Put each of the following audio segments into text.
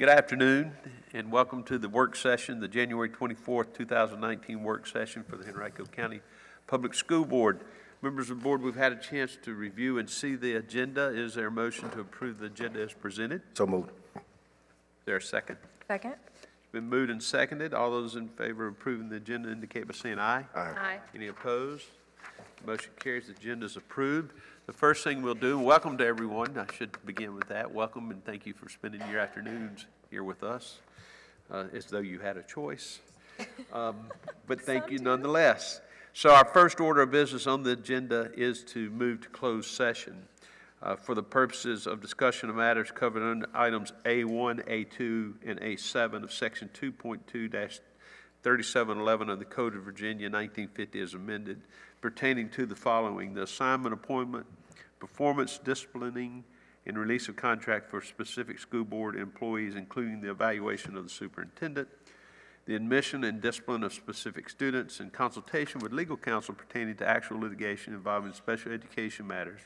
Good afternoon, and welcome to the work session, the January 24th, 2019 work session for the Henrico County Public School Board. Members of the board, we've had a chance to review and see the agenda. Is there a motion to approve the agenda as presented? So moved. Is there a second? Second? It's been moved and seconded. All those in favor of approving the agenda indicate by saying aye. Aye. Any opposed? Motion carries, the agenda is approved. The first thing we'll do, welcome to everyone, I should begin with that. Welcome and thank you for spending your afternoons here with us, uh, as though you had a choice. Um, But thank you nonetheless. So our first order of business on the agenda is to move to closed session uh, for the purposes of discussion of matters covered under items A1, A2, and A7 of Section 2.2-3711 of the Code of Virginia 1950 as amended pertaining to the following: the assignment, appointment, performance, disciplining, and release of contract for specific school board employees, including the evaluation of the superintendent, the admission and discipline of specific students, and consultation with legal counsel pertaining to actual litigation involving special education matters,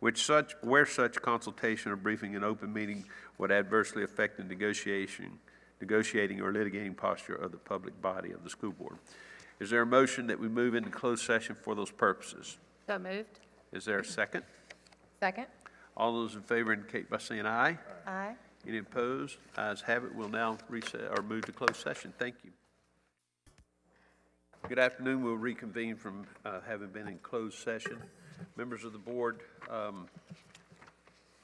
which such, where such consultation or briefing in open meeting would adversely affect the negotiation, negotiating or litigating posture of the public body of the school board. Is there a motion that we move into closed session for those purposes? So moved. Is there a second? Second? All those in favor indicate by saying aye. Aye. Any opposed? Ayes have it. We'll now reset, or move to closed session. Thank you. Good afternoon. We'll reconvene from uh, having been in closed session. Members of the board, um,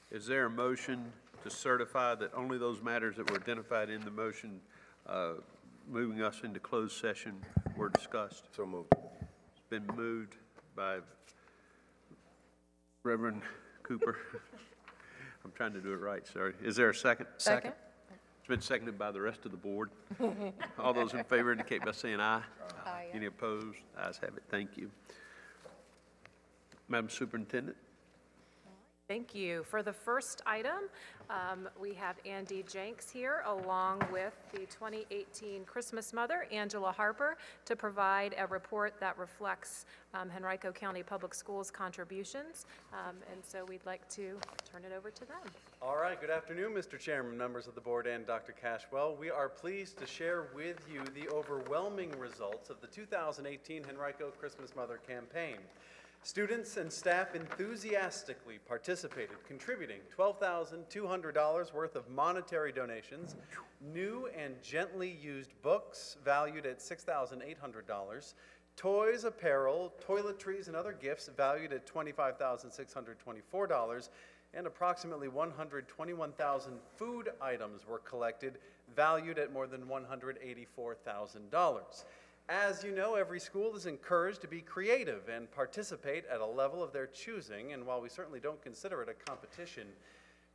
is there a motion to certify that only those matters that were identified in the motion uh, moving us into closed session were discussed? So moved. It's been moved by Reverend Cooper. I'm trying to do it right, sorry. Is there a second? Second? It's been seconded by the rest of the board. All those in favor indicate by saying aye. Aye. Any opposed? Ayes have it. Thank you. Madam Superintendent? Thank you. For the first item, um, we have Andy Jenks here, along with the 2018 Christmas Mother, Angela Harper, to provide a report that reflects um, Henrico County Public Schools' contributions. Um, And so we'd like to turn it over to them. All right, good afternoon, Mr. Chairman, members of the board, and Dr. Cashwell. We are pleased to share with you the overwhelming results of the 2018 Henrico Christmas Mother campaign. Students and staff enthusiastically participated, contributing $12,200 worth of monetary donations, new and gently used books valued at $6,800, toys, apparel, toiletries, and other gifts valued at $25,624, and approximately 121,000 food items were collected, valued at more than $184,000. As you know, every school is encouraged to be creative and participate at a level of their choosing, and while we certainly don't consider it a competition,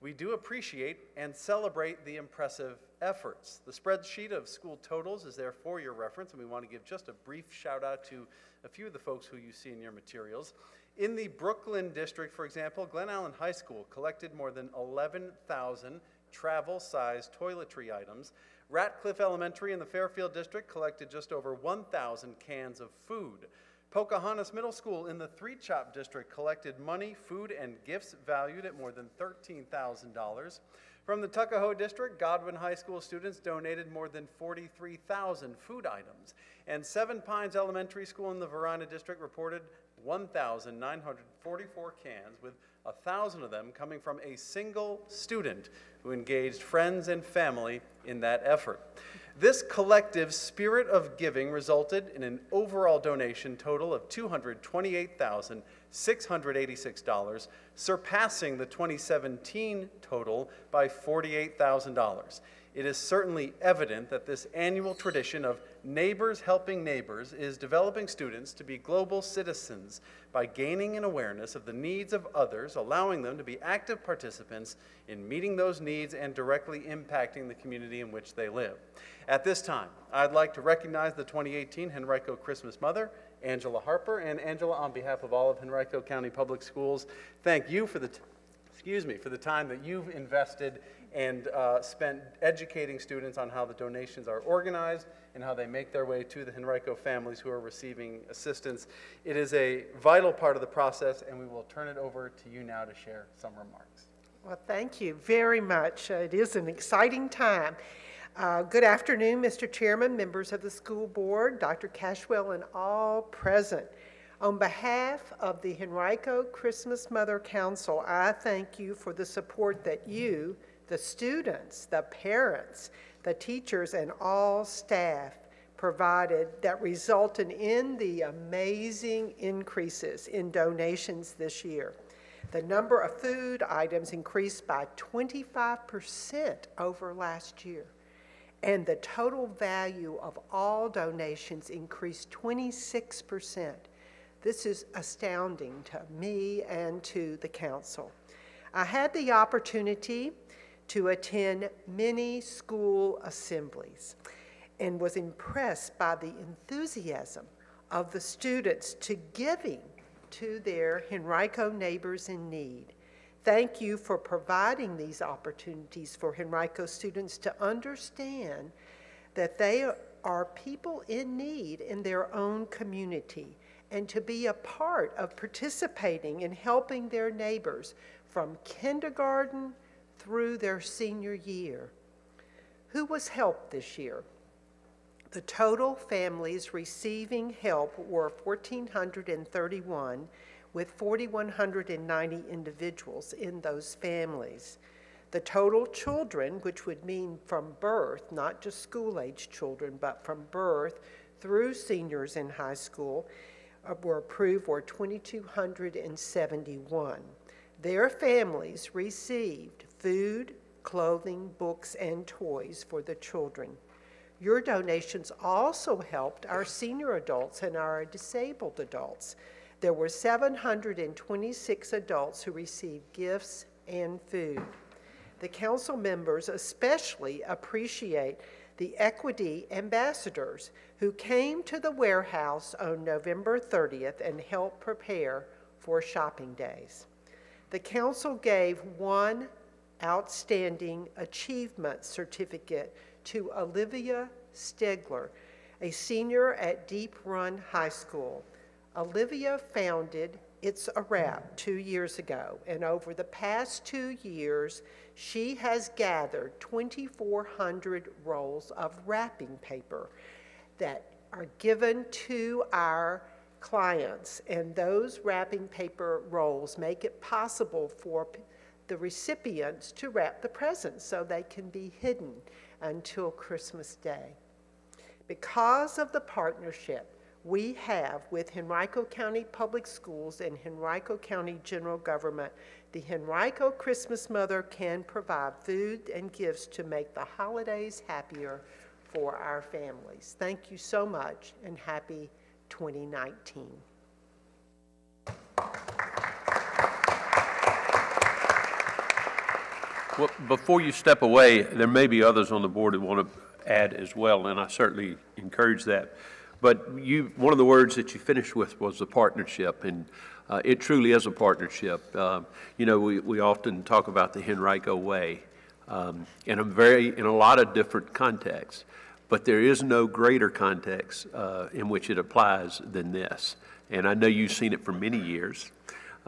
we do appreciate and celebrate the impressive efforts. The spreadsheet of school totals is there for your reference, and we want to give just a brief shout out to a few of the folks who you see in your materials. In the Brookland district, for example, Glen Allen High School collected more than 11,000 travel sized toiletry items. Ratcliffe Elementary in the Fairfield district collected just over 1,000 cans of food. Pocahontas Middle School in the Three Chopt District collected money, food, and gifts valued at more than $13,000. From the Tuckahoe District, Godwin High School students donated more than 43,000 food items. And Seven Pines Elementary School in the Varina District reported 1,944 cans, with 1,000 of them coming from a single student who engaged friends and family in that effort. This collective spirit of giving resulted in an overall donation total of $228,686, surpassing the 2017 total by $48,000. It is certainly evident that this annual tradition of neighbors helping neighbors is developing students to be global citizens by gaining an awareness of the needs of others, allowing them to be active participants in meeting those needs and directly impacting the community in which they live. At this time, I'd like to recognize the 2018 Henrico Christmas Mother, Angela Harper. And Angela, on behalf of all of Henrico County Public Schools, thank you for the, excuse me, for the time that you've invested and uh, spent educating students on how the donations are organized and how they make their way to the Henrico families who are receiving assistance. It is a vital part of the process, and we will turn it over to you now to share some remarks. Well, thank you very much. It is an exciting time. Uh, Good afternoon, Mr. Chairman, members of the school board, Dr. Cashwell, and all present. On behalf of the Henrico Christmas Mother Council, I thank you for the support that you, the students, the parents, the teachers, and all staff provided that resulted in the amazing increases in donations this year. The number of food items increased by 25% over last year, and the total value of all donations increased 26%. This is astounding to me and to the council. I had the opportunity to attend many school assemblies and was impressed by the enthusiasm of the students to giving to their Henrico neighbors in need. Thank you for providing these opportunities for Henrico students to understand that they are people in need in their own community and to be a part of participating in helping their neighbors from kindergarten through their senior year. Who was helped this year? The total families receiving help were 1,431, with 4,190 individuals in those families. The total children, which would mean from birth, not just school-age children, but from birth through seniors in high school, uh, were approved were 2,271. Their families received food, clothing, books, and toys for the children. Your donations also helped our senior adults and our disabled adults. There were 726 adults who received gifts and food. The council members especially appreciate the equity ambassadors who came to the warehouse on November 30th and helped prepare for shopping days. The council gave one outstanding achievement certificate to Olivia Stegler, a senior at Deep Run High School. Olivia founded It's a Wrap two years ago, and over the past two years, she has gathered 2,400 rolls of wrapping paper that are given to our clients, and those wrapping paper rolls make it possible for the recipients to wrap the presents so they can be hidden until Christmas Day. Because of the partnership we have with Henrico County Public Schools and Henrico County General Government, the Henrico Christmas Mother can provide food and gifts to make the holidays happier for our families. Thank you so much and happy 2019. Well, before you step away, there may be others on the board who want to add as well, and I certainly encourage that. But you, one of the words that you finished with was the partnership, and uh, it truly is a partnership. Uh, You know, we, we often talk about the Henrico Way um, in a very, in a lot of different contexts, but there is no greater context uh, in which it applies than this. And I know you've seen it for many years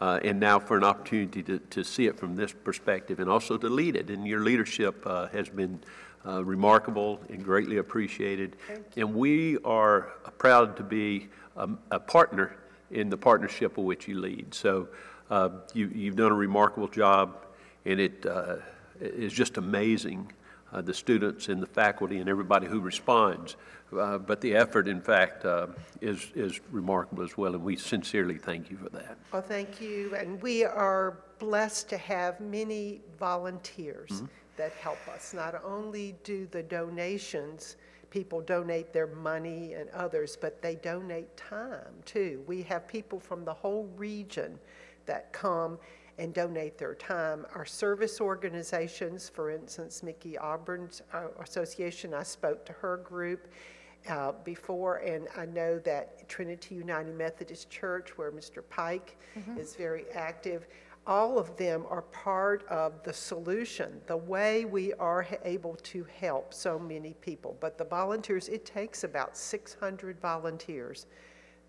uh, and now for an opportunity to, to see it from this perspective and also to lead it. And your leadership uh, has been uh, remarkable and greatly appreciated. And we are proud to be um, a partner in the partnership of which you lead. So uh, you, you've done a remarkable job, and it uh, is just amazing uh, the students and the faculty and everybody who responds. Uh, But the effort, in fact, uh, is, is remarkable as well, and we sincerely thank you for that. Well, thank you, and we are blessed to have many volunteers that help us. Not only do the donations, people donate their money and others, but they donate time too. We have people from the whole region that come and donate their time. Our service organizations, for instance, Micky Ogburn's uh, Association, I spoke to her group uh, before, and I know that Trinity United Methodist Church, where Mr. Pike is very active, all of them are part of the solution, the way we are able to help so many people. But the volunteers, it takes about 600 volunteers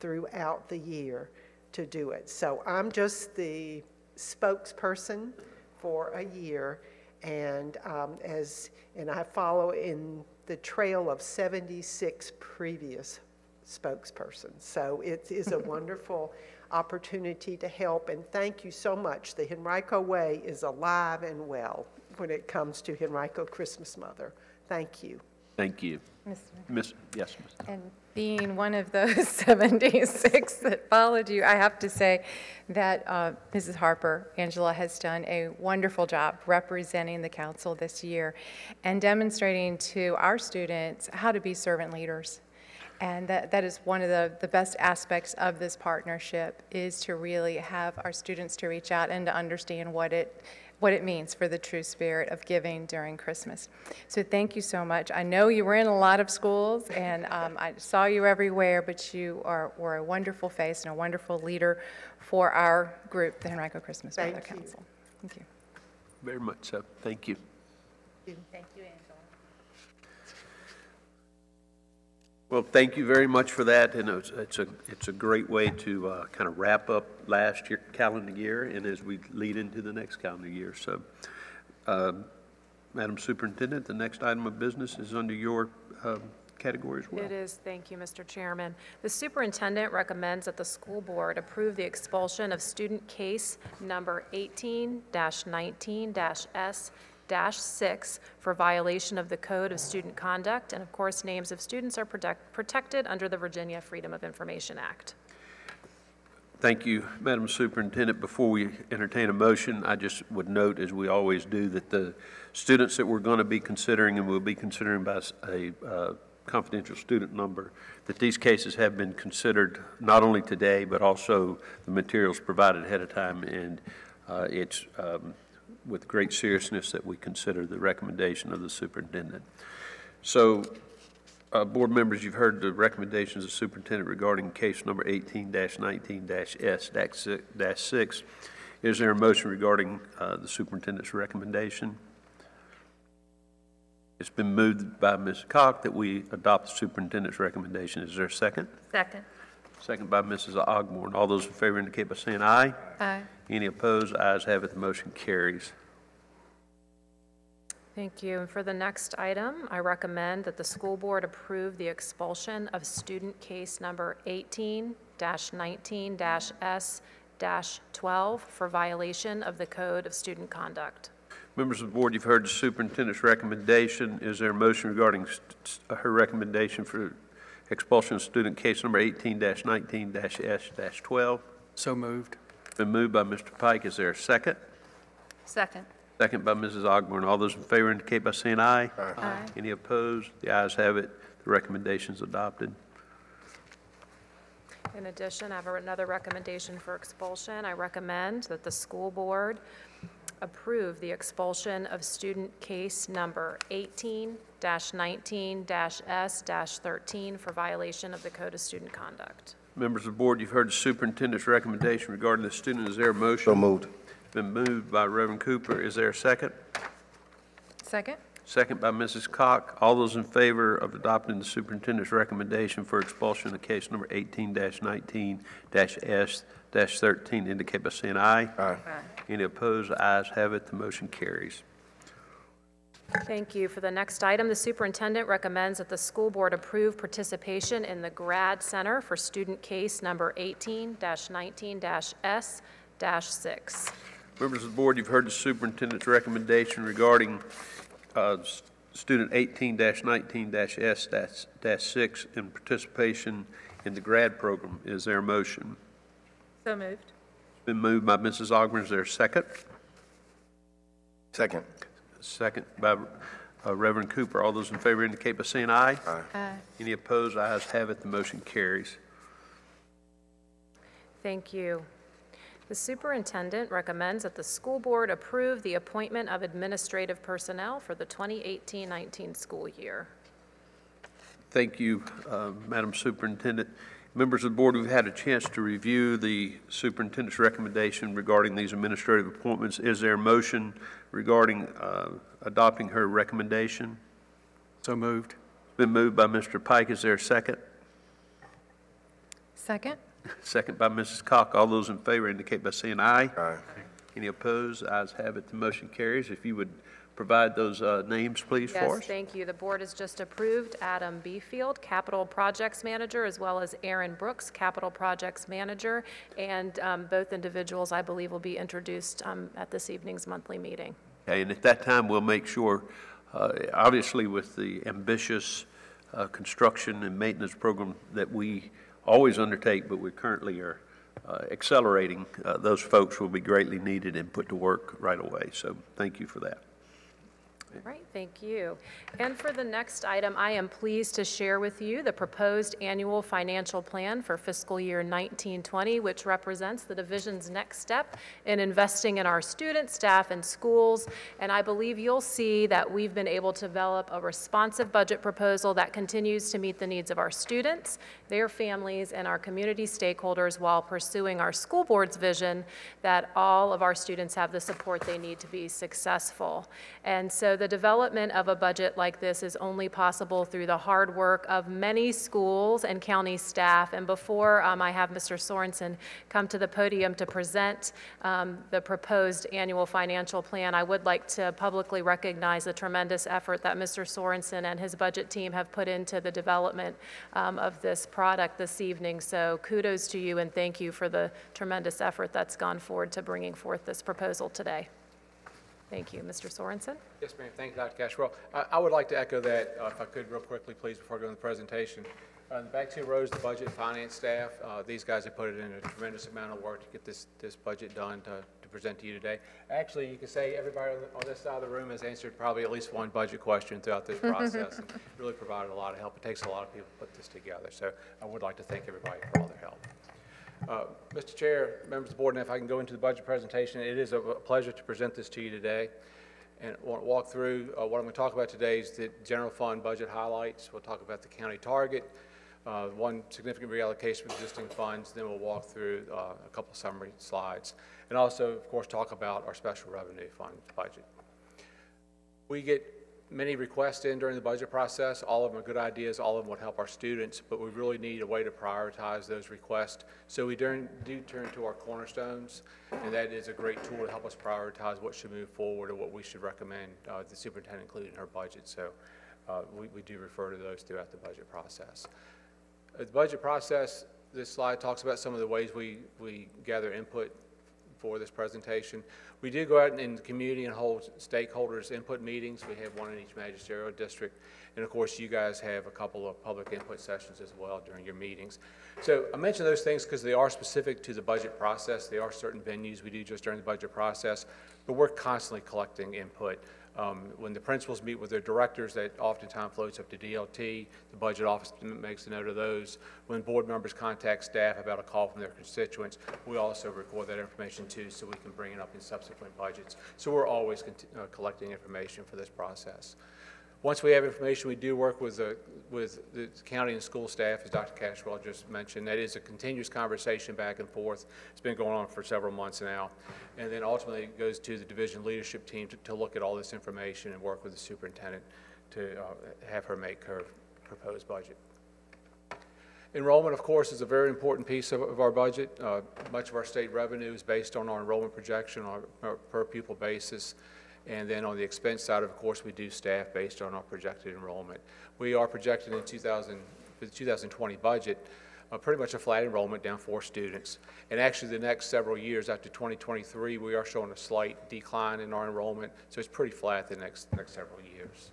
throughout the year to do it. So I'm just the spokesperson for a year. And um, as, and I follow in the trail of 76 previous spokespersons. So it is a wonderful opportunity to help, and thank you so much. The Henrico Way is alive and well when it comes to Henrico Christmas Mother. Thank you. Thank you. Mr. Miss, yes, Miss. And being one of those 76 that followed you, I have to say that uh, Mrs. Harper, Angela, has done a wonderful job representing the council this year and demonstrating to our students how to be servant leaders. And that, that is one of the, the best aspects of this partnership, is to really have our students to reach out and to understand what it, what it means for the true spirit of giving during Christmas. So thank you so much. I know you were in a lot of schools, and um, I saw you everywhere, but you are, were a wonderful face and a wonderful leader for our group, the Henrico Christmas Mother Thank you. Council. Thank you. Very much so. Thank you. Thank you, Angela. Well, thank you very much for that, and it's, it's a, it's a great way to uh, kind of wrap up last year, calendar year, and as we lead into the next calendar year. So, um, Madam Superintendent, the next item of business is under your um, category as well. It is, thank you, Mr. Chairman. The superintendent recommends that the school board approve the expulsion of student case number 18-19-S-6 for violation of the Code of Student Conduct, and of course, names of students are protect- protected under the Virginia Freedom of Information Act. Thank you, Madam Superintendent. Before we entertain a motion, I just would note, as we always do, that the students that we're going to be considering and will be considering by a uh, confidential student number, that these cases have been considered not only today, but also the materials provided ahead of time, and uh, it's um, with great seriousness that we consider the recommendation of the superintendent. So, uh, Board members, you've heard the recommendations of the superintendent regarding case number 18-19-S-6. Is there a motion regarding uh, the superintendent's recommendation? It's been moved by Ms. Cocke that we adopt the superintendent's recommendation. Is there a second? Second. Second by Mrs. Ogburn. All those in favor indicate by saying aye. Aye. Any opposed? Ayes have it, the motion carries. Thank you. And for the next item, I recommend that the school board approve the expulsion of student case number 18-19-S-12 for violation of the Code of Student Conduct. Members of the board, you've heard the superintendent's recommendation. Is there a motion regarding st- st- her recommendation for expulsion of student case number 18-19-S-12? So moved. Been moved by Mr. Pike. Is there a second? Second. Second by Mrs. Ogburn. All those in favor indicate by saying aye. Aye. Any opposed? The ayes have it. The recommendation is adopted. In addition, I have another recommendation for expulsion. I recommend that the school board approve the expulsion of student case number 18-19-S-13 for violation of the Code of Student Conduct. Members of the board, you've heard the superintendent's recommendation regarding the student. Is there a motion? So moved. Been moved by Reverend Cooper. Is there a second? Second? Second by Mrs. Cocke. All those in favor of adopting the superintendent's recommendation for expulsion of case number 18-19-S-13 indicate by saying aye. Aye. Any opposed? Ayes have it. The motion carries. Thank you. For the next item, the superintendent recommends that the school board approve participation in the Grad Center for student case number 18-19-S-6. Members of the board, you've heard the superintendent's recommendation regarding uh, s- student 18-19-S-6 in participation in the grad program. Is there a motion? So moved. It's been moved by Mrs. Augmiron. Is there a second? Second. Second by uh, Reverend Cooper. All those in favor indicate by saying aye. Aye. Any opposed? Ayes have it. The motion carries. Thank you. The superintendent recommends that the school board approve the appointment of administrative personnel for the 2018-19 school year. Thank you, uh, Madam Superintendent. Members of the board, we've had a chance to review the superintendent's recommendation regarding these administrative appointments. Is there a motion regarding uh, adopting her recommendation? So moved. Been moved by Mr. Pike. Is there a second? Second? Second by Mrs. Cocke. All those in favor indicate by saying aye. Aye. Any opposed? Ayes have it, the motion carries. If you would provide those uh, names, please, for Yes, us. thank you. The board has just approved Adam Beefield, Capital Projects Manager, as well as Aaron Brooks, Capital Projects Manager. And um, both individuals, I believe, will be introduced um, at this evening's monthly meeting. Okay, and at that time, we'll make sure, uh, obviously with the ambitious uh, construction and maintenance program that we always undertake, but we currently are uh, accelerating, uh, those folks will be greatly needed and put to work right away. So thank you for that. All right, thank you. And for the next item, I am pleased to share with you the proposed annual financial plan for fiscal year 1920, which represents the division's next step in investing in our students, staff, and schools. And I believe you'll see that we've been able to develop a responsive budget proposal that continues to meet the needs of our students, their families, and our community stakeholders while pursuing our school board's vision that all of our students have the support they need to be successful. And so the development of a budget like this is only possible through the hard work of many schools and county staff. And before um, I have Mr. Sorensen come to the podium to present um, the proposed annual financial plan, I would like to publicly recognize the tremendous effort that Mr. Sorensen and his budget team have put into the development um, of this product this evening. So kudos to you and thank you for the tremendous effort that's gone forward to bringing forth this proposal today. Thank you. Mr. Sorensen? Yes, ma'am. Thank you, Dr. Cashwell. I, I would like to echo that, uh, if I could, real quickly, please, before into the presentation. Uh, the back two rows, the budget and finance staff, uh, these guys have put in a tremendous amount of work to get this, this budget done to, to present to you today. Actually, you could say everybody on the- on this side of the room has answered probably at least one budget question throughout this process. and Really provided a lot of help. It takes a lot of people to put this together. So I would like to thank everybody for all their help. Uh, Mr. Chair, members of the board, and if I can go into the budget presentation, it is a pleasure to present this to you today. And I want to walk through, uh, what I'm going to talk about today is the general fund budget highlights. We'll talk about the county target, uh, one significant reallocation of existing funds, then we'll walk through uh, a couple summary slides. And also, of course, talk about our special revenue fund budget. We get many requests in during the budget process. All of them are good ideas. All of them would help our students, but we really need a way to prioritize those requests. So we do turn to our cornerstones, and that is a great tool to help us prioritize what should move forward or what we should recommend uh, the superintendent include in her budget. So uh, we we do refer to those throughout the budget process. Uh, The budget process, this slide talks about some of the ways we we gather input for this presentation. We do go out in the community and hold stakeholders' input meetings. We have one in each magisterial district. And of course, you guys have a couple of public input sessions as well during your meetings. So I mention those things because they are specific to the budget process. They are certain venues we do just during the budget process, but we're constantly collecting input. Um, When the principals meet with their directors, that oftentimes floats up to DLT. The budget office makes a note of those. When board members contact staff about a call from their constituents, we also record that information too, so we can bring it up in subsequent budgets. So we're always uh, collecting information for this process. Once we have information, we do work with the, with the county and school staff, as Dr. Cashwell just mentioned. That is a continuous conversation back and forth. It's been going on for several months now. And then ultimately, it goes to the division leadership team to, to look at all this information and work with the superintendent to uh, have her make her proposed budget. Enrollment, of course, is a very important piece of, of our budget. Uh, Much of our state revenue is based on our enrollment projection on a per pupil basis. And then on the expense side, of course, we do staff based on our projected enrollment. We are projected in 2000, for the 2020 budget, uh, pretty much a flat enrollment, down four students. And actually, the next several years, after 2023, we are showing a slight decline in our enrollment, so it's pretty flat the next, next several years.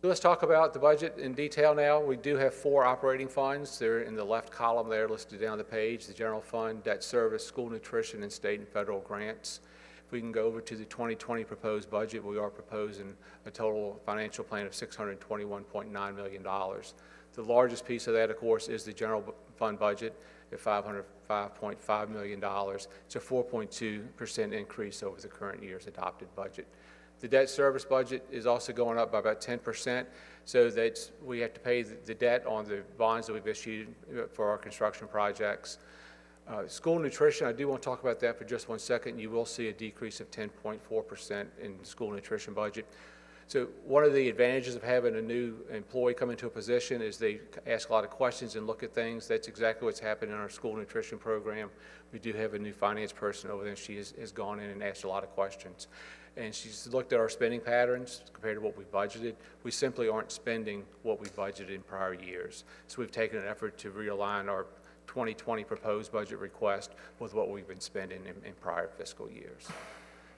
So let's talk about the budget in detail now. We do have four operating funds. They're in the left column there listed down the page, the general fund, debt service, school nutrition, and state and federal grants. If we can go over to the 2020 proposed budget, we are proposing a total financial plan of $621.9 million. The largest piece of that, of course, is the general fund budget at $505.5 million. It's a 4.2% increase over the current year's adopted budget. The debt service budget is also going up by about 10%, so that we have to pay the debt on the bonds that we've issued uh, for our construction projects. Uh, School nutrition, I do want to talk about that for just one second. You will see a decrease of 10.4% in school nutrition budget. So one of the advantages of having a new employee come into a position is they ask a lot of questions and look at things. That's exactly what's happened in our school nutrition program. We do have a new finance person over there. She has, has gone in and asked a lot of questions. And she's looked at our spending patterns compared to what we budgeted. We simply aren't spending what we budgeted in prior years. So we've taken an effort to realign our 2020 proposed budget request with what we've been spending in, in prior fiscal years.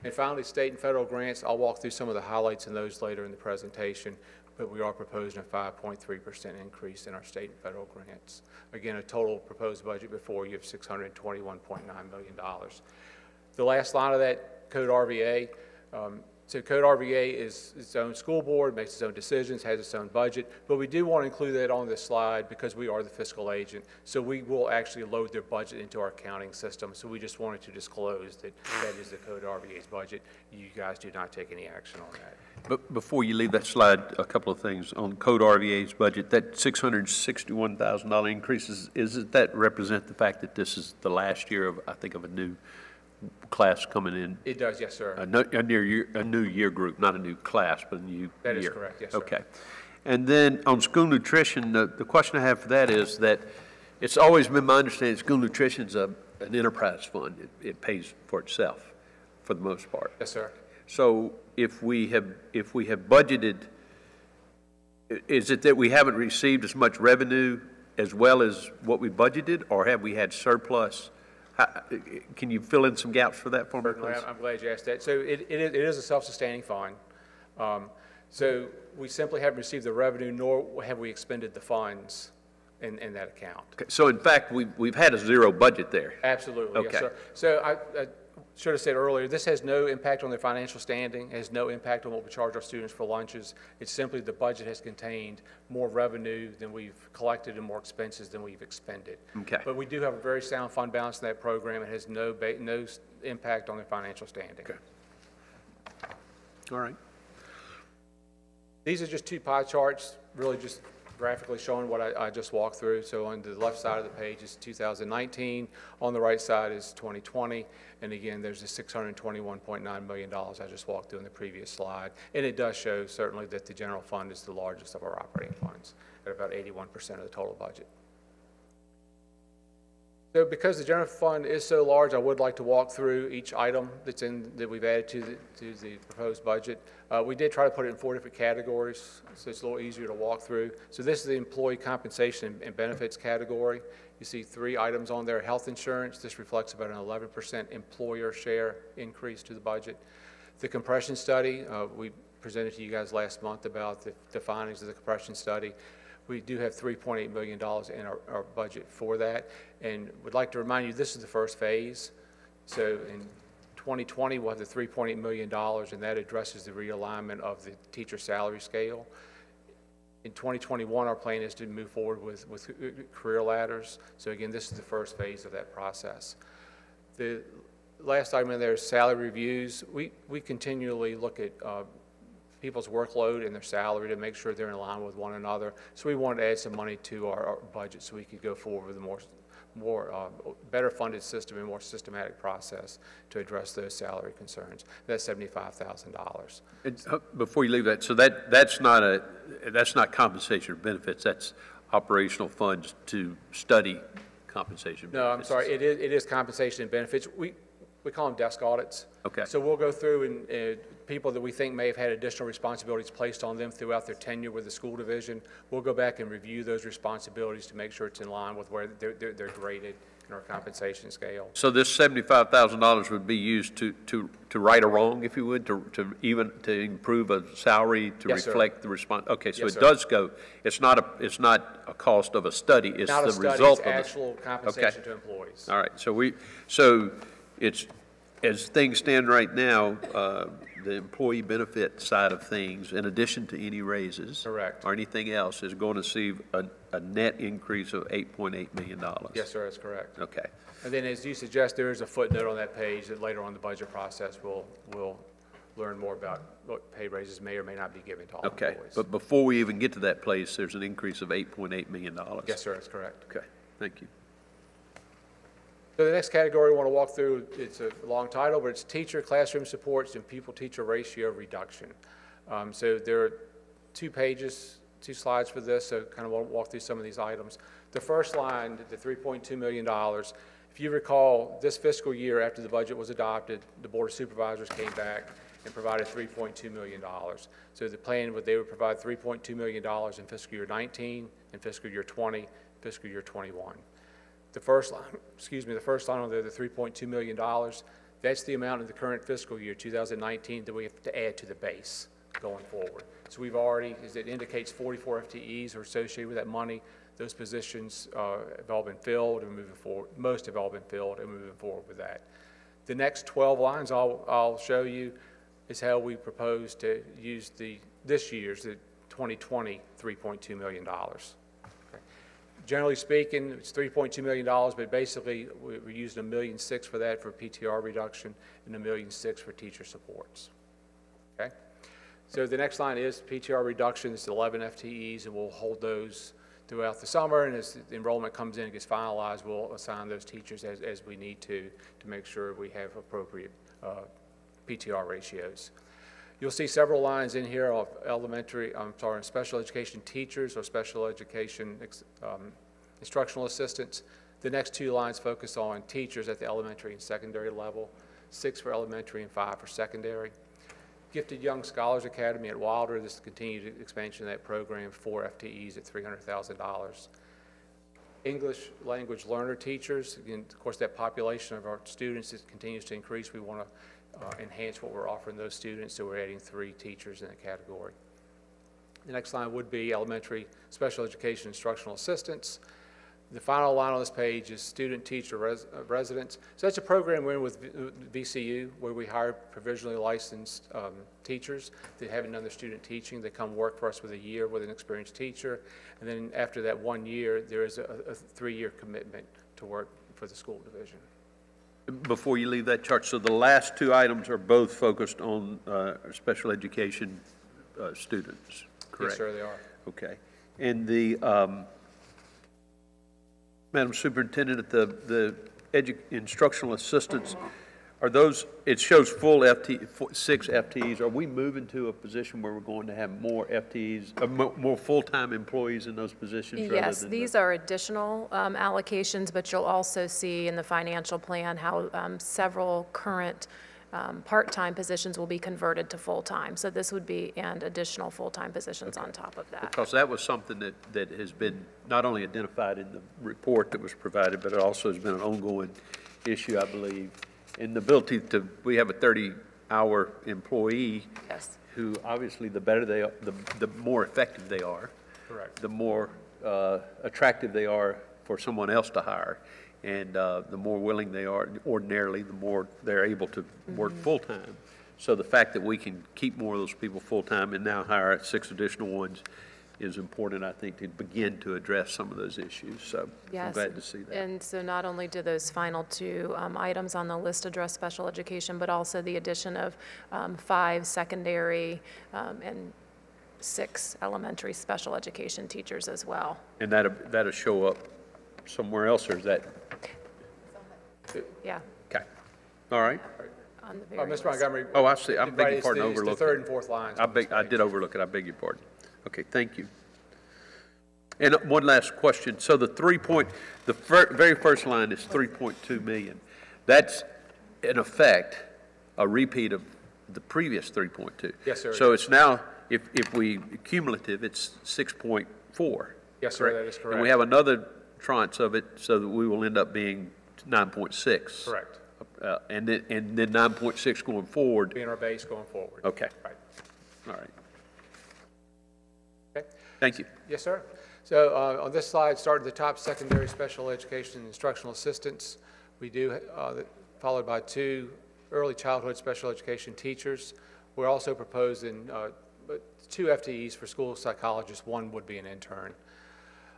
And finally, state and federal grants, I'll walk through some of the highlights in those later in the presentation, but we are proposing a 5.3% increase in our state and federal grants. Again, a total proposed budget before you of $621.9 million. The last line of that, Code RVA, um, so Code RVA is its own school board, makes its own decisions, has its own budget, but we do want to include that on this slide because we are the fiscal agent. So we will actually load their budget into our accounting system. So we just wanted to disclose that that is the Code RVA's budget. You guys do not take any action on that. But before you leave that slide, a couple of things. On Code RVA's budget, that $661,000 increase, is, is that represent the fact that this is the last year of, I think, of a new class coming in? It does, yes, sir. A no- a new year, a new year group, not a new class, but a new year? That is correct, yes, sir. Okay. And then on school nutrition, the, the question I have for that is that it's always been my understanding, school nutrition's a, an enterprise fund. It, it pays for itself, for the most part. Yes, sir. So if we have, if we have budgeted, is it that we haven't received as much revenue as well as what we budgeted, or have we had surplus? How- Can you fill in some gaps for that for me, please? I'm glad you asked that. So it, it is, it is a self-sustaining fund. Um, So we simply haven't received the revenue, nor have we expended the funds in, in that account. Okay, So in fact, we, we've had a zero budget there. Absolutely, yes, Okay. sir. So I, I should have said earlier, this has no impact on their financial standing, has no impact on what we charge our students for lunches. It's simply the budget has contained more revenue than we've collected and more expenses than we've expended. Okay. But we do have a very sound fund balance in that program. It has no, ba- no impact on their financial standing. Okay. All right. These are just two pie charts, really just graphically showing what I, I just walked through. So on the left side of the page is 2019, on the right side is 2020, and again, there's the $621.9 million I just walked through in the previous slide. And it does show certainly that the general fund is the largest of our operating funds, at about 81% of the total budget. So because the general fund is so large, I would like to walk through each item that's in, that we've added to the, to the proposed budget. Uh, we did try to put it in four different categories, so it's a little easier to walk through. So this is the employee compensation and benefits category. You see three items on there. Health insurance, this reflects about an 11% employer share increase to the budget. The compression study, uh, we presented to you guys last month about the, the findings of the compression study. We do have $3.8 million in our, our budget for that. And would like to remind you, this is the first phase. So in 2020, we'll have the $3.8 million, and that addresses the realignment of the teacher salary scale. In 2021, our plan is to move forward with, with career ladders. So again, this is the first phase of that process. The last item in there is salary reviews. We, we continually look at uh, people's workload and their salary to make sure they're in line with one another. So we wanted to add some money to our, our budget so we could go forward with a more, more, uh, better funded system and more systematic process to address those salary concerns. That's seventy-five thousand dollars. Uh, Before you leave that, so that, that's not a, that's not compensation or benefits, that's operational funds to study compensation. No, I'm sorry, it is, it is compensation and benefits. We, we call them desk audits. Okay. So we'll go through and, uh, people that we think may have had additional responsibilities placed on them throughout their tenure with the school division, we'll go back and review those responsibilities to make sure it's in line with where they're, they're, they're graded in our compensation scale. So this seventy-five thousand dollars would be used to, to, to right a wrong, if you would, to, to even, to improve a salary to Yes, sir. reflect the response? Okay, so Yes, it sir. does go, it's not a, it's not a cost of a study, it's Not a the study, it's result of a. actual compensation to employees. All right, so we, so it's, as things stand right now, uh, the employee benefit side of things, in addition to any raises. Correct. Or anything else, is going to see a, a net increase of eight point eight million dollars. Yes, sir, that's correct. Okay, And then as you suggest, there is a footnote on that page that later on in the budget process, we'll, we'll learn more about what pay raises may or may not be given to all okay. employees. But before we even get to that place, there's an increase of eight point eight million dollars. Yes, sir, that's correct. Okay, thank you. So the next category we want to walk through, it's a long title, but it's teacher classroom supports and pupil-teacher ratio reduction. Um, So there are two pages, two slides for this, so kind of want to walk through some of these items. The first line, the $3.2 million, if you recall, this fiscal year after the budget was adopted, the Board of Supervisors came back and provided $3.2 million. So the plan would, they would provide $3.2 million in fiscal year 19, in fiscal year 20, fiscal year 21. The first line, excuse me, the first line on there, the $3.2 million, that's the amount in the current fiscal year, 2019, that we have to add to the base going forward. So we've already, as it indicates, 44 FTEs are associated with that money. Those positions uh, have all been filled and moving forward, most have all been filled and moving forward with that. The next 12 lines I'll, I'll show you is how we propose to use the, this year's, the 2020, $3.2 million. Generally speaking, it's $3.2 million, but basically, we- we're using a million six for that for PTR reduction and a million six for teacher supports. Okay? So the next line is PTR reduction, it's 11 FTEs, and we'll hold those throughout the summer, and as the enrollment comes in and gets finalized, we'll assign those teachers as, as we need to, to make sure we have appropriate uh, PTR ratios. You'll see several lines in here of elementary, I'm sorry, special education teachers or special education um, instructional assistants. The next two lines focus on teachers at the elementary and secondary level, six for elementary and five for secondary. Gifted Young Scholars Academy at Wilder, this is continued expansion of that program, four FTEs at $300,000. English language learner teachers, again, of course, that population of our students continues to increase. We want to enhance what we're offering those students, so we're adding three teachers in the category. The next line would be elementary special education instructional assistants. The final line on this page is student teacher res- uh, residents. So that's a program we're in with VCU where we hire provisionally licensed um, teachers that haven't done their student teaching. They come work for us with a year with an experienced teacher. And then after that one year, there is a, a three-year commitment to work for the school division. Before you leave that chart, so the last two items are both focused on uh, special education uh, students, correct? Yes, sir, they are. Okay. And the, um, Madam Superintendent, at the, the instructional assistants, are those, it shows full FT, six FTEs. Are we moving to a position where we're going to have more FTEs, uh, mo- more full-time employees in those positions? Yes, the- these are additional um, allocations, but you'll also see in the financial plan how um, several current um, part-time positions will be converted to full-time. So this would be, and additional full-time positions on top of that. Because that was something that, that has been not only identified in the report that was provided, but it also has been an ongoing issue, I believe. And the ability to, we have a 30-hour employee Yes. who, obviously, the better they, are, the, the more effective they are. Correct. The more uh, attractive they are for someone else to hire. And uh, the more willing they are, ordinarily, the more they're able to work full-time. So the fact that we can keep more of those people full-time and now hire six additional ones is important, I think, to begin to address some of those issues. So I'm glad to see that. And so not only do those final two um, items on the list address special education, but also the addition of um, five secondary um, and six elementary special education teachers as well. And that'll, that'll show up somewhere else, or is that, Yeah, okay, all right? on the Uh, Mr. Montgomery. Oh, I see. I Right, beg your pardon, the- overlooked the third and fourth lines. I beg, I did overlook it, I beg your pardon. Okay, thank you. And one last question, so the three point, the fir, very first line is three point two million. That's, in effect, a repeat of the previous three point two. Yes, sir, So it's now, if, if we cumulative, it's six point four. Yes, sir, that is correct. And we have another tranche of it, so that we will end up being nine point six. Correct. Uh, and then, and then nine point six going forward, Being our base going forward. okay, Right. all right. Thank you. Yes, sir. So uh, on this slide, starting at the top, secondary special education and instructional assistants. We do, uh, followed by two early childhood special education teachers. We're also proposing uh, two FTEs for school psychologists. One would be an intern.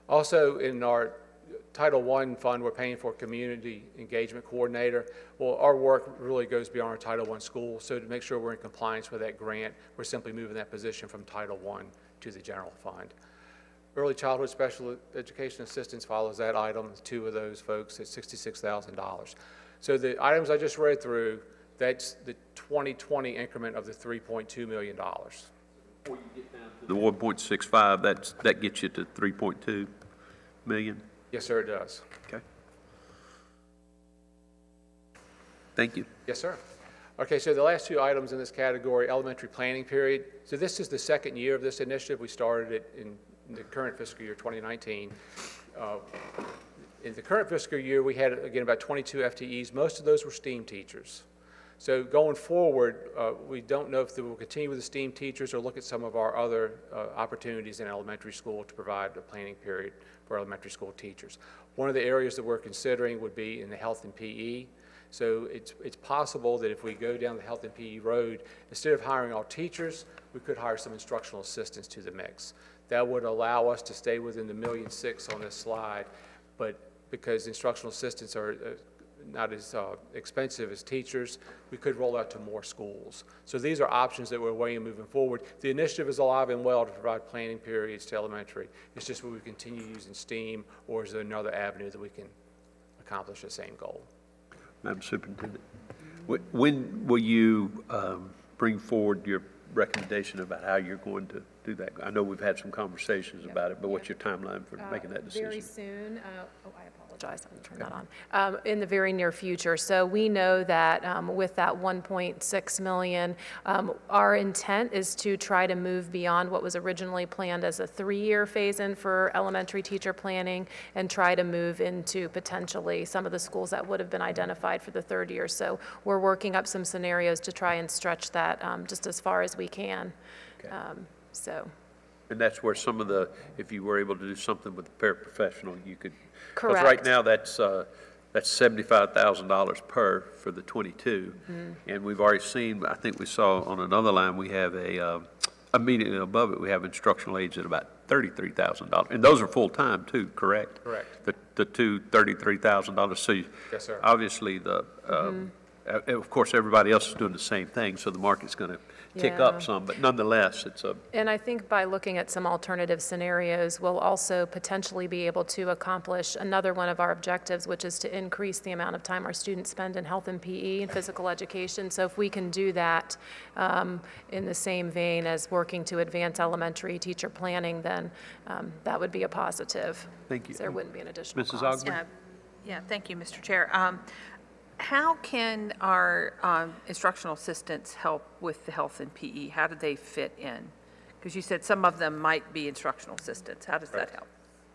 Also, in our Title I fund, we're paying for community engagement coordinator. Well, our work really goes beyond our Title I school, so to make sure we're in compliance with that grant, we're simply moving that position from Title I to the general fund. Early childhood special education assistance follows that item, two of those folks at $66,000. So the items I just read through, that's the 2020 increment of the $3.2 million. The one point six five, that's, that gets you to three point two million? Yes, sir, it does. Okay. Thank you. Yes, sir. Okay, so the last two items in this category, elementary planning period. So this is the second year of this initiative. We started it in the current fiscal year, 2019. Uh, In the current fiscal year, we had, again, about 22 FTEs. Most of those were STEAM teachers. So going forward, uh, we don't know if we will continue with the STEAM teachers or look at some of our other uh, opportunities in elementary school to provide a planning period for elementary school teachers. One of the areas that we're considering would be in the health and PE. So it's, it's possible that if we go down the health and PE road, instead of hiring all teachers, we could hire some instructional assistants to the mix. That would allow us to stay within the million six on this slide, but because instructional assistants are uh, not as uh, expensive as teachers, we could roll out to more schools. So these are options that we're weighing moving forward. The initiative is alive and well to provide planning periods to elementary. It's just will we continue using STEAM, or is there another avenue that we can accomplish the same goal? Madam Superintendent. When will you um, bring forward your recommendation about how you're going to do that? I know we've had some conversations about it, but what's your timeline for making that decision? Very soon, uh, oh, I apologize, I didn't turn that on. Um, In the very near future. So we know that um, with that 1.6 million, um, our intent is to try to move beyond what was originally planned as a three-year phase-in for elementary teacher planning and try to move into potentially some of the schools that would have been identified for the third year. So we're working up some scenarios to try and stretch that um, just as far as we can. Um, So. And that's where some of the, if you were able to do something with the paraprofessional, you could. Because right now, that's, uh, that's seventy-five thousand dollars per for the twenty-two. Mm-hmm. And we've already seen, I think we saw on another line, we have a, uh, immediately above it, we have instructional aides at about thirty-three thousand dollars. And those are full-time too, correct? Correct. The, the two thirty-three thousand dollars. So you- Yes, sir. obviously, the, um, uh, of course, everybody else is doing the same thing, so the market's going to tick Yeah. up some. But nonetheless, it's a, And I think by looking at some alternative scenarios, we'll also potentially be able to accomplish another one of our objectives, which is to increase the amount of time our students spend in health and PE and physical education. So if we can do that um, in the same vein as working to advance elementary teacher planning, then um, that would be a positive. Thank you. There wouldn't be an additional Mrs. cost. Augmiron? Yeah, yeah, thank you, Mr. Chair. Um, How can our um, instructional assistants help with the health and PE? How do they fit in? Because you said some of them might be instructional assistants. How does that help?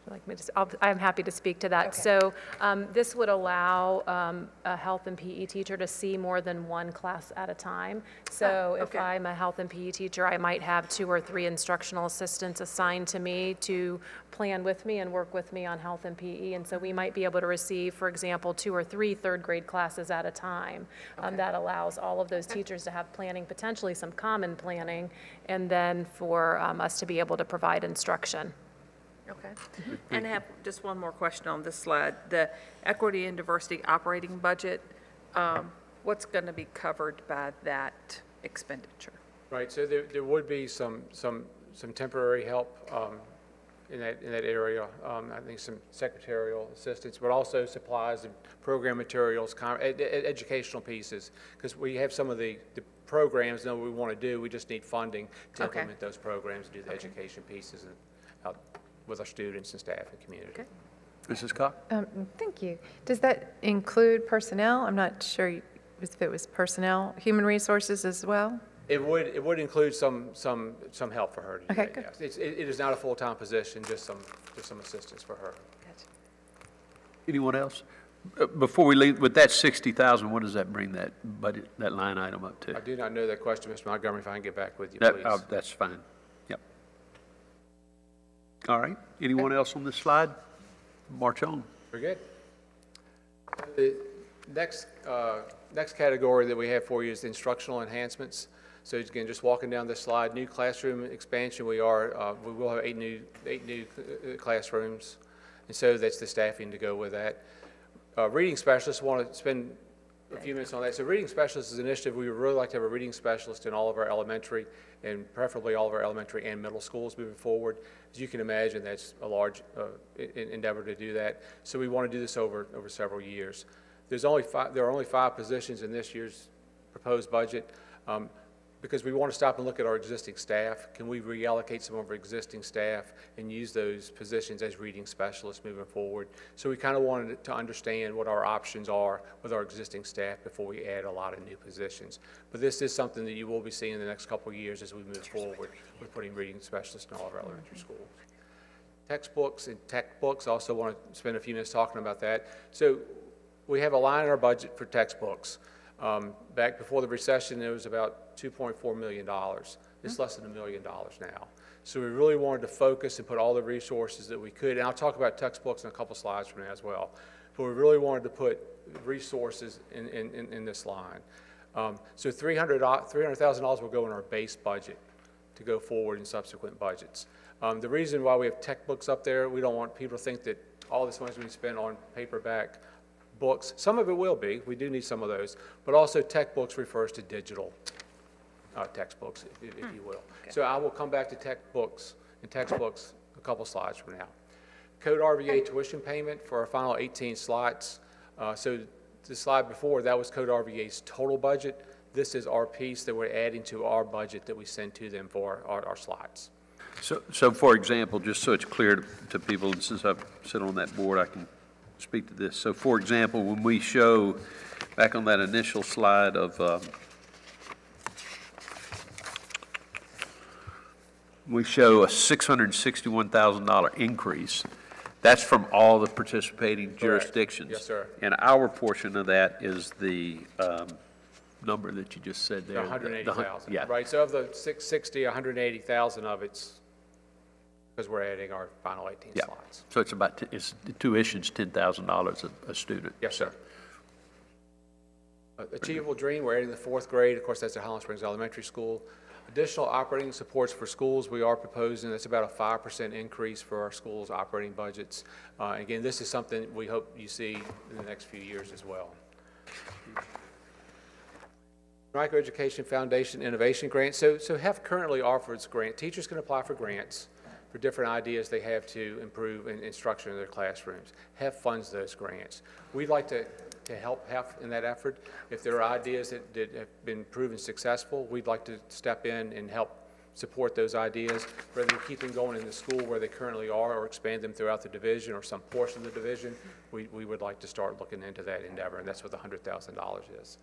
Like me to, I'll- I'm happy to speak to that. So um, this would allow um, a health and PE teacher to see more than one class at a time. So if okay. I'm a health and PE teacher, I might have two or three instructional assistants assigned to me to plan with me and work with me on health and PE. And so we might be able to receive, for example, two or three third grade classes at a time. Um, That allows all of those teachers to have planning, potentially some common planning, and then for um, us to be able to provide instruction. Okay. And I have just one more question on this slide. The equity and diversity operating budget, um, what's going to be covered by that expenditure? Right, so there, there would be some, some, some temporary help um, in that, in that area. Um, I think some secretarial assistance, but also supplies and program materials, ed- ed- educational pieces. Because we have some of the, the programs that we want to do, we just need funding to Okay. implement those programs, and do the education pieces and, out with our students and staff and community. Okay. Mrs. Cocke? Um, Thank you. Does that include personnel? I'm not sure if it was personnel, human resources as well? It would, it would include some, some, some help for her to Okay, good. yes. It's- It, it is not a full-time position, just some, just some assistance for her. Anyone else? Uh, Before we leave, with that sixty thousand, what does that bring that budget, that line item up to? I to? do not know that question, Mr. Montgomery, if I can get back with you, That, please. uh, that's fine, yep. All right, anyone else on this slide? March on. Very good. The next, uh, next category that we have for you is instructional enhancements. So again, just walking down this slide, new classroom expansion, we are, uh, we will have eight new, eight new uh, classrooms. And so that's the staffing to go with that. Uh, Reading specialists, want to spend a few minutes on that. So reading specialists is an initiative, we would really like to have a reading specialist in all of our elementary and preferably all of our elementary and middle schools moving forward. As you can imagine, that's a large uh, endeavor to do that. So we want to do this over, over several years. There's only five, there are only five positions in this year's proposed budget. Um, because we want to stop and look at our existing staff. Can we reallocate some of our existing staff and use those positions as reading specialists moving forward? So we kind of wanted to understand what our options are with our existing staff before we add a lot of new positions. But this is something that you will be seeing in the next couple of years as we move forward with putting reading specialists in all of our elementary schools. Textbooks and tech books, I also want to spend a few minutes talking about that. So we have a line in our budget for textbooks. Um, Back before the recession, it was about $2.4 million. It's less than a million dollars now. So we really wanted to focus and put all the resources that we could, and I'll talk about textbooks in a couple slides from now as well. But we really wanted to put resources in, in, in- in this line. Um, So $300, $300,000 will go in our base budget to go forward in subsequent budgets. Um, The reason why we have tech books up there, we don't want people to think that all this money's being spent on paperback books. Some of it will be, we do need some of those, but also tech books refers to digital uh, textbooks, if if you will. So I will come back to tech books and textbooks a couple slides from now. Code RVA tuition payment for our final 18 slots. Uh, So the slide before, that was Code RVA's total budget. This is our piece that we're adding to our budget that we send to them for our, our slots. So, so for example, just so it's clear to- to people, since I've sit on that board, I can speak to this. So for example, when we show, back on that initial slide of, um, we show a $661,000 increase, that's from all the participating jurisdictions. Yes, sir. And our portion of that is the um, number that you just said The there. the- the 180,000. Yeah. Right, so of the 660, 180,000 of it's, because we're adding our final 18 Yeah, slots. so it's about, it's, the tuition's ten thousand dollars a, a student. Yes, sir. Achievable Dream, we're adding the fourth grade, of course, that's at Highland Springs Elementary School. Additional operating supports for schools, we are proposing, that's about a five percent increase for our schools' operating budgets. Uh, Again, this is something we hope you see in the next few years as well. Henrico Education Foundation Innovation Grant, so, so HEF currently offers grant, teachers can apply for grants for different ideas they have to improve in instruction in their classrooms. HEF funds those grants. We'd like to, to help in that effort. If there are ideas that, that have been proven successful, we'd like to step in and help support those ideas, rather than keep them going in the school where they currently are, or expand them throughout the division or some portion of the division. We, we would like to start looking into that endeavor, and that's what the hundred thousand dollars is.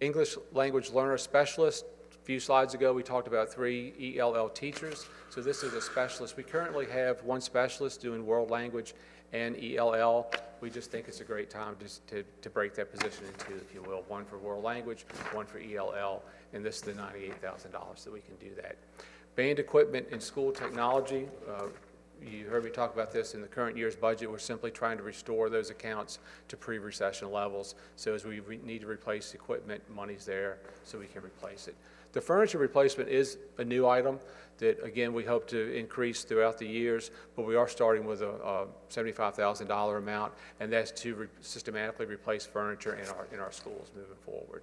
English language learner specialist. A few slides ago, we talked about three ELL teachers. So this is a specialist. We currently have one specialist doing world language and ELL. We just think it's a great time just to, to break that position into, if you will, one for world language, one for ELL, and this is the ninety-eight thousand dollars that we can do that. Band equipment and school technology, uh, you heard me talk about this in the current year's budget. We're simply trying to restore those accounts to pre-recession levels. So as we need to replace equipment, money's there so we can replace it. The furniture replacement is a new item that, again, we hope to increase throughout the years, but we are starting with a a $75,000 amount, and that's to re- systematically replace furniture in our, in our schools moving forward.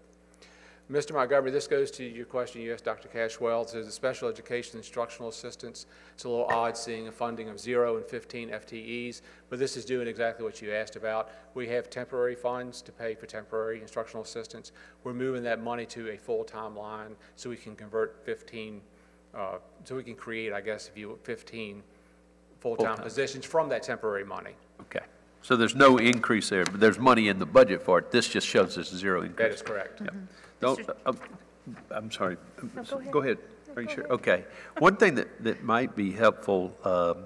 Mr. Montgomery, this goes to your question you asked Dr. Cashwell. It says the special education instructional assistants. It's a little odd seeing a funding of zero and 15 FTEs, but this is doing exactly what you asked about. We have temporary funds to pay for temporary instructional assistants. We're moving that money to a full-time line so we can convert 15, uh, so we can create, I guess, if you, will, 15 full-time Full-time. positions from that temporary money. Okay, so there's no increase there, but there's money in the budget for it. This just shows us zero increase. That is correct. Don't, uh, I'm sorry. Go ahead. Are you sure? Okay. One thing that, that might be helpful, um,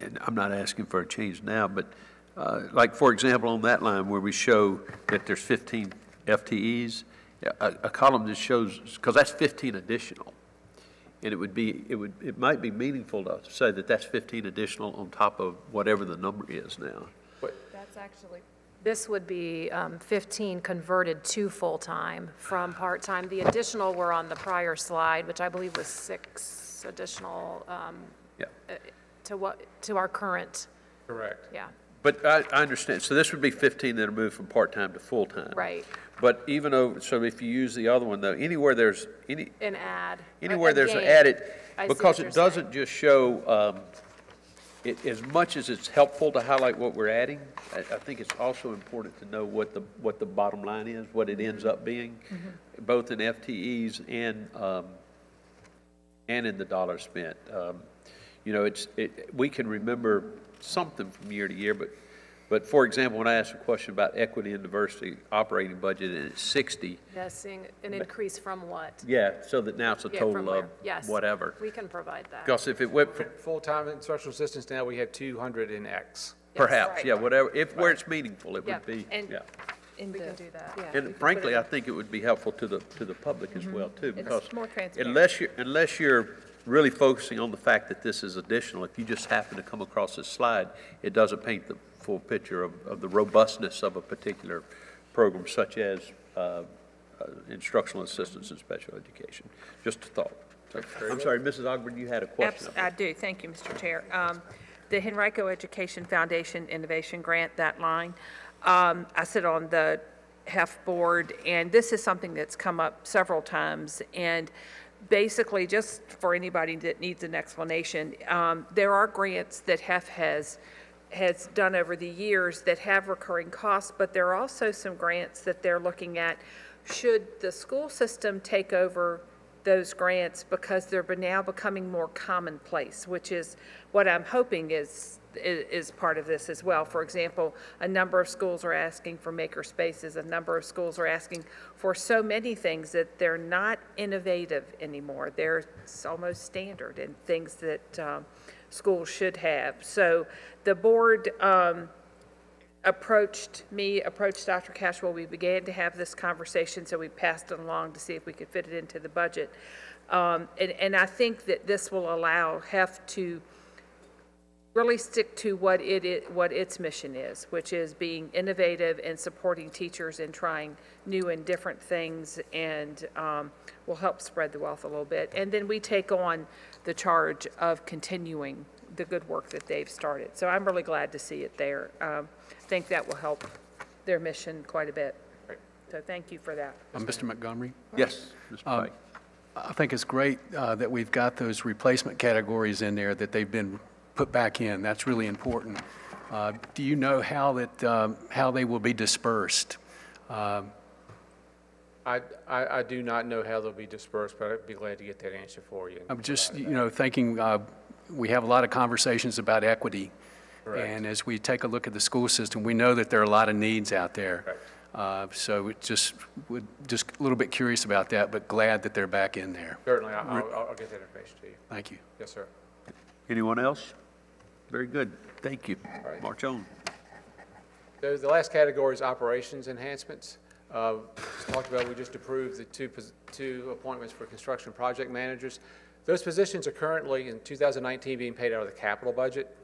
and I'm not asking for a change now, but uh, like, for example, on that line where we show that there's 15 FTEs, a, a column that shows, because that's 15 additional. And it would be, it would, it might be meaningful to say that that's 15 additional on top of whatever the number is now. That's actually. This would be um, 15 converted to full-time from part-time. The additional were on the prior slide, which I believe was six additional um, Yeah. to what, to our current, Correct. yeah, But I, I understand, so this would be 15 that are moved from part-time to full-time. right, But even though, so if you use the other one, though, anywhere there's, any, an add. a- anywhere a there's an gain. added, I because it doesn't just show, um, it, as much as it's helpful to highlight what we're adding, I, I think it's also important to know what the, what the bottom line is, what it ends up being, both in FTEs and, um, and in the dollars spent. Um, You know, it's, it, we can remember something from year to year, but, but for example, when I asked a question about equity and diversity operating budget and it's sixty, Yes, seeing an increase from what? yeah, so that now it's a Yeah, from total of where? Yes. whatever. We can provide that. Because if it went from Full-time instructional assistants now, we have 200 in X. Perhaps, right. yeah, whatever, if, where it's meaningful, it Yeah, would be, and- yeah. In We the- can do that. yeah, we And put frankly, it- I think it would be helpful to the, to the public as mm-hmm. well, too, because more transparent. unless you're, unless you're really focusing on the fact that this is additional, if you just happen to come across this slide, it doesn't paint the full picture of, of the robustness of a particular program such as, uh, uh, instructional assistance in special education. Just a thought. So, I'm sorry, Mrs. Ogburn, you had a question. Abs- I do, thank you, Mr. Chair. Um, The Henrico Education Foundation Innovation Grant, that line, um, I sit on the HEF board, and this is something that's come up several times. And basically, just for anybody that needs an explanation, um, there are grants that HEF has, has done over the years that have recurring costs, but there are also some grants that they're looking at. Should the school system take over those grants because they're now becoming more commonplace, which is what I'm hoping is, is part of this as well. For example, a number of schools are asking for maker spaces, a number of schools are asking for so many things that they're not innovative anymore. They're almost standard and things that um, schools should have. So the board, um, approached me, approached Dr. Cashwell, we began to have this conversation, so we passed it along to see if we could fit it into the budget. Um, and, and I think that this will allow HEF to really stick to what it, i- what its mission is, which is being innovative and supporting teachers and trying new and different things, and um, will help spread the wealth a little bit. And then we take on the charge of continuing the good work that they've started. So I'm really glad to see it there. Um, I think that will help their mission quite a bit. So thank you for that. Uh, Mr. Montgomery? Yes, Mr. Pike. I think it's great uh, that we've got those replacement categories in there, that they've been put back in. That's really important. Uh, Do you know how that, um, how they will be dispersed? Um, I, I, I do not know how they'll be dispersed, but I'd be glad to get that answer for you. I'm just, you know, thinking, uh, we have a lot of conversations about equity. Correct. And as we take a look at the school system, we know that there are a lot of needs out there. Uh, So it just, would, just a little bit curious about that, but glad that they're back in there. Certainly, I- I'll, I'll I'll get that information to you. Thank you. Yes, sir. Anyone else? Very good, thank you. right. March on. So the last category is operations enhancements. Uh, Talked about, we just approved the two, two appointments for construction project managers. Those positions are currently, in 2019, being paid out of the capital budget.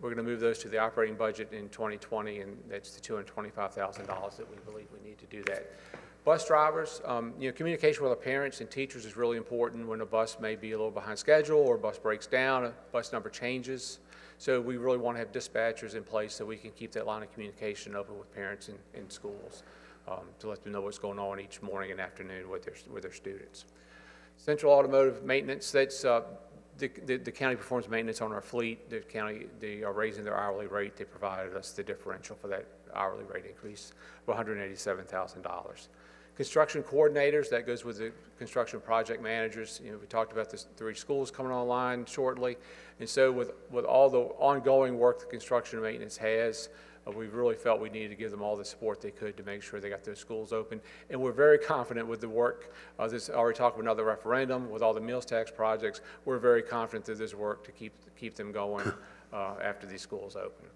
We're going to move those to the operating budget in 2020, and that's the $225,000 that we believe we need to do that. Bus drivers, um, you know, communication with our parents and teachers is really important when a bus may be a little behind schedule, or a bus breaks down, a bus number changes. So we really want to have dispatchers in place so we can keep that line of communication open with parents in, in schools, um, to let them know what's going on each morning and afternoon with their, with their students. Central automotive maintenance, that's, uh, the, the the county performs maintenance on our fleet. The county, they are raising their hourly rate. They provided us the differential for that hourly rate increase of $187,000. Construction coordinators, that goes with the construction project managers. You know, we talked about the three schools coming online shortly. And so with, with all the ongoing work the construction maintenance has, uh, we really felt we needed to give them all the support they could to make sure they got their schools open. And we're very confident with the work, uh, this, already talked about another referendum, with all the meals tax projects, we're very confident that there's work to keep, keep them going uh, after these schools open.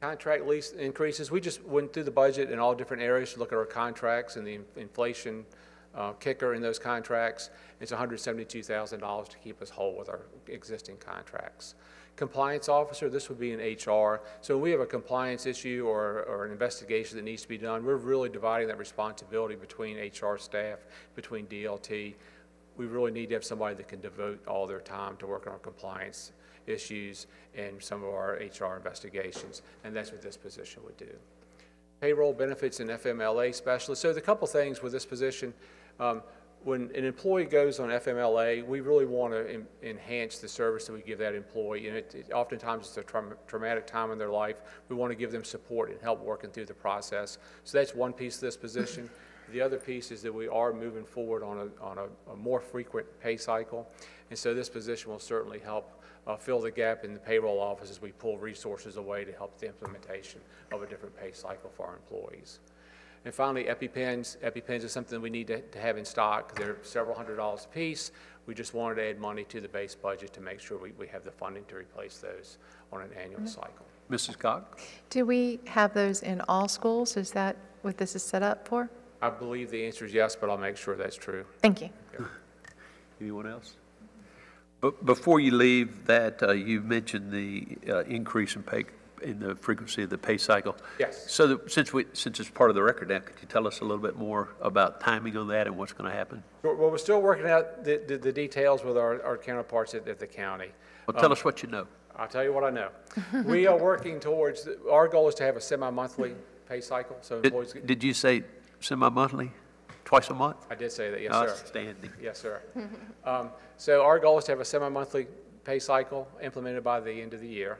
Contract lease increases, we just went through the budget in all different areas to look at our contracts and the in- inflation uh, kicker in those contracts. It's $172,000 to keep us whole with our existing contracts. Compliance officer, this would be in HR. So when we have a compliance issue or, or an investigation that needs to be done, we're really dividing that responsibility between HR staff, between DLT. We really need to have somebody that can devote all their time to working on compliance issues and some of our HR investigations, and that's what this position would do. Payroll benefits and FMLA specialist. So the couple things with this position, um, when an employee goes on FMLA, we really want to enhance the service that we give that employee. And it, it- oftentimes, it's a traum- traumatic time in their life. We want to give them support and help working through the process. So that's one piece of this position. The other piece is that we are moving forward on a, on a, a more frequent pay cycle. And so this position will certainly help uh, fill the gap in the payroll office as we pull resources away to help the implementation of a different pay cycle for our employees. And finally, EpiPens. EpiPens is something we need to, to have in stock. They're several hundred dollars a piece. We just wanted to add money to the base budget to make sure we, we have the funding to replace those on an annual cycle. Mrs. Cocke? Do we have those in all schools? Is that what this is set up for? I believe the answer is yes, but I'll make sure that's true. Thank you. Anyone else? But before you leave that, uh, you mentioned the uh, increase in pay, in the frequency of the pay cycle. Yes. So that- since we, since it's part of the record now, could you tell us a little bit more about timing on that and what's going to happen? Well, we're still working out the, the, the details with our, our counterparts at, at the county. Well, tell us what you know. I'll tell you what I know. We are working towards, our goal is to have a semi-monthly pay cycle, so employees, Did did you say semi-monthly, twice a month? I did say that, yes, sir. Outstanding. Yes, sir. Um, So our goal is to have a semi-monthly pay cycle implemented by the end of the year,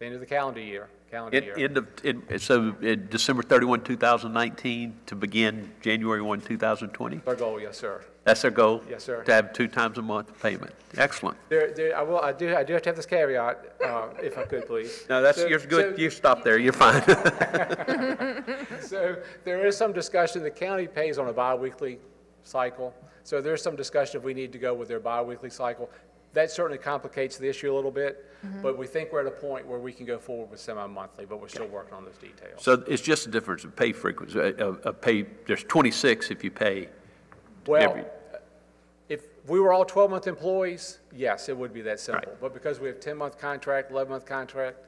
the end of the calendar year, calendar year. End of, in- so in December 31, 2019, to begin January 1, 2020? Our goal, yes, sir. That's our goal? Yes, sir. To have two times a month payment. Excellent. There, there, I will, I do, I do have to have this caveat, uh, if I could, please. No, that's, So- you're good. so- You stop there. You're fine. So there is some discussion, the county pays on a biweekly cycle, so there's some discussion if we need to go with their biweekly cycle. That certainly complicates the issue a little bit, mm-hmm. but we think we're at a point where we can go forward with semi-monthly, but we're still working on those details. So it's just a difference of pay frequency, uh, uh of, of pay, there's 26 if you pay Well, every, uh, if we were all 12-month employees, yes, it would be that simple. Right. But because we have 10-month contract, 11-month contract,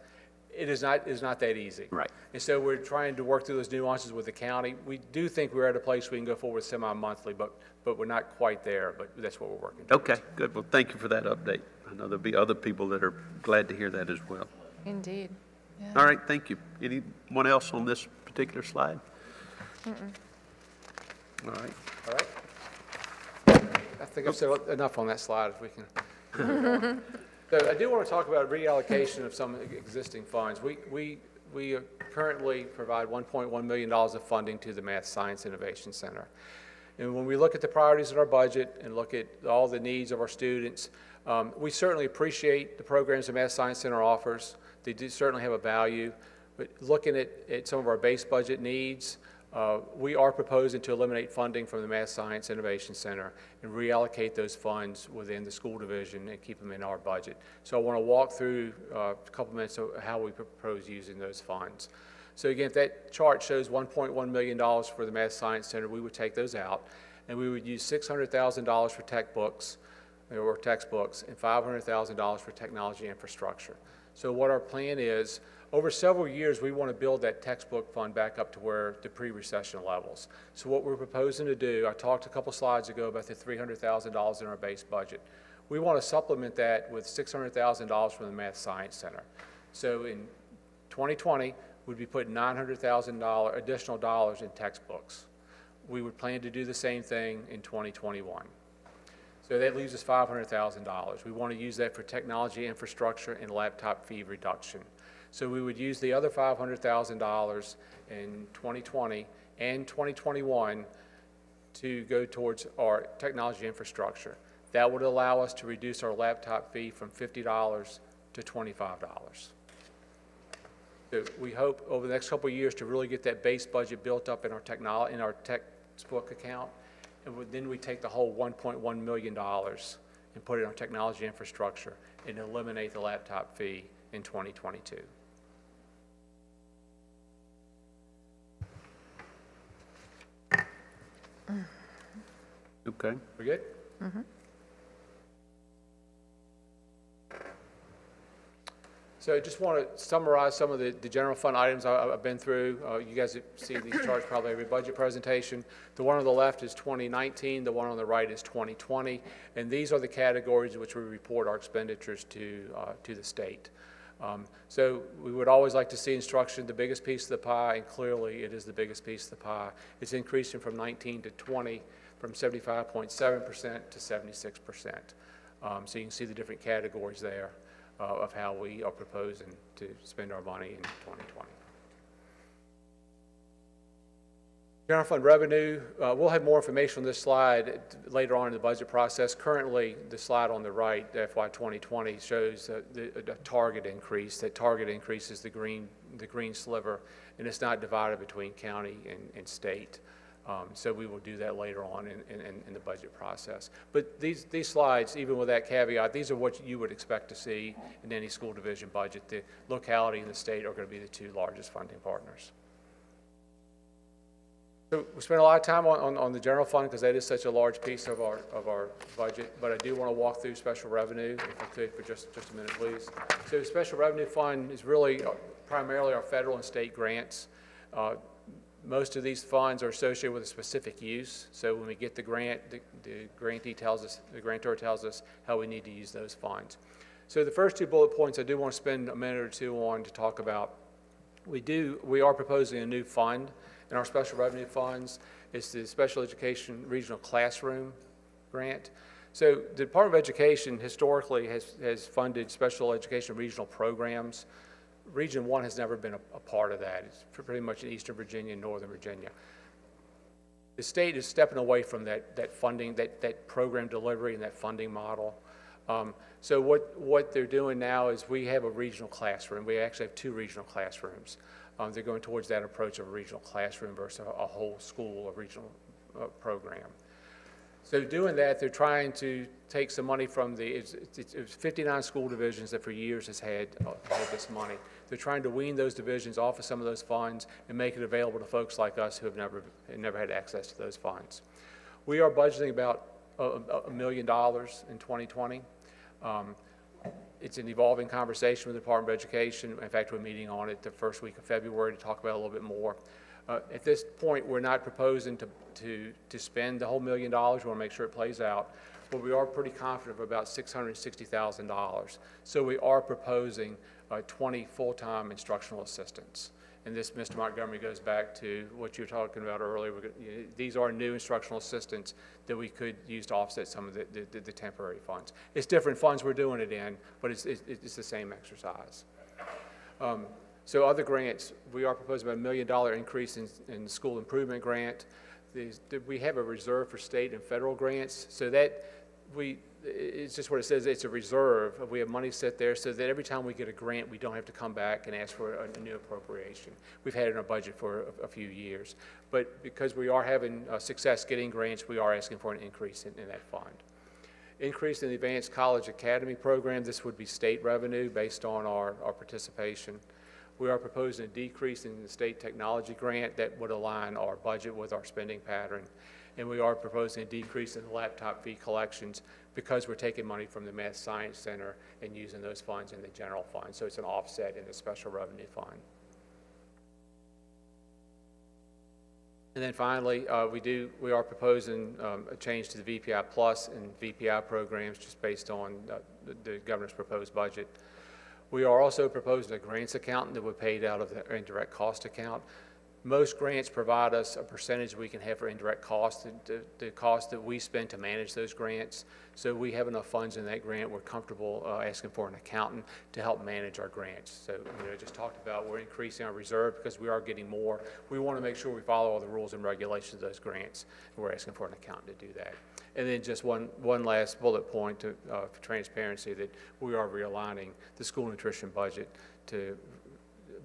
it is not, is not that easy. Right. And so we're trying to work through those nuances with the county. We do think we're at a place we can go forward with semi-monthly, but, but we're not quite there, but that's what we're working towards. okay, good. Well, thank you for that update. I know there'll be other people that are glad to hear that as well. Indeed. All right, thank you. Anyone else on this particular slide? All right. All right? I think I've said enough on that slide, if we can. So I do want to talk about reallocation of some existing funds. We, we, we currently provide $1.1 million of funding to the Math Science Innovation Center. And when we look at the priorities in our budget and look at all the needs of our students, um, we certainly appreciate the programs the Math Science Center offers. They do certainly have a value. But looking at, at some of our base budget needs, uh, we are proposing to eliminate funding from the Math Science Innovation Center and reallocate those funds within the school division and keep them in our budget. So I want to walk through uh, a couple minutes of how we propose using those funds. So again, if that chart shows $1.1 million for the Math Science Center, we would take those out, and we would use $600,000 for tech books, or textbooks, and $500,000 for technology infrastructure. So what our plan is, over several years, we want to build that textbook fund back up to where the pre-recession levels. So what we're proposing to do, I talked a couple slides ago about the $300,000 in our base budget. We want to supplement that with $600,000 from the Math Science Center. So in 2020, we'd be putting $900,000 additional dollars in textbooks. We would plan to do the same thing in 2021. So that leaves us $500,000. We want to use that for technology infrastructure and laptop fee reduction. So we would use the other $500,000 in 2020 and 2021 to go towards our technology infrastructure. That would allow us to reduce our laptop fee from $50 to $25. So we hope over the next couple of years to really get that base budget built up in our technol, in our textbook account. And then we take the whole $1.1 million and put it on technology infrastructure and eliminate the laptop fee in 2022. Okay. We good? Mm-hmm. So I just want to summarize some of the, the general fund items I- I've been through. Uh, You guys have seen these charts probably every budget presentation. The one on the left is 2019, the one on the right is 2020, and these are the categories in which we report our expenditures to, uh, to the state. Um, So we would always like to see instruction, the biggest piece of the pie, and clearly it is the biggest piece of the pie. It's increasing from 19 to 20. from 75.7% to 76%. Um, So you can see the different categories there uh, of how we are proposing to spend our money in 2020. General fund revenue, uh, we'll have more information on this slide later on in the budget process. Currently, the slide on the right, FY 2020, shows uh, the, a target increase. That target increase is the green, the green sliver, and it's not divided between county and, and state. Um, So we will do that later on in, in, in the budget process. But these, these slides, even with that caveat, these are what you would expect to see in any school division budget. The locality and the state are going to be the two largest funding partners. So we spent a lot of time on, on, on the general fund because that is such a large piece of our, of our budget, but I do want to walk through special revenue, if I could, for just, just a minute, please. So special revenue fund is really uh, primarily our federal and state grants. Uh, most of these funds are associated with a specific use, so when we get the grant, the, the grantee tells us, the grantor tells us how we need to use those funds. So the first two bullet points I do want to spend a minute or two on to talk about. We do, we are proposing a new fund in our special revenue funds. It's the Special Education Regional Classroom Grant. So the Department of Education historically has, has funded special education regional programs. Region 1 has never been a, a part of that. It's pretty much in Eastern Virginia and Northern Virginia. The state is stepping away from that, that funding, that, that program delivery and that funding model. Um, so what, what they're doing now is we have a regional classroom. We actually have two regional classrooms. Um, they're going towards that approach of a regional classroom versus a, a whole school, a regional uh, program. So doing that, they're trying to take some money from the, it's, it's, it's 59 school divisions that for years has had, uh, had this money. They're trying to wean those divisions off of some of those funds and make it available to folks like us who have never, never had access to those funds. We are budgeting about a, a million dollars in 2020. Um, it's an evolving conversation with the Department of Education. In fact, we're meeting on it the first week of February to talk about a little bit more. Uh, at this point, we're not proposing to, to, to spend the whole million dollars. We want to make sure it plays out. But we are pretty confident of about $660,000. So we are proposing uh, 20 full-time instructional assistants. And this, Mr. Montgomery, goes back to what you were talking about earlier. You know, these are new instructional assistants that we could use to offset some of the, the, the temporary funds. It's different funds we're doing it in, but it's, it's, it's the same exercise. Um, so other grants, we are proposing about a million dollar increase in, in school improvement grant. These, we have a reserve for state and federal grants, so that we, it's just what it says, it's a reserve. We have money set there so that every time we get a grant, we don't have to come back and ask for a, a new appropriation. We've had it in our budget for a, a few years. But because we are having uh, success getting grants, we are asking for an increase in, in that fund. Increase in the Advanced College Academy program, this would be state revenue based on our, our participation. We are proposing a decrease in the state technology grant that would align our budget with our spending pattern. And we are proposing a decrease in the laptop fee collections because we're taking money from the Math Science Center and using those funds in the general fund. So it's an offset in the special revenue fund. And then finally, uh, we do we are proposing um, a change to the VPI Plus and VPI programs just based on uh, the, the, governor's proposed budget. We are also proposing a grants account that would be paid out of the indirect cost account. Most grants provide us a percentage we can have for indirect costs, the, the, cost that we spend to manage those grants. So we have enough funds in that grant. We're comfortable uh, asking for an accountant to help manage our grants. So, you know, just talked about we're increasing our reserve because we are getting more. We want to make sure we follow all the rules and regulations of those grants. We're asking for an accountant to do that. And then just one, one last bullet point to, uh, for transparency that we are realigning the school nutrition budget to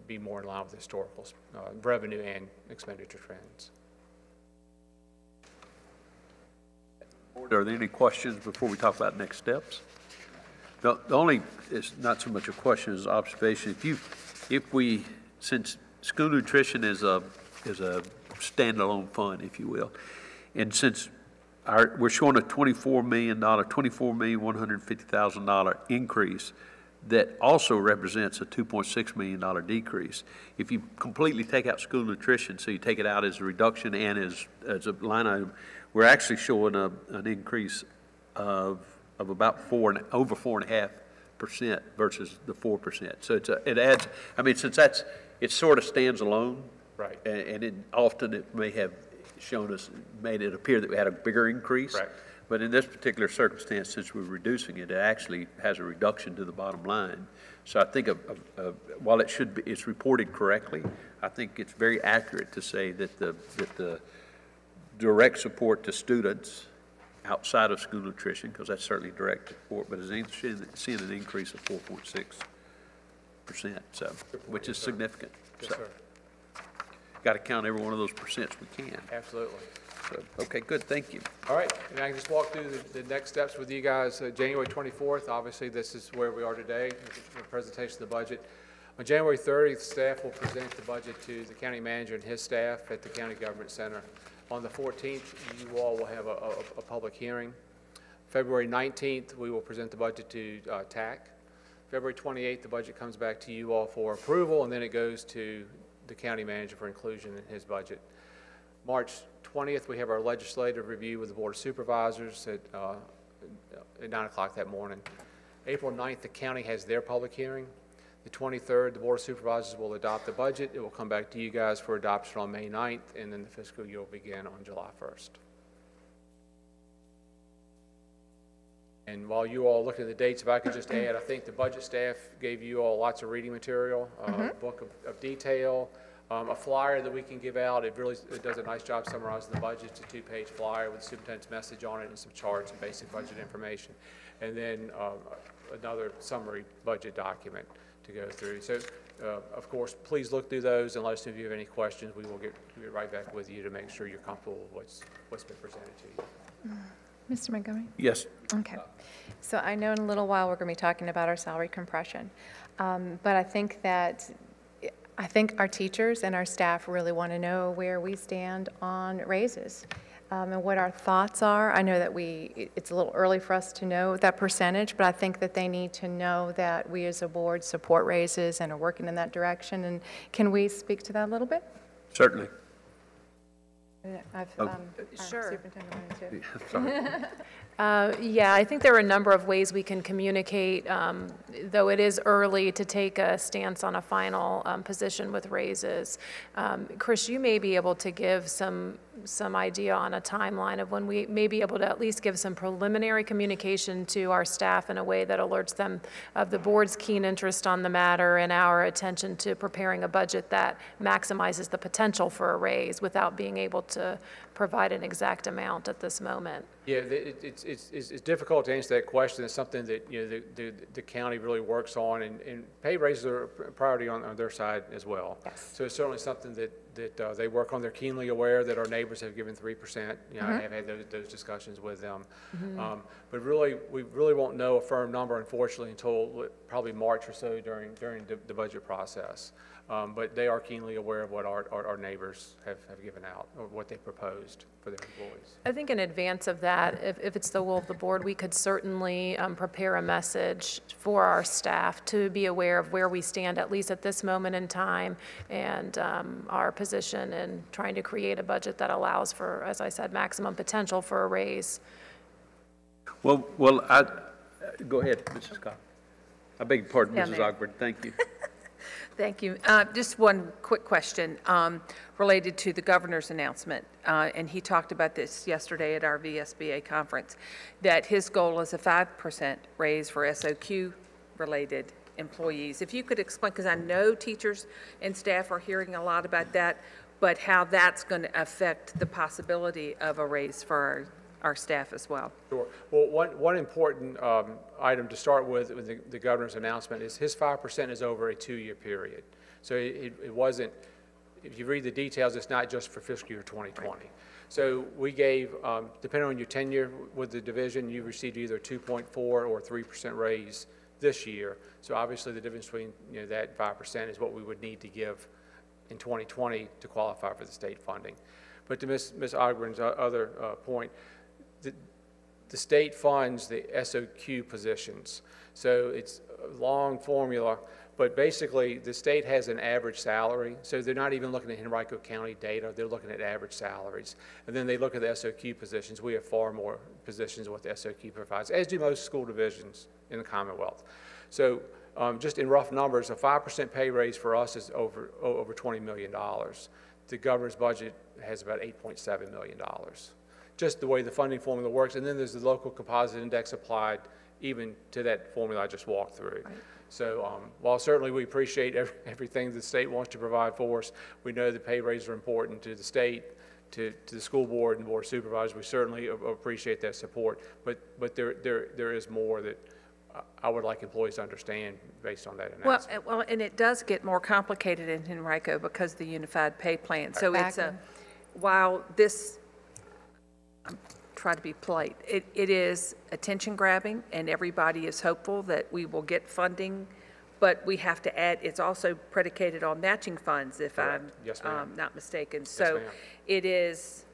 be more in line with historical uh, revenue and expenditure trends. Are there any questions before we talk about next steps? The, the only, it's not so much a question as observation. If you, if we, since school nutrition is a, is a standalone fund, if you will, and since our, we're showing a $24 million, $24,150,000 increase that also represents a $2.6 million decrease. If you completely take out school nutrition, so you take it out as a reduction and as, as a line item, we're actually showing a, an increase of, of about four, and, over four and a half percent versus the four percent. So it's a, it adds, I mean, since that's, it sort of stands alone. Right. And, and it, often it may have shown us, made it appear that we had a bigger increase. Correct. But in this particular circumstance, since we're reducing it, it actually has a reduction to the bottom line. So I think, of- of- of- while it should be, it's reported correctly, I think it's very accurate to say that the, that the direct support to students outside of school nutrition, because that's certainly direct support, but is in- seeing an increase of 4.6 percent, so, which is significant. Yes, So. Got to count every one of those percents we can. Absolutely. So, okay, good, thank you. All right, and I can just walk through the, the next steps with you guys. Uh, January 24th, obviously, this is where we are today, the presentation of the budget. On January 30th, staff will present the budget to the county manager and his staff at the county government center. On the 14th, you all will have a, a, a public hearing. February 19th, we will present the budget to uh, TAC. February 28th, the budget comes back to you all for approval, and then it goes to the county manager for inclusion in his budget. March 20th, we have our legislative review with the Board of Supervisors at, uh, at 9 o'clock that morning. April 9th, the county has their public hearing. The 23rd, the Board of Supervisors will adopt the budget. It will come back to you guys for adoption on May 9th, and then the fiscal year will begin on July 1st. And while you all look at the dates, if I could just add, I think the budget staff gave you all lots of reading material, a book of, of detail, um, a flyer that we can give out. It really, it does a nice job summarizing the budget. It's a two-page flyer with the superintendent's message on it and some charts and basic budget information. And then, um, another summary budget document to go through. So, uh, of course, please look through those and let us know if you have any questions. We will get, get right back with you to make sure you're comfortable with what's, what's been presented to you. Mr. Montgomery? Yes, Okay. So I know in a little while, we're going to be talking about our salary compression. Um, But I think that, I think our teachers and our staff really want to know where we stand on raises um, and what our thoughts are. I know that we, it's a little early for us to know that percentage, but I think that they need to know that we as a board support raises and are working in that direction. And can we speak to that a little bit? certainly. I've, Oh. um, our Sure. Superintendent wanted to. Sorry. Uh, Yeah, I think there are a number of ways we can communicate, um, though it is early to take a stance on a final um, position with raises. Um, Chris, you may be able to give some, some idea on a timeline of when we may be able to at least give some preliminary communication to our staff in a way that alerts them of the board's keen interest on the matter and our attention to preparing a budget that maximizes the potential for a raise without being able to provide an exact amount at this moment. Yeah, it- it's, it's, it's difficult to answer that question. It's something that, you know, the, the, the county really works on, and, and pay raises are a priority on, on their side as well. Yes. So it's certainly something that, that uh, they work on. They're keenly aware that our neighbors have given three percent. You know, I have had those, those discussions with them. Um, But really, we really won't know a firm number unfortunately until probably March or so during, during the, the budget process. Um, But they are keenly aware of what our, our, our neighbors have, have given out, or what they proposed for their employees. I think in advance of that, if, if it's the will of the board, we could certainly um, prepare a message for our staff to be aware of where we stand, at least at this moment in time, and um, our position in trying to create a budget that allows for, as I said, maximum potential for a raise. Well, well, I, go ahead, Mrs. Scott. I beg your pardon, Yeah, Mrs. Mayor. Ogburn, thank you. Thank you. Uh, Just one quick question um, related to the governor's announcement. Uh, And he talked about this yesterday at our VSBA conference, that his goal is a 5% raise for SOQ-related employees. If you could explain, because I know teachers and staff are hearing a lot about that, but how that's going to affect the possibility of a raise for our, staff as well. Sure. Well, one, one important um, item to start with, with the- the governor's announcement is his 5% is over a two-year period. So it, it wasn't, if you read the details, it's not just for fiscal year 2020. So we gave, um, depending on your tenure with the division, you received either 2.4 or 3% raise this year. So obviously, the difference between, you know, that 5% is what we would need to give in 2020 to qualify for the state funding. But to Ms. Ms. Ogburn's o- other uh, point, the, the state funds the SOQ positions. So it's a long formula, but basically, the state has an average salary, so they're not even looking at Henrico County data, they're looking at average salaries. And then they look at the SOQ positions, we have far more positions than what the SOQ provides, as do most school divisions in the Commonwealth. So, um, just in rough numbers, a five percent pay raise for us is over, over twenty million dollars. the governor's budget has about $8.7 million. Just the way the funding formula works, and then there's the local composite index applied even to that formula I just walked through. So um, while certainly we appreciate ev- everything the state wants to provide for us, we know the pay raises are important to the state, to, to the school board and board of supervisors. We certainly appreciate that support, but, but there, there, there is more that I- I would like employees to understand based on that Well, announcement. uh, well, and it does get more complicated in Henrico because of the unified pay plan. So it's a, while this, I'm trying to be polite, it, it is attention grabbing and everybody is hopeful that we will get funding, but we have to add, it's also predicated on matching funds if I'm Correct. Yes, ma'am. um, not mistaken. So ma'am. it is,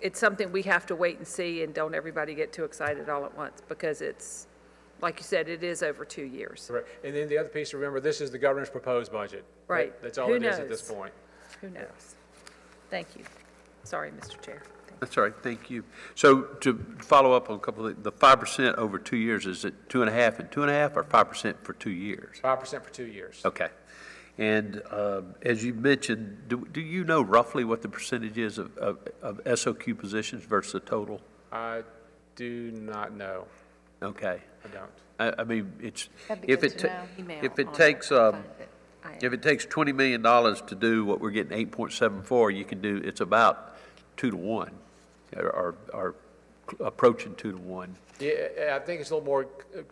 it's something we have to wait and see and don't everybody get too excited all at once because it's, like you said, it is over two years. Correct. And then the other piece to remember, this is the governor's proposed budget. That- Right. That's all Who it is at this knows? point. Who knows? Thank you. Sorry, Mr. Chair. That's all right, thank you. So to follow up on a couple of, the five percent over two years, is it two and a half and two and a half, or five percent for two years? Five percent for two years. Okay. And um, as you mentioned, do, do you know roughly what the percentage is of, of, of SOQ positions versus the total? I do not know. Okay. I don't. I, I mean, it's, That'd be if good it, to ta- know. Email if it on takes, I'll um, it. I if it takes twenty million dollars to do what we're getting eight point seven four, you can do, it's about two to one, or- or approaching two to one. Yeah, I think it's a little more,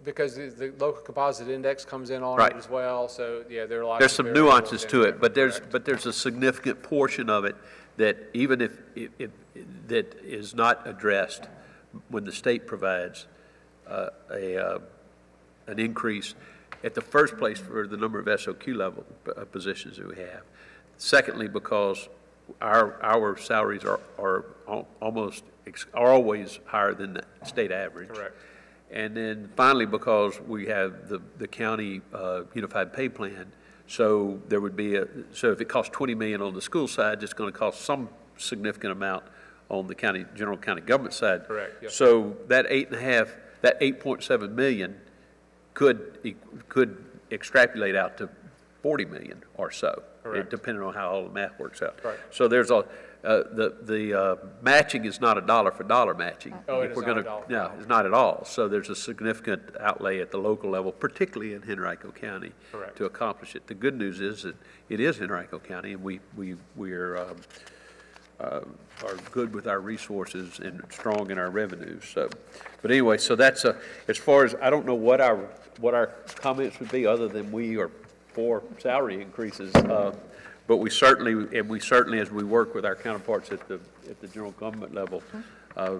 because the, the local composite index comes in on Right. it as well, so, yeah, there are lots. There's some nuances to it, but there's, correct. but there's a significant portion of it that even if, if, if- that is not addressed when the state provides uh, a, uh, an increase at the first place for the number of SOQ level uh, positions that we have. Secondly, because our, our salaries are, are al- almost, ex- are always higher than the state average. Correct. And then finally, because we have the, the county uh, unified pay plan, so there would be a, so if it costs 20 million on the school side, it's going to cost some significant amount on the county, general county government side. Correct, yes. So that eight and a half, that 8.7 million could, e- could extrapolate out to 40 million or so. Correct. Depending on how all the math works out. Right. So there's a, uh, the, the uh, matching is not a dollar for dollar matching. Oh, it If is we're not a dollar for No, dollar. it's not at all. So there's a significant outlay at the local level, particularly in Henrico County. Correct. To accomplish it. The good news is that it is Henrico County, and we, we, we're, um, uh, are good with our resources and strong in our revenues, so. But anyway, so that's a, as far as, I don't know what our, what our comments would be, other than we are for salary increases. uh, But we certainly, and we certainly, as we work with our counterparts at the, at the general government level, uh,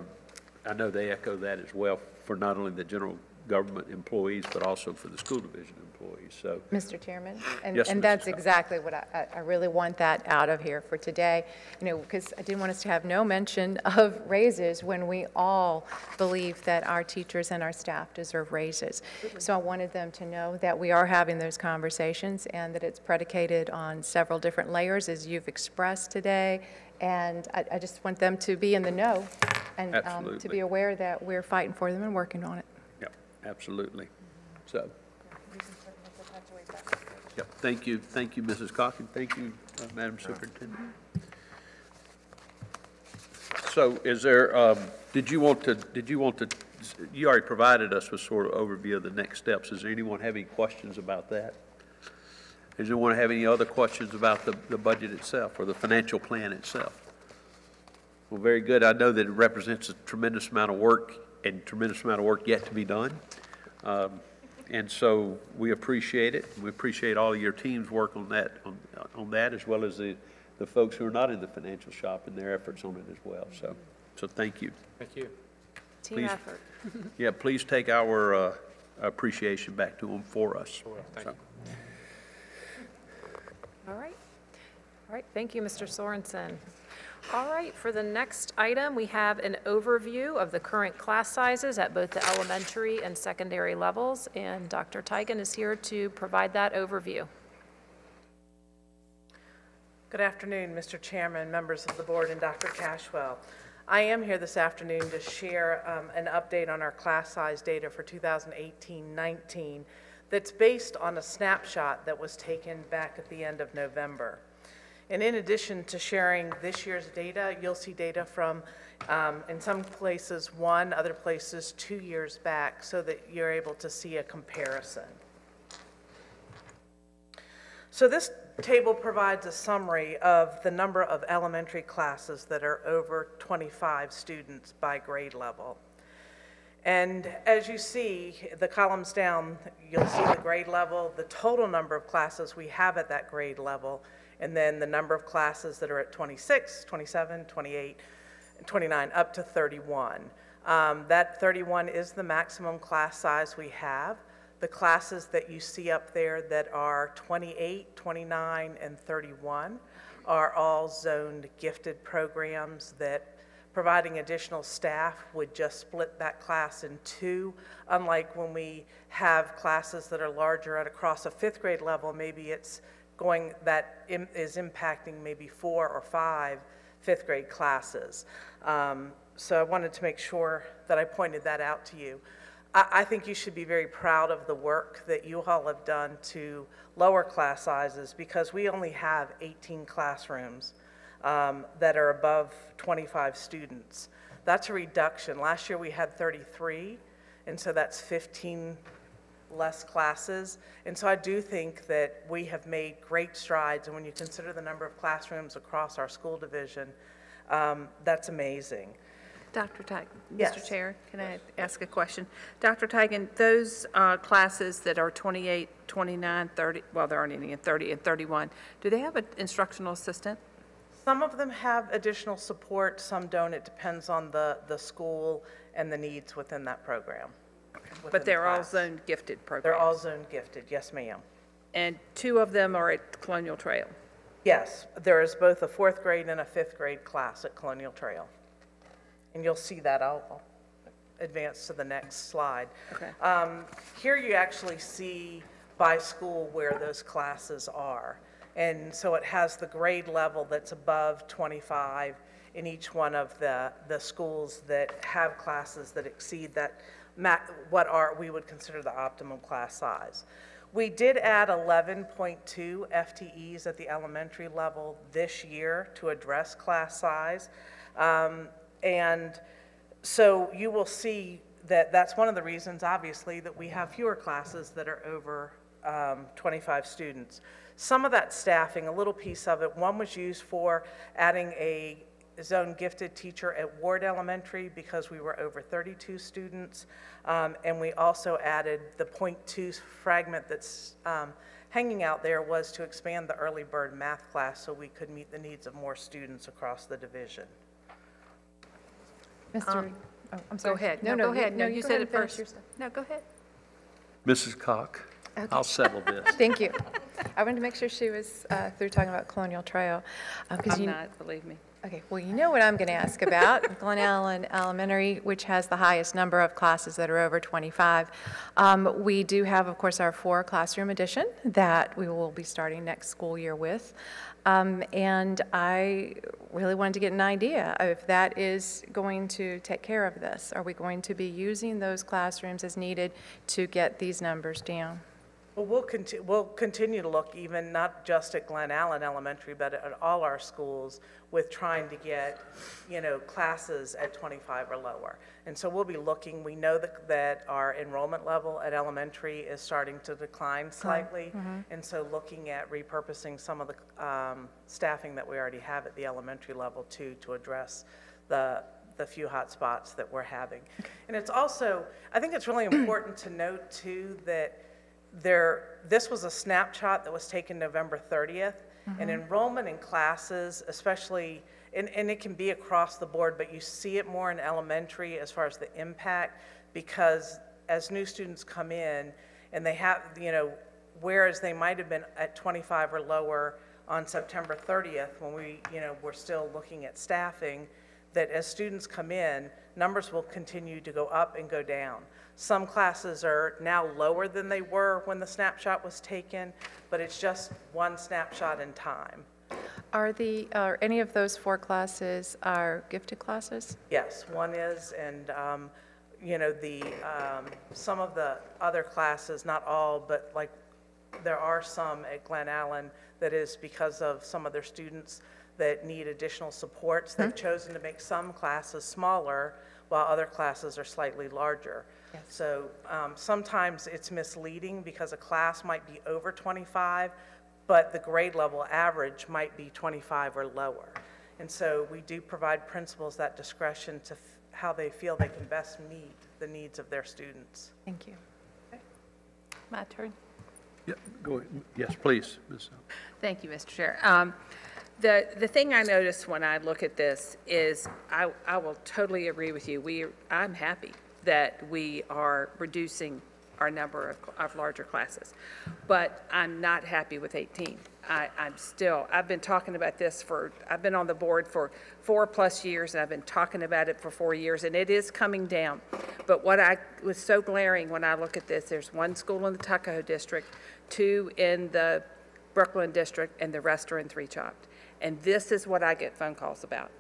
I know they echo that as well, for not only the general government employees, but also for the school division employees, so. Mr. Chairman? And, Yes, and Mrs. that's Scott. exactly what I, I- I really want that out of here for today, you know, because I didn't want us to have no mention of raises when we all believe that our teachers and our staff deserve raises. So I wanted them to know that we are having those conversations and that it's predicated on several different layers, as you've expressed today. And I, I just want them to be in the know and um, to be aware that we're fighting for them and working on it. Yep, absolutely. So. Yep, thank you, thank you, Mrs. Cochran, thank you, uh, Madam Superintendent. So is there, um, did you want to, did you want to, you already provided us with sort of overview of the next steps. Does anyone have any questions about that? Does anyone have any other questions about the, the budget itself or the financial plan itself? Well, very good. I know that it represents a tremendous amount of work and tremendous amount of work yet to be done. Um, And so we appreciate it. We appreciate all of your team's work on that, on, on that, as well as the, the folks who are not in the financial shop and their efforts on it as well. So, so thank you. Thank you. Team Please. effort. Yeah, please take our uh, appreciation back to them for us. will. Thank So, you. All right. All right, thank you, Mr. Sorensen. All right, for the next item, we have an overview of the current class sizes at both the elementary and secondary levels, and Dr. Teigen is here to provide that overview. Good afternoon, Mr. Chairman, members of the board, and Dr. Cashwell. I am here this afternoon to share um, an update on our class size data for 2018-19 that's based on a snapshot that was taken back at the end of November. And in addition to sharing this year's data, you'll see data from, um, in some places, one, other places, two years back, so that you're able to see a comparison. So this table provides a summary of the number of elementary classes that are over 25 students by grade level. And as you see, the columns down, you'll see the grade level, the total number of classes we have at that grade level, and then the number of classes that are at 26, 27, 28, 29, up to 31. Um, That 31 is the maximum class size we have. The classes that you see up there that are 28, 29, and 31 are all zoned gifted programs that providing additional staff would just split that class in two, unlike when we have classes that are larger at across a fifth grade level, maybe it's going, that is impacting maybe four or five fifth grade classes. Um, So I wanted to make sure that I pointed that out to you. I, I think you should be very proud of the work that you all have done to lower class sizes because we only have 18 classrooms um, that are above 25 students. That's a reduction. Last year, we had 33, and so that's 15 less classes. And so I do think that we have made great strides, and when you consider the number of classrooms across our school division, um, that's amazing. Dr. Teigen? Yes. Mr. Chair, can I ask a question? Dr. Teigen, those uh, classes that are 28, 29, 30, well, there aren't any in 30 and 31, do they have an instructional assistant? Some of them have additional support, some don't. It depends on the, the school and the needs within that program. But the they're all class. zone gifted programs? They're all zone gifted, yes, ma'am. And two of them are at Colonial Trail? Yes, there is both a fourth grade and a fifth grade class at Colonial Trail. And you'll see that, I'll I'll advance to the next slide. Okay. Um, Here you actually see by school where those classes are. And so it has the grade level that's above 25 in each one of the, the schools that have classes that exceed that, what are, we would consider the optimum class size. We did add 11.2 FTEs at the elementary level this year to address class size. Um, And so you will see that that's one of the reasons, obviously, that we have fewer classes that are over um, 25 students. Some of that staffing, a little piece of it, one was used for adding a zone gifted teacher at Ward Elementary because we were over 32 students. Um, And we also added the .2 fragment that's um, hanging out there was to expand the early bird math class so we could meet the needs of more students across the division. Mr., oh, I'm sorry. Go ahead. No, No, no, go ahead. No, you go said it and finish first. your. No, go ahead. Mrs. Cocke, I'll settle this. Thank you. I wanted to make sure she was uh, through talking about Colonial Trail. uh, 'cause I'm you- not, believe me. Okay, well, you know what I'm going to ask about, Glen Allen Elementary, which has the highest number of classes that are over 25. Um, We do have, of course, our four classroom addition that we will be starting next school year with. Um, And I really wanted to get an idea if that is going to take care of this. Are we going to be using those classrooms as needed to get these numbers down? Well, we'll conti, we'll continue to look even, not just at Glen Allen Elementary, but at all our schools with trying to get, you know, classes at 25 or lower. And so we'll be looking, we know that, that our enrollment level at elementary is starting to decline slightly. And so looking at repurposing some of the um, staffing that we already have at the elementary level too, to address the, the few hot spots that we're having. And it's also, I think it's really important to note too, that there, this was a snapshot that was taken November 30th, and mm-hmm. enrollment in classes, especially, and, and it can be across the board, but you see it more in elementary as far as the impact, because as new students come in, and they have, you know, whereas they might have been at 25 or lower on September 30th, when we, you know, we're still looking at staffing, that as students come in, numbers will continue to go up and go down. Some classes are now lower than they were when the snapshot was taken, but it's just one snapshot in time. Are the, are any of those four classes are gifted classes? Yes, one is, and, um, you know, the, um, some of the other classes, not all, but like there are some at Glen Allen that is because of some of their students that need additional supports. They've chosen to make some classes smaller while other classes are slightly larger. So um, sometimes it's misleading because a class might be over 25, but the grade level average might be 25 or lower. And so we do provide principals that discretion to f- how they feel they can best meet the needs of their students. Thank you. My turn. Yeah, go ahead. Yes, please, Ms. Thank you, Mr. Chair. Um, The, the thing I notice when I look at this is, I, I will totally agree with you. We, I'm happy that we are reducing our number of, of larger classes. But I'm not happy with 18. I, I'm still, I've been talking about this for, I've been on the board for four-plus years, and I've been talking about it for four years, and it is coming down. But what I, was so glaring when I look at this, there's one school in the Tuckahoe district, two in the Brookland district, and the rest are in Three Chopt. And this is what I get phone calls about.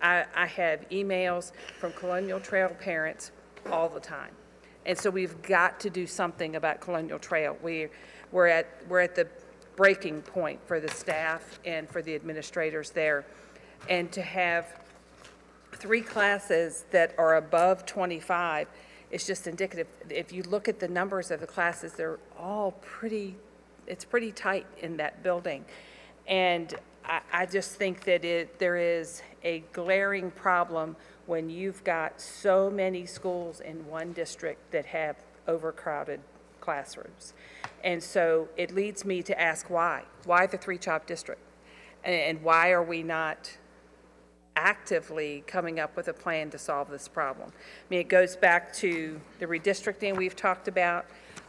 I, I have emails from Colonial Trail parents all the time. And so we've got to do something about Colonial Trail. We, we're at, we're at the breaking point for the staff and for the administrators there. And to have three classes that are above 25 is just indicative. If you look at the numbers of the classes, they're all pretty, it's pretty tight in that building. And I, I just think that it, there is a glaring problem when you've got so many schools in one district that have overcrowded classrooms. And so it leads me to ask why? Why the Three Chopt district? And, and why are we not actively coming up with a plan to solve this problem. I mean, it goes back to the redistricting we've talked about.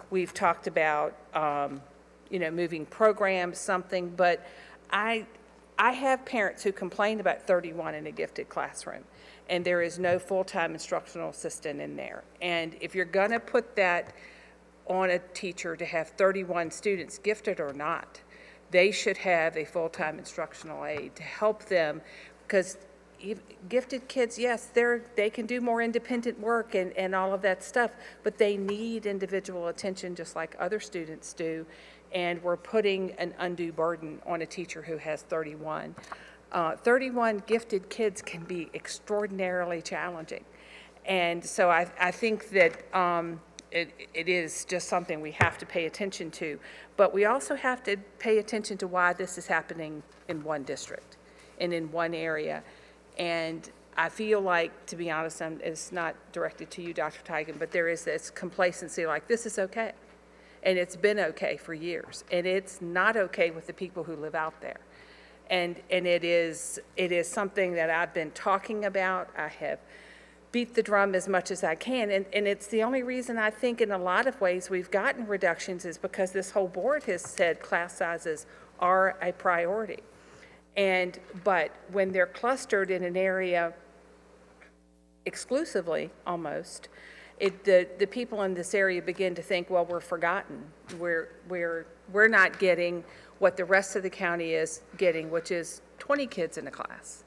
We've talked about, um, you know, moving programs, something, but I, I have parents who complain about 31 in a gifted classroom, and there is no full-time instructional assistant in there. And if you're going to put that on a teacher to have 31 students, gifted or not, they should have a full-time instructional aide to help them, because gifted kids, yes, they're, they can do more independent work and, and all of that stuff, but they need individual attention just like other students do, and we're putting an undue burden on a teacher who has 31. Uh, 31 gifted kids can be extraordinarily challenging. And so I, I think that um, it, it is just something we have to pay attention to. But we also have to pay attention to why this is happening in one district and in one area. And I feel like, to be honest, I'm, it's not directed to you, Dr. Teigen, but there is this complacency like, this is okay. And it's been okay for years. And it's not okay with the people who live out there. And, and it is, it is something that I've been talking about. I have beat the drum as much as I can. And, and it's the only reason I think in a lot of ways we've gotten reductions is because this whole board has said class sizes are a priority. And, but when they're clustered in an area exclusively, almost, it, the, the people in this area begin to think, well, we're forgotten. We're, we're, we're not getting what the rest of the county is getting, which is 20 kids in a class.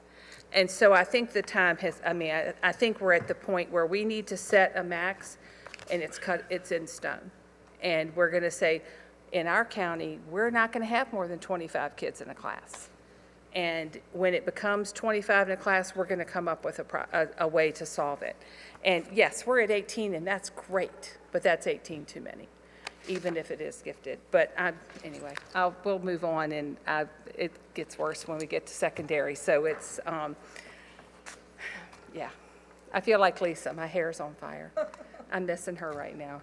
And so I think the time has, I mean, I, I think we're at the point where we need to set a max, and it's cut, it's in stone. And we're going to say, in our county, we're not going to have more than 25 kids in a class. And when it becomes 25 in a class, we're going to come up with a, pro- a, a way to solve it. And yes, we're at 18, and that's great, but that's 18 too many, even if it is gifted. But I, anyway, I'll, we'll move on, and I, it gets worse when we get to secondary. So it's, um, yeah. I feel like Lisa, my hair's on fire. I'm missing her right now.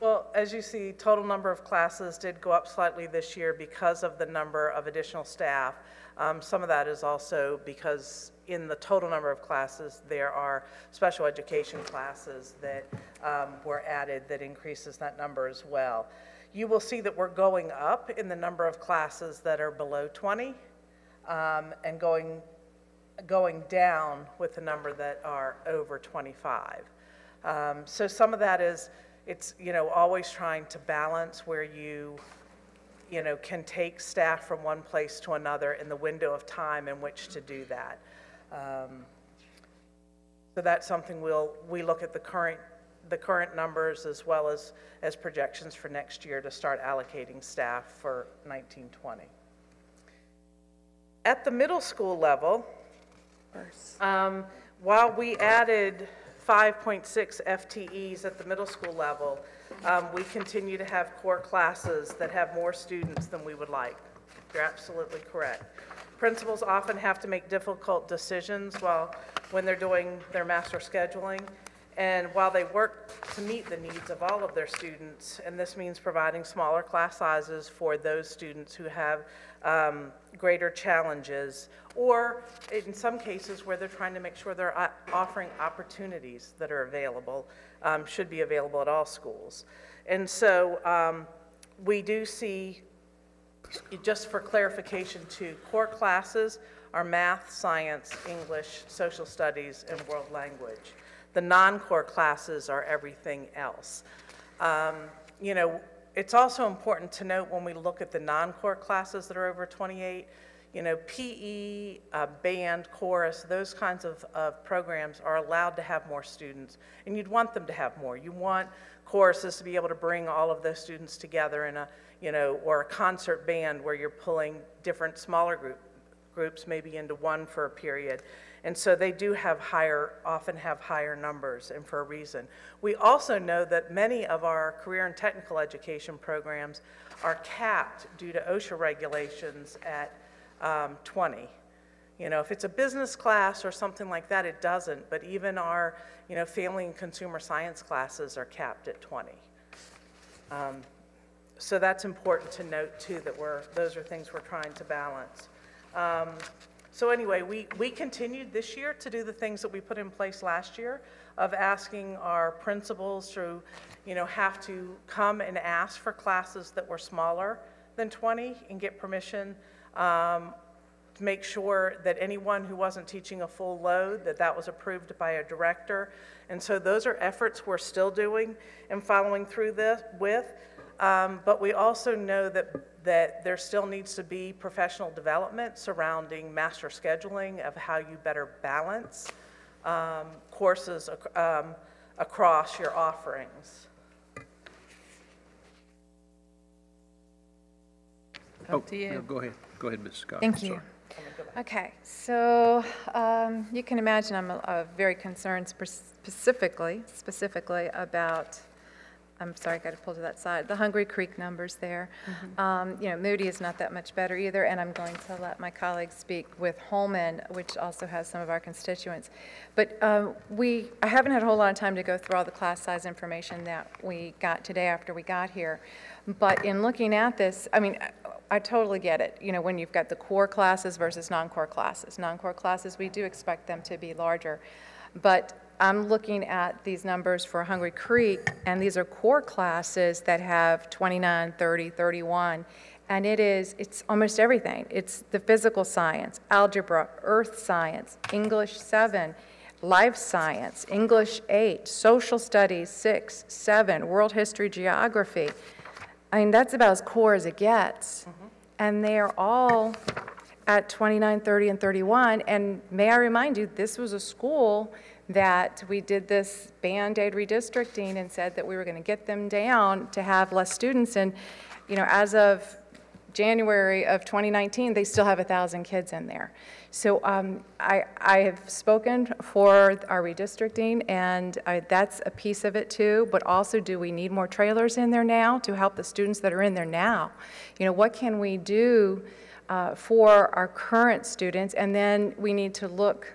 Well, as you see, total number of classes did go up slightly this year because of the number of additional staff. Um, Some of that is also because in the total number of classes, there are special education classes that um, were added that increases that number as well. You will see that we're going up in the number of classes that are below 20 um, and going, going down with the number that are over 25. Um, So some of that is, it's, you know, always trying to balance where you, you know, can take staff from one place to another in the window of time in which to do that. Um, So that's something we'll, we look at the current the current numbers as well as, as projections for next year to start allocating staff for 1920. At the middle school level, um, while we added 5.6 FTEs at the middle school level, um, we continue to have core classes that have more students than we would like. You're absolutely correct. Principals often have to make difficult decisions while, when they're doing their master scheduling. And while they work to meet the needs of all of their students, and this means providing smaller class sizes for those students who have um, greater challenges, or in some cases where they're trying to make sure they're uh, offering opportunities that are available, um, should be available at all schools. And so um, we do see just for clarification too, core classes are math, science, English, social studies, and world language. The non-core classes are everything else. Um, You know, it's also important to note when we look at the non-core classes that are over 28, you know, PE, uh, band, chorus, those kinds of, of programs are allowed to have more students, and you'd want them to have more. You want choruses to be able to bring all of those students together in a, you know, or a concert band where you're pulling different smaller group, groups maybe into one for a period. And so they do have higher, often have higher numbers, and for a reason. We also know that many of our career and technical education programs are capped due to OSHA regulations at um, 20. You know, if it's a business class or something like that, it doesn't, but even our, you know, family and consumer science classes are capped at 20. Um, So that's important to note, too, that we're, those are things we're trying to balance. Um, So anyway, we, we continued this year to do the things that we put in place last year of asking our principals to, you know, have to come and ask for classes that were smaller than 20 and get permission um, to make sure that anyone who wasn't teaching a full load, that that was approved by a director. And so those are efforts we're still doing and following through this with. Um, But we also know that, that there still needs to be professional development surrounding master scheduling of how you better balance um, courses ac- um, across your offerings. Oh, Up to you. no, Go ahead, go ahead, Ms. Scott. Thank Sorry. you. Okay, so um, you can imagine I'm uh, uh, very concerned specifically, specifically about, I'm sorry, I got to pull to that side, the Hungary Creek numbers there. Um, You know, Moody is not that much better either, and I'm going to let my colleagues speak with Holman, which also has some of our constituents. But uh, we, I haven't had a whole lot of time to go through all the class size information that we got today after we got here. But in looking at this, I mean, I- I totally get it, you know, when you've got the core classes versus non-core classes. Non-core classes, we do expect them to be larger. But I'm looking at these numbers for Hungary Creek, and these are core classes that have 29, 30, 31. And it is, it's almost everything. It's the physical science, algebra, earth science, English 7, life science, English 8, social studies 6, 7, world history, geography. I mean, that's about as core as it gets. Mm-hmm. And they are all at 29, 30, and 31. And may I remind you, this was a school that we did this Band-Aid redistricting and said that we were going to get them down to have less students. And, you know, as of January of 2019, they still have 1,000 kids in there. So um, I, I have spoken for our redistricting, and I, that's a piece of it too, but also do we need more trailers in there now to help the students that are in there now? You know, what can we do uh, for our current students? And then we need to look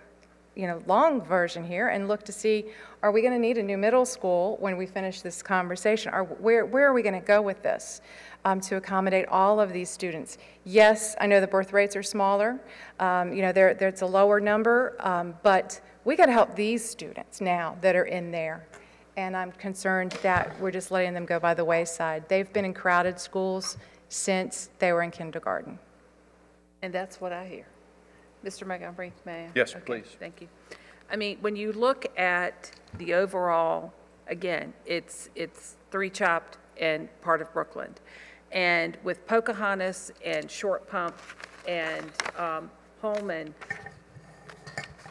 you know, long version here and look to see, are we going to need a new middle school when we finish this conversation? Or where, where are we going to go with this um, to accommodate all of these students? Yes, I know the birth rates are smaller. Um, you know, there, there's a lower number, um, but we got to help these students now that are in there. And I'm concerned that we're just letting them go by the wayside. They've been in crowded schools since they were in kindergarten. And that's what I hear. Mr. Montgomery, may I? Yes, Okay, please. Thank you. I mean, when you look at the overall, again, it's, it's Three Chopt and part of Brookland. And with Pocahontas and Short Pump and um, Holman,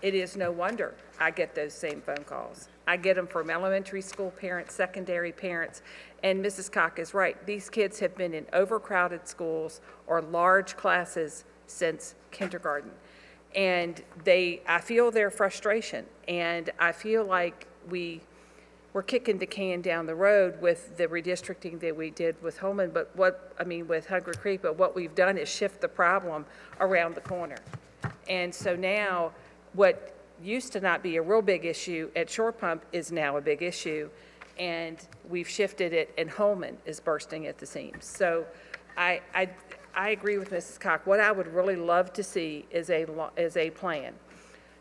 it is no wonder I get those same phone calls. I get them from elementary school parents, secondary parents, and Mrs. Cocke is right. These kids have been in overcrowded schools or large classes since kindergarten. And they, I feel their frustration, and I feel like we, we're kicking the can down the road with the redistricting that we did with Holman, but what, I mean, with Hungary Creek, but what we've done is shift the problem around the corner. And so now, what used to not be a real big issue at Short Pump is now a big issue, and we've shifted it, and Holman is bursting at the seams. So I, I, I agree with Mrs. Cocke. What I would really love to see is a, is a plan.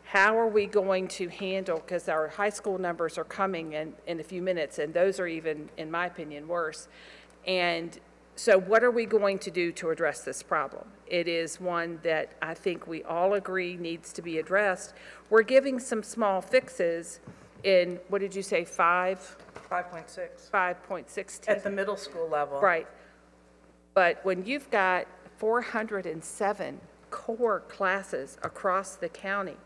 How are we going to handle, because our high school numbers are coming in, in a few minutes, and those are even, in my opinion, worse. And so what are we going to do to address this problem? It is one that I think we all agree needs to be addressed. We're giving some small fixes in, what did you say, five, 5.6, 5.16? at the middle school level. Right. But when you've got 407 core classes across the county,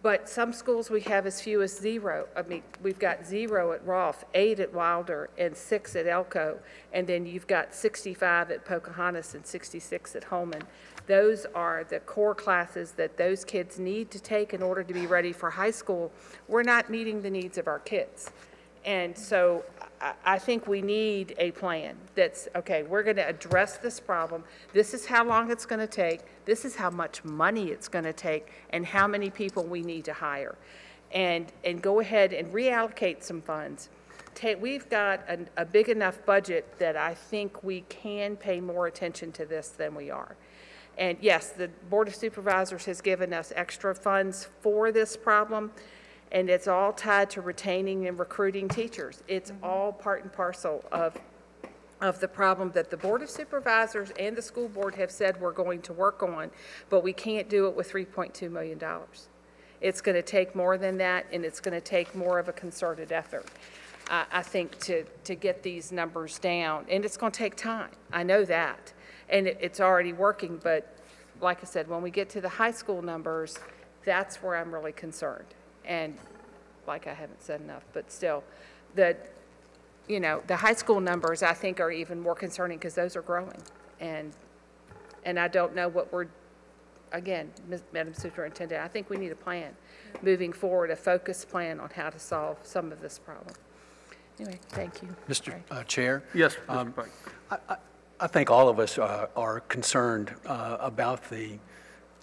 but some schools we have as few as zero. I mean, we've got zero at Rolfe, eight at Wilder, and six at Elko, and then you've got 65 at Pocahontas and 66 at Holman. Those are the core classes that those kids need to take in order to be ready for high school. We're not meeting the needs of our kids. And so I, think we need a plan that's, okay, we're going to address this problem. This is how long it's going to take. This is how much money it's going to take and how many people we need to hire. And, and go ahead and reallocate some funds. Ta we've got a, a big enough budget that I think we can pay more attention to this than we are. And yes, the Board of Supervisors has given us extra funds for this problem, and it's all tied to retaining and recruiting teachers. It's mm-hmm. all part and parcel of, of the problem that the Board of Supervisors and the school board have said we're going to work on, but we can't do it with $3.2 million. It's going to take more than that, and it's going to take more of a concerted effort, I, I think, to, to get these numbers down. And it's going to take time. I know that. And it, it's already working, but like I said, when we get to the high school numbers, that's where I'm really concerned. And like I haven't said enough, but still, the, you know, the high school numbers, I think, are even more concerning because those are growing. And, and I don't know what we're, again, Ms- Madam Superintendent, I think we need a plan moving forward, a focused plan on how to solve some of this problem. Anyway, thank you. Mr. Sorry. uh, Chair? Yes, Um, Mr. Pike. I think all of us uh, are concerned uh, about the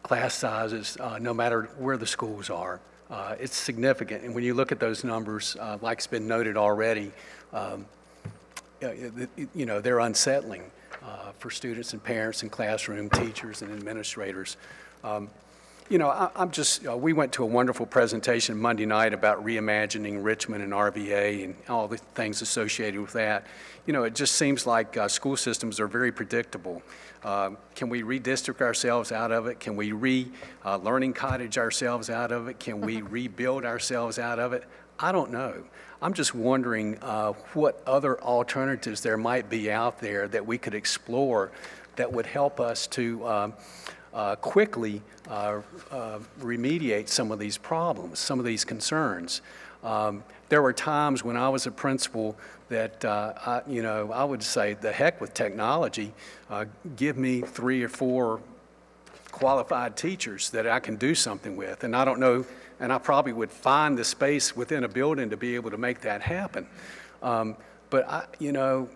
class sizes, uh, no matter where the schools are. Uh, It's significant, and when you look at those numbers, uh, like's been noted already, um, you know, they're unsettling uh, for students and parents and classroom teachers and administrators. Um, You know, I- I'm just, uh, we went to a wonderful presentation Monday night about reimagining Richmond and RVA and all the things associated with that. You know, it just seems like uh, school systems are very predictable. Um, Can we redistrict ourselves out of it? Can we re-learning cottage ourselves out of it? Can we rebuild ourselves out of it? I don't know. I'm just wondering uh, what other alternatives there might be out there that we could explore that would help us to um, uh, quickly uh, uh, remediate some of these problems, some of these concerns. Um, There were times when I was a principal that, uh, I- you know, I would say, the heck with technology, Uh, give me three or four qualified teachers that I can do something with. And I don't know, and I probably would find the space within a building to be able to make that happen. Um, But I, you know,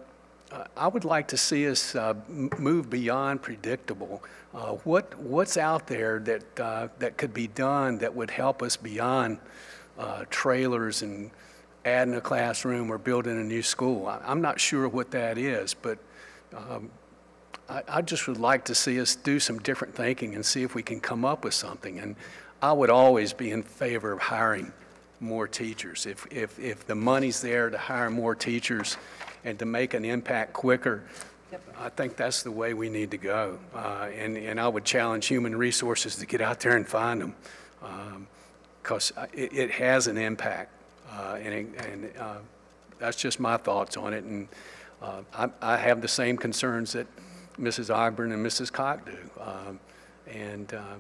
I would like to see us uh, move beyond predictable. Uh, What, what's out there that, uh, that could be done that would help us beyond uh, trailers and adding a classroom or building a new school? I- I'm not sure what that is, but um, I, I just would like to see us do some different thinking and see if we can come up with something. And I would always be in favor of hiring more teachers. If, if, if the money's there to hire more teachers and to make an impact quicker, I think that's the way we need to go. Uh, and, and I would challenge human resources to get out there and find them. Because it, it has an impact. Uh, and, it- and, uh, that's just my thoughts on it. And, uh, I, I have the same concerns that Mrs. Ogburn and Mrs. Cocke do. Um, And uh,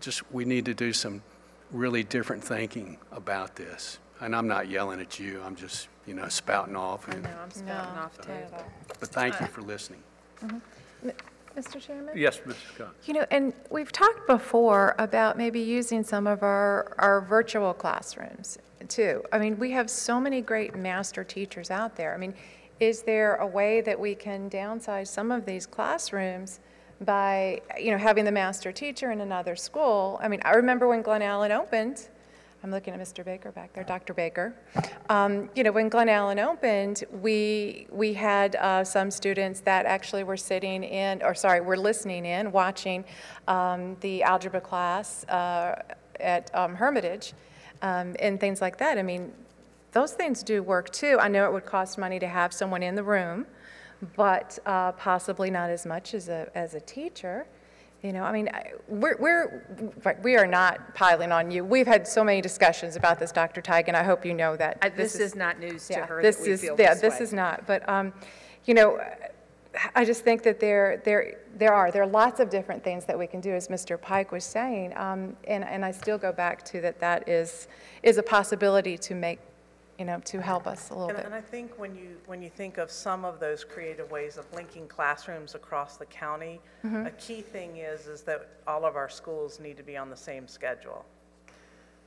just, we need to do some really different thinking about this. And I'm not yelling at you, I'm just, you know, spouting off. I and- know, I'm spouting No, off not too. at. But thank you for listening. Mm-hmm. Mr. Chairman? Yes, Mrs. Scott. You know, and we've talked before about maybe using some of our, our virtual classrooms too. I mean, we have so many great master teachers out there. I mean, is there a way that we can downsize some of these classrooms by, you know, having the master teacher in another school? I mean, I remember when Glen Allen opened, I'm looking at Mr. Baker back there, Dr. Baker. Um, You know, when Glen Allen opened, we, we had uh, some students that actually were sitting in, or sorry, were listening in, watching um, the algebra class uh, at um, Hermitage um, and things like that. I mean, those things do work too. I know it would cost money to have someone in the room, but uh, possibly not as much as a, as a teacher. You know, I mean, we're, we're, we are not piling on you. We've had so many discussions about this, Dr. Teig, and I hope you know that. I- This is not news to yeah, her this is- Yeah, this this is not, but, um, you know, I just think that there, there, there are, there are lots of different things that we can do, as Mr. Pike was saying, um, and, and I still go back to that that is, is a possibility to make, you know, to help us a little And, bit. and I think when you, when you think of some of those creative ways of linking classrooms across the county, mm-hmm. a key thing is, is that all of our schools need to be on the same schedule.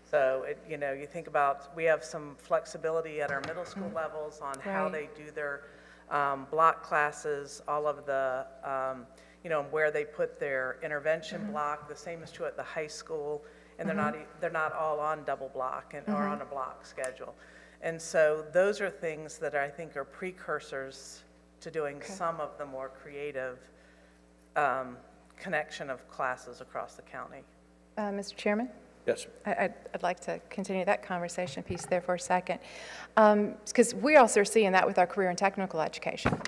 So, it, you know, you think about, we have some flexibility at our middle school mm-hmm. levels on how they do their um, block classes, all of the, um, you know, where they put their intervention mm-hmm. block. The same is true at the high school, and they're not, e- they're not all on double block and, or on a block schedule. And so those are things that I think are precursors to doing some of the more creative um, connection of classes across the county. Uh, Mr. Chairman? Yes. I- I'd, I'd like to continue that conversation piece there for a second. Because we also are seeing that with our career and technical education.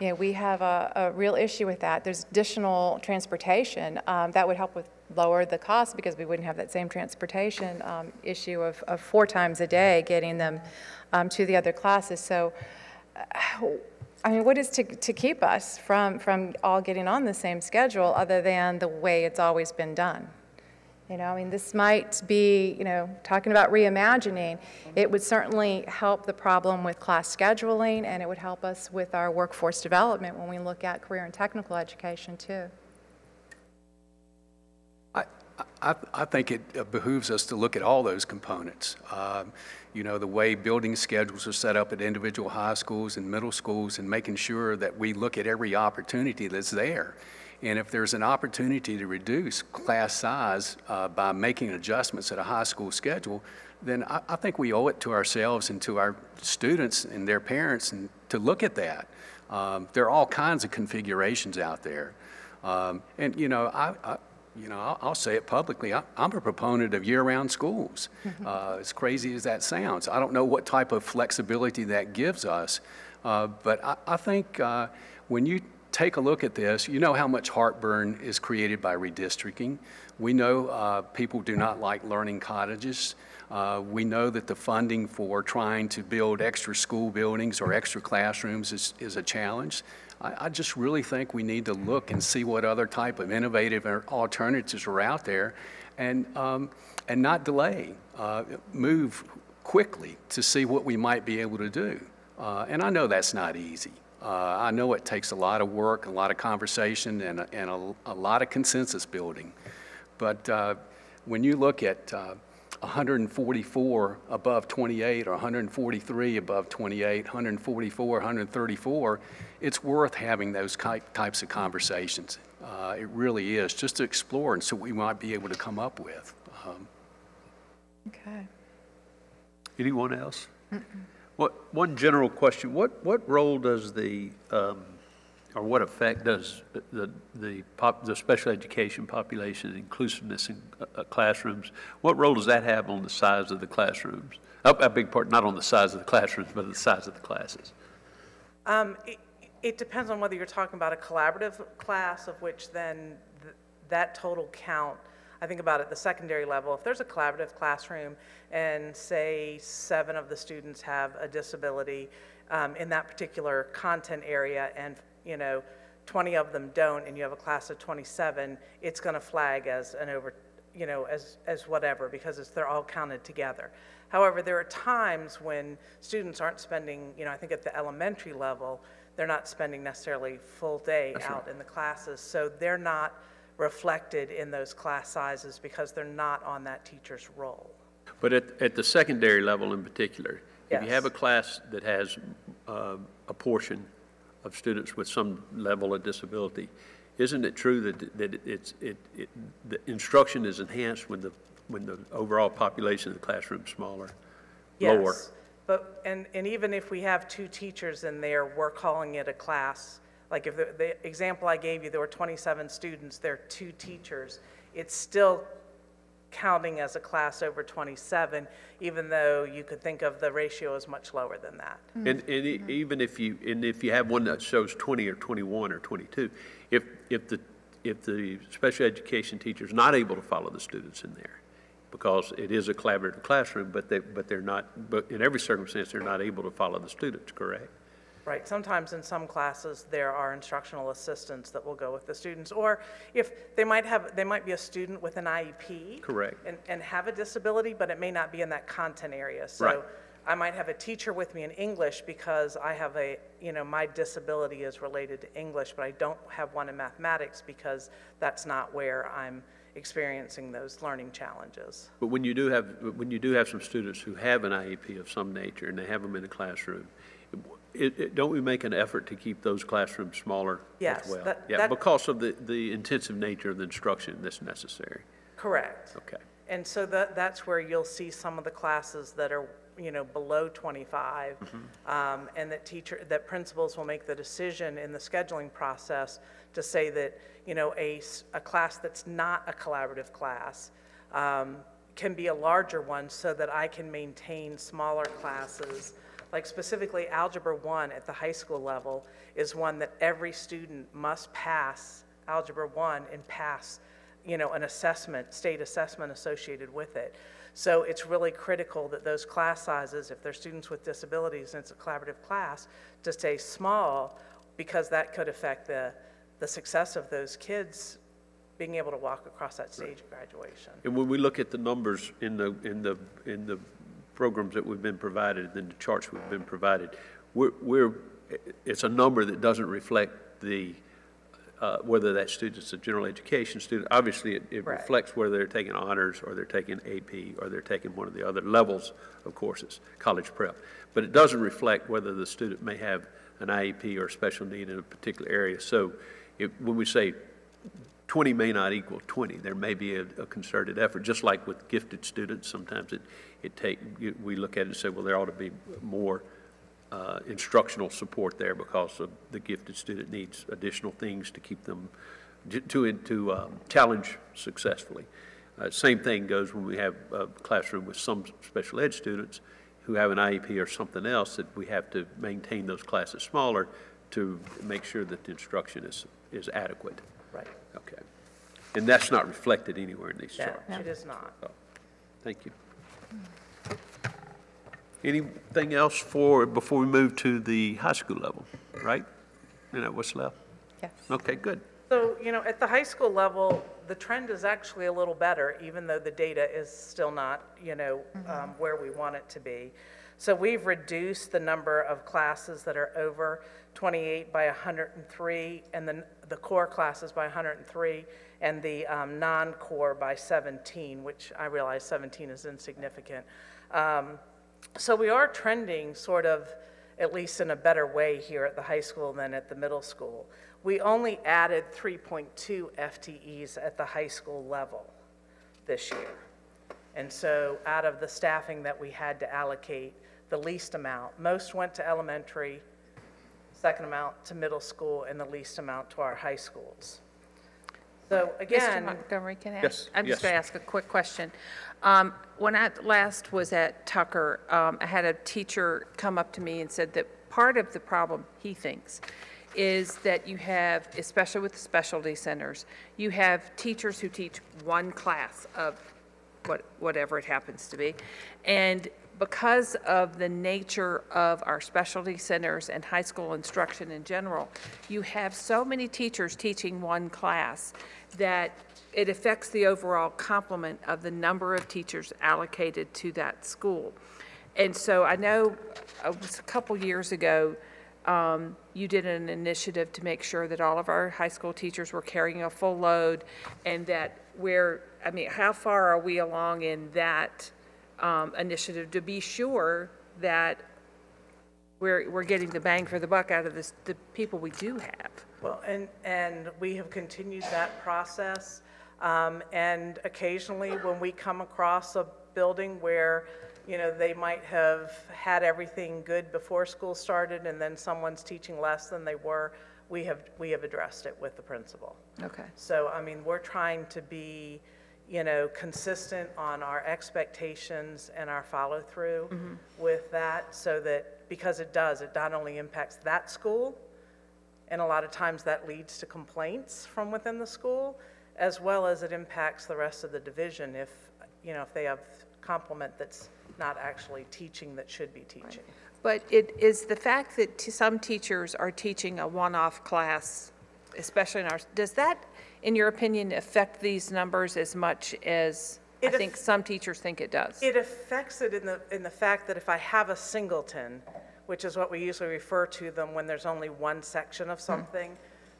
You know, we have a, a real issue with that. There's additional transportation um, that would help with lower the cost because we wouldn't have that same transportation um, issue of, of four times a day getting them um, to the other classes. So, uh, I mean, what is to, to keep us from, from all getting on the same schedule other than the way it's always been done? You know, I mean, this might be, you know, talking about reimagining, it would certainly help the problem with class scheduling, and it would help us with our workforce development when we look at career and technical education, too. I, I, think it behooves us to look at all those components. Um, You know, the way building schedules are set up at individual high schools and middle schools, and making sure that we look at every opportunity that's there. And if there's an opportunity to reduce class size uh, by making adjustments at a high school schedule, then I, I think we owe it to ourselves and to our students and their parents and to look at that. Um, There are all kinds of configurations out there. Um, And, you know, I, I, you know, I'll, I'll say it publicly, I, I'm a proponent of year-round schools. Uh, as crazy as that sounds, I don't know what type of flexibility that gives us, uh, but I, I think uh, when you take a look at this, you know how much heartburn is created by redistricting. We know uh, people do not like learning cottages. Uh, We know that the funding for trying to build extra school buildings or extra classrooms is, is a challenge. I, I just really think we need to look and see what other type of innovative alternatives are out there and, um, and not delay. Uh, Move quickly to see what we might be able to do. Uh, And I know that's not easy. Uh, I know it takes a lot of work, a lot of conversation, and, a- and a, a lot of consensus building. But uh, when you look at uh, 144 above 28, or 143 above 28, 144, 134, it's worth having those types of conversations. Uh, It really is, just to explore and see what we might be able to come up with. Um, Okay. Anyone else? What, one general question, what, what role does the, um, or what effect does the, the pop, the special education population inclusiveness in uh, classrooms, what role does that have on the size of the classrooms? A, a big part, not on the size of the classrooms, but the size of the classes. Um, it, it depends on whether you're talking about a collaborative class, of which then th- that total count, I think about at the secondary level, if there's a collaborative classroom and say seven of the students have a disability um, in that particular content area and, you know, 20 of them don't, and you have a class of 27, it's going to flag as an over, you know, as, as whatever, because they're all counted together. However, there are times when students aren't spending, you know, I think at the elementary level, they're not spending necessarily full day out in the classes, so they're not reflected in those class sizes because they're not on that teacher's role. But at, at the secondary level in particular, if you have a class that has uh, a portion of students with some level of disability, isn't it true that, that it's, it, it, the instruction is enhanced when the, when the overall population of the classroom is smaller? Lower? But, and, and even if we have two teachers in there, we're calling it a class. Like if the, the example I gave you, there were 27 students, there are two teachers, it's still counting as a class over 27, even though you could think of the ratio as much lower than that. And, and even if you, and if you have one that shows 20 or 21 or 22, if, if the, if the special education teacher is not able to follow the students in there, because it is a collaborative classroom, but they, but they're not, but in every circumstance, they're not able to follow the students, correct? Right, sometimes in some classes, there are instructional assistants that will go with the students, or if, they might have, they might be a student with an IEP. Correct. And, and have a disability, but it may not be in that content area. Right. So I might have a teacher with me in English because I have a, you know, my disability is related to English, but I don't have one in mathematics because that's not where I'm experiencing those learning challenges. But when you do have, when you do have some students who have an IEP of some nature and they have them in the classroom, it, it, don't we make an effort to keep those classrooms smaller as well? that- Yeah, that- because of the, the intensive nature of the instruction that's necessary. Correct. Okay. And so that, that's where you'll see some of the classes that are, you know, below 25, um, and that teacher, that principals will make the decision in the scheduling process to say that, you know, a, a class that's not a collaborative class um, can be a larger one so that I can maintain smaller classes. Like specifically Algebra 1 at the high school level is one that every student must pass Algebra 1 and pass you know, an assessment, state assessment associated with it. So it's really critical that those class sizes, if they're students with disabilities and it's a collaborative class, to stay small because that could affect the, the success of those kids being able to walk across that stage of graduation. And when we look at the numbers in the, in the, in the programs that we've been provided, and the charts we've been provided, we're, we're, it's a number that doesn't reflect the, uh, whether that student's a general education student. Obviously, it, it Right. reflects whether they're taking honors, or they're taking AP, or they're taking one of the other levels of courses, college prep. But it doesn't reflect whether the student may have an IEP or special need in a particular area. So if, when we say 20 may not equal 20. There may be a a concerted effort, just like with gifted students. Sometimes it, it take, we look at it and say, well, there ought to be more uh, instructional support there because of the gifted student needs additional things to keep them, to, to um, challenge successfully. Uh, Same thing goes when we have a classroom with some special ed students who have an IEP or something else, that we have to maintain those classes smaller to make sure that the instruction is, is adequate. Right. Okay. And that's not reflected anywhere in these Yeah, charts? it is not. Oh, Thank you. Anything else for, before we move to the high school level, right? Isn't that what's left? Yes. Okay, good. So, you know, at the high school level, the trend is actually a little better, even though the data is still not, you know, um, where we want it to be. So we've reduced the number of classes that are over 28 by 103, and then the core classes by 103, and the um, non-core by 17, which I realize 17 is insignificant. Um, So we are trending sort of, at least in a better way here at the high school than at the middle school. We only added 3.2 FTEs at the high school level this year. And so out of the staffing that we had to allocate, the least amount, most went to elementary, second amount to middle school, and the least amount to our high schools. So again. Mr. again. Montgomery, can I Yes. I'm just yes. going to ask a quick question. Um, When I last was at Tucker, um, I had a teacher come up to me and said that part of the problem, he thinks, is that you have, especially with the specialty centers, you have teachers who teach one class of what, whatever it happens to be, and because of the nature of our specialty centers and high school instruction in general, you have so many teachers teaching one class that it affects the overall complement of the number of teachers allocated to that school. And so I know uh, it was a couple years ago, um, you did an initiative to make sure that all of our high school teachers were carrying a full load and that we're, I mean, how far are we along in that um, initiative to be sure that we're, we're getting the bang for the buck out of this, the people we do have? Well, and, and we have continued that process. Um, And occasionally, when we come across a building where, you know, they might have had everything good before school started, and then someone's teaching less than they were, we have, we have addressed it with the principal. Okay. So, I mean, we're trying to be, you know, consistent on our expectations and our follow-through mm-hmm. with that, so that, because it does, it not only impacts that school, and a lot of times that leads to complaints from within the school, as well as it impacts the rest of the division if, you know, if they have complement that's not actually teaching that should be teaching. But it is the fact that t- some teachers are teaching a one-off class, especially in our, does that, in your opinion, affect these numbers as much as I It aff- think some teachers think it does? It affects it in the, in the fact that if I have a singleton, which is what we usually refer to them when there's only one section Hmm. of something,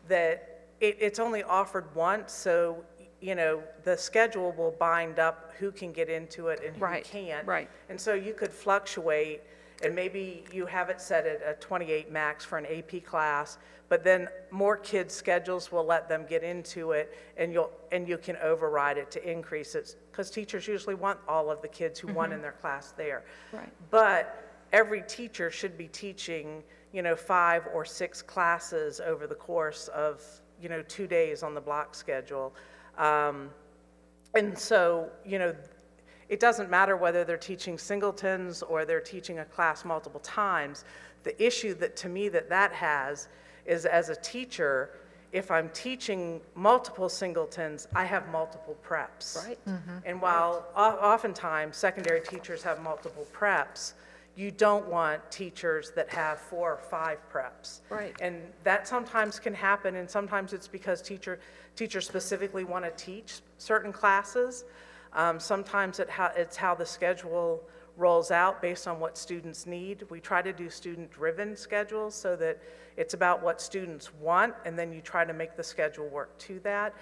that it, it's only offered once, so, you know, the schedule will bind up who can get into it and who Right, can't. right. And so you could fluctuate, and maybe you have it set at a 28 max for an AP class, but then more kids' schedules will let them get into it, and you'll, and you can override it to increase it, because teachers usually want all of the kids who want in their class there. Right. But every teacher should be teaching, you know, five or six classes over the course of, you know, two days on the block schedule. Um, and so, you know, it doesn't matter whether they're teaching singletons or they're teaching a class multiple times. The issue that, to me, that that has is as a teacher, if I'm teaching multiple singletons, I have multiple preps. Right. Mm-hmm. And while o- oftentimes secondary teachers have multiple preps, you don't want teachers that have four or five preps. Right. And that sometimes can happen, and sometimes it's because teacher, teachers specifically want to teach certain classes. Um, Sometimes it it's how the schedule rolls out based on what students need. We try to do student-driven schedules so that it's about what students want, and then you try to make the schedule work to that.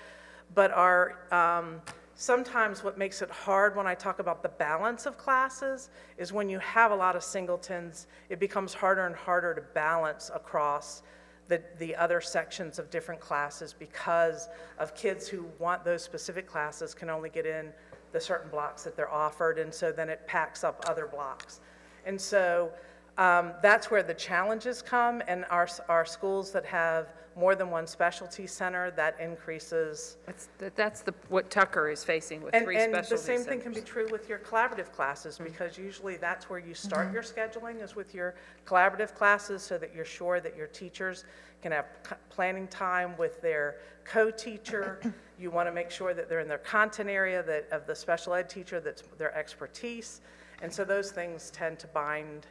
But our, um, sometimes what makes it hard when I talk about the balance of classes is when you have a lot of singletons, it becomes harder and harder to balance across the, the other sections of different classes because of kids who want those specific classes can only get in the certain blocks that they're offered, and so then it packs up other blocks. And so um, that's where the challenges come, and our, our schools that have more than one specialty center, that increases. That's, that's the, what Tucker is facing with And, three and specialty the same thing can be true with your collaborative classes, mm-hmm. because usually that's where you mm-hmm. start your scheduling, is with your collaborative classes, so that you're sure that your teachers can have planning time with their co-teacher. You want to make sure that they're in their content area, that, of the special ed teacher, that's their expertise. And so those things tend to bind,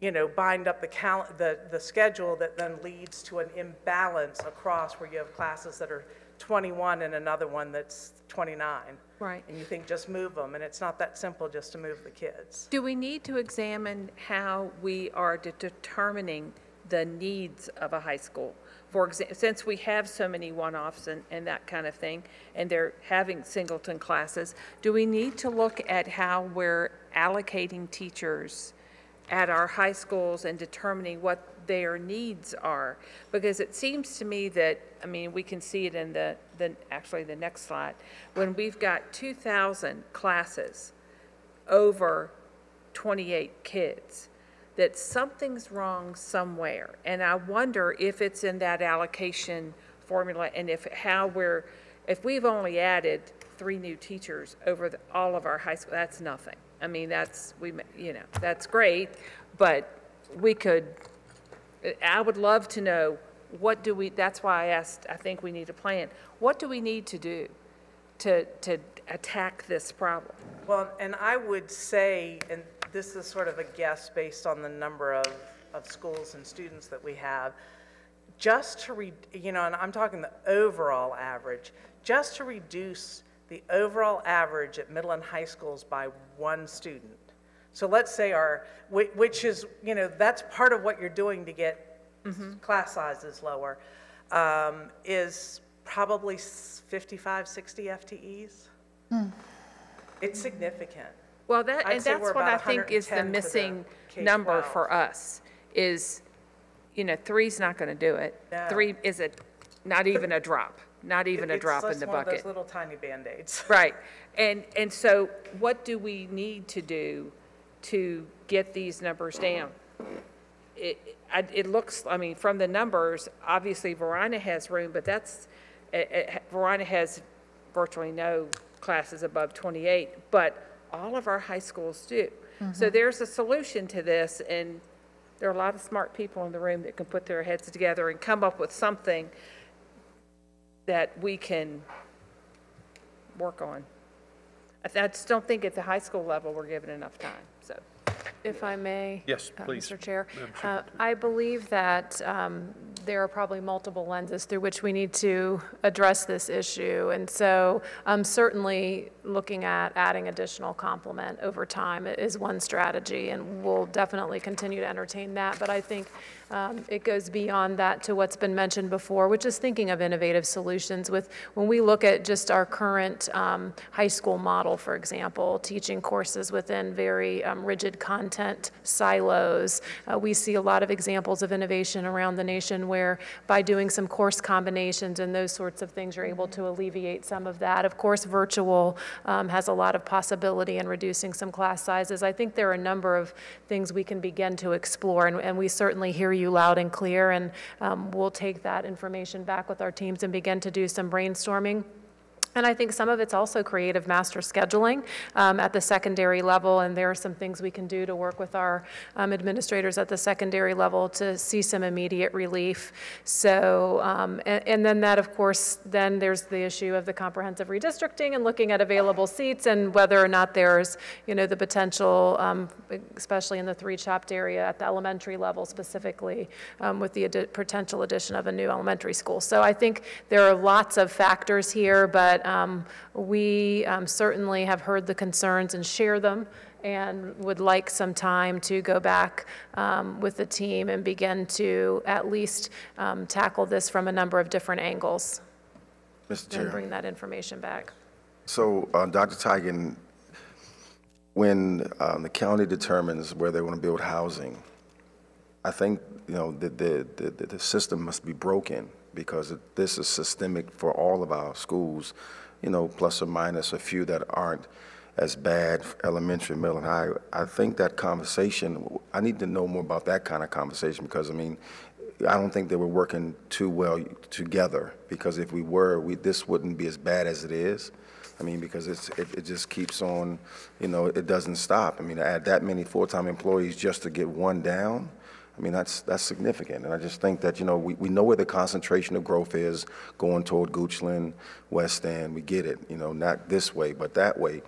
you know, bind up the cal, the, the schedule that then leads to an imbalance across where you have classes that are 21 and another one that's 29. Right. And you think, just move them, and it's not that simple just to move the kids. Do we need to examine how we are de- determining the needs of a high school? For example, since we have so many one-offs and, and that kind of thing, and they're having singleton classes, do we need to look at how we're allocating teachers at our high schools and determining what their needs are? Because it seems to me that, I mean, we can see it in the, the, actually the next slide, when we've got 2,000 classes over 28 kids, that something's wrong somewhere. And I wonder if it's in that allocation formula and if, how we're, if we've only added three new teachers over the, all of our high school, that's nothing. I mean, that's, we, you know, that's great, but we could, I would love to know, what do we, that's why I asked, I think we need a plan. What do we need to do to, to attack this problem? Well, and I would say, and this is sort of a guess based on the number of, of schools and students that we have. Just to re, you know, and I'm talking the overall average, just to reduce the overall average at middle and high schools by one student. So let's say our, which is, you know, that's part of what you're doing to get class sizes lower, um, is probably 55, 60 FTEs. It's significant. Well, that, I'd and that's what I think is the 110 to the missing number for us, is, you know, three's not going to do it. No. Three is a, not even a drop, not even a drop in just the one of those bucket. little tiny Band-Aids. Right. And, and so what do we need to do to get these numbers down? It, I- it looks, I mean, from the numbers, obviously Varina has room, but that's, eh, eh, Varina has virtually no classes above 28, but all of our high schools do. So there's a solution to this, and there are a lot of smart people in the room that can put their heads together and come up with something that we can work on. I th- I just don't think at the high school level, we're given enough time, so. If I may? Yes, uh, please, Mr. Chair. Uh, I believe that um, there are probably multiple lenses through which we need to address this issue. And so um, certainly, looking at adding additional complement over time is one strategy, and we'll definitely continue to entertain that. But I think um, it goes beyond that to what's been mentioned before, which is thinking of innovative solutions with, when we look at just our current um, high school model, for example, teaching courses within very um, rigid content silos, uh, we see a lot of examples of innovation around the nation where by doing some course combinations and those sorts of things, you're able to alleviate some of that. Of course, virtual um, has a lot of possibility in reducing some class sizes. I think there are a number of things we can begin to explore, and, and we certainly hear you loud and clear, and um, we'll take that information back with our teams and begin to do some brainstorming. And I think some of it's also creative master scheduling um, at the secondary level, and there are some things we can do to work with our um, administrators at the secondary level to see some immediate relief. So, um, and, and then that, of course, then there's the issue of the comprehensive redistricting and looking at available seats and whether or not there's, you know, the potential, um, especially in the Three Chopt area at the elementary level specifically, um, with the addi- potential addition of a new elementary school. So I think there are lots of factors here, but um, we um, certainly have heard the concerns and share them and would like some time to go back um, with the team and begin to at least um, tackle this from a number of different angles Mr. Chair. and bring that information back. so, uh, Dr. Teigen, when um, the county determines where they want to build housing, I think, you know, the, the, the, the system must be broken because this is systemic for all of our schools, you know, plus or minus a few that aren't as bad, elementary, middle, and high. I think that conversation, I need to know more about that kind of conversation because, I mean, I don't think they were working too well together because if we were, we, this wouldn't be as bad as it is. I mean, because it's, it, it just keeps on, you know, it doesn't stop. I mean, to add that many full-time employees just to get one down, I mean, that's, that's significant. And I just think that, you know, we, we know where the concentration of growth is going toward Goochland, West End. We get it, you know, not this way, but that way.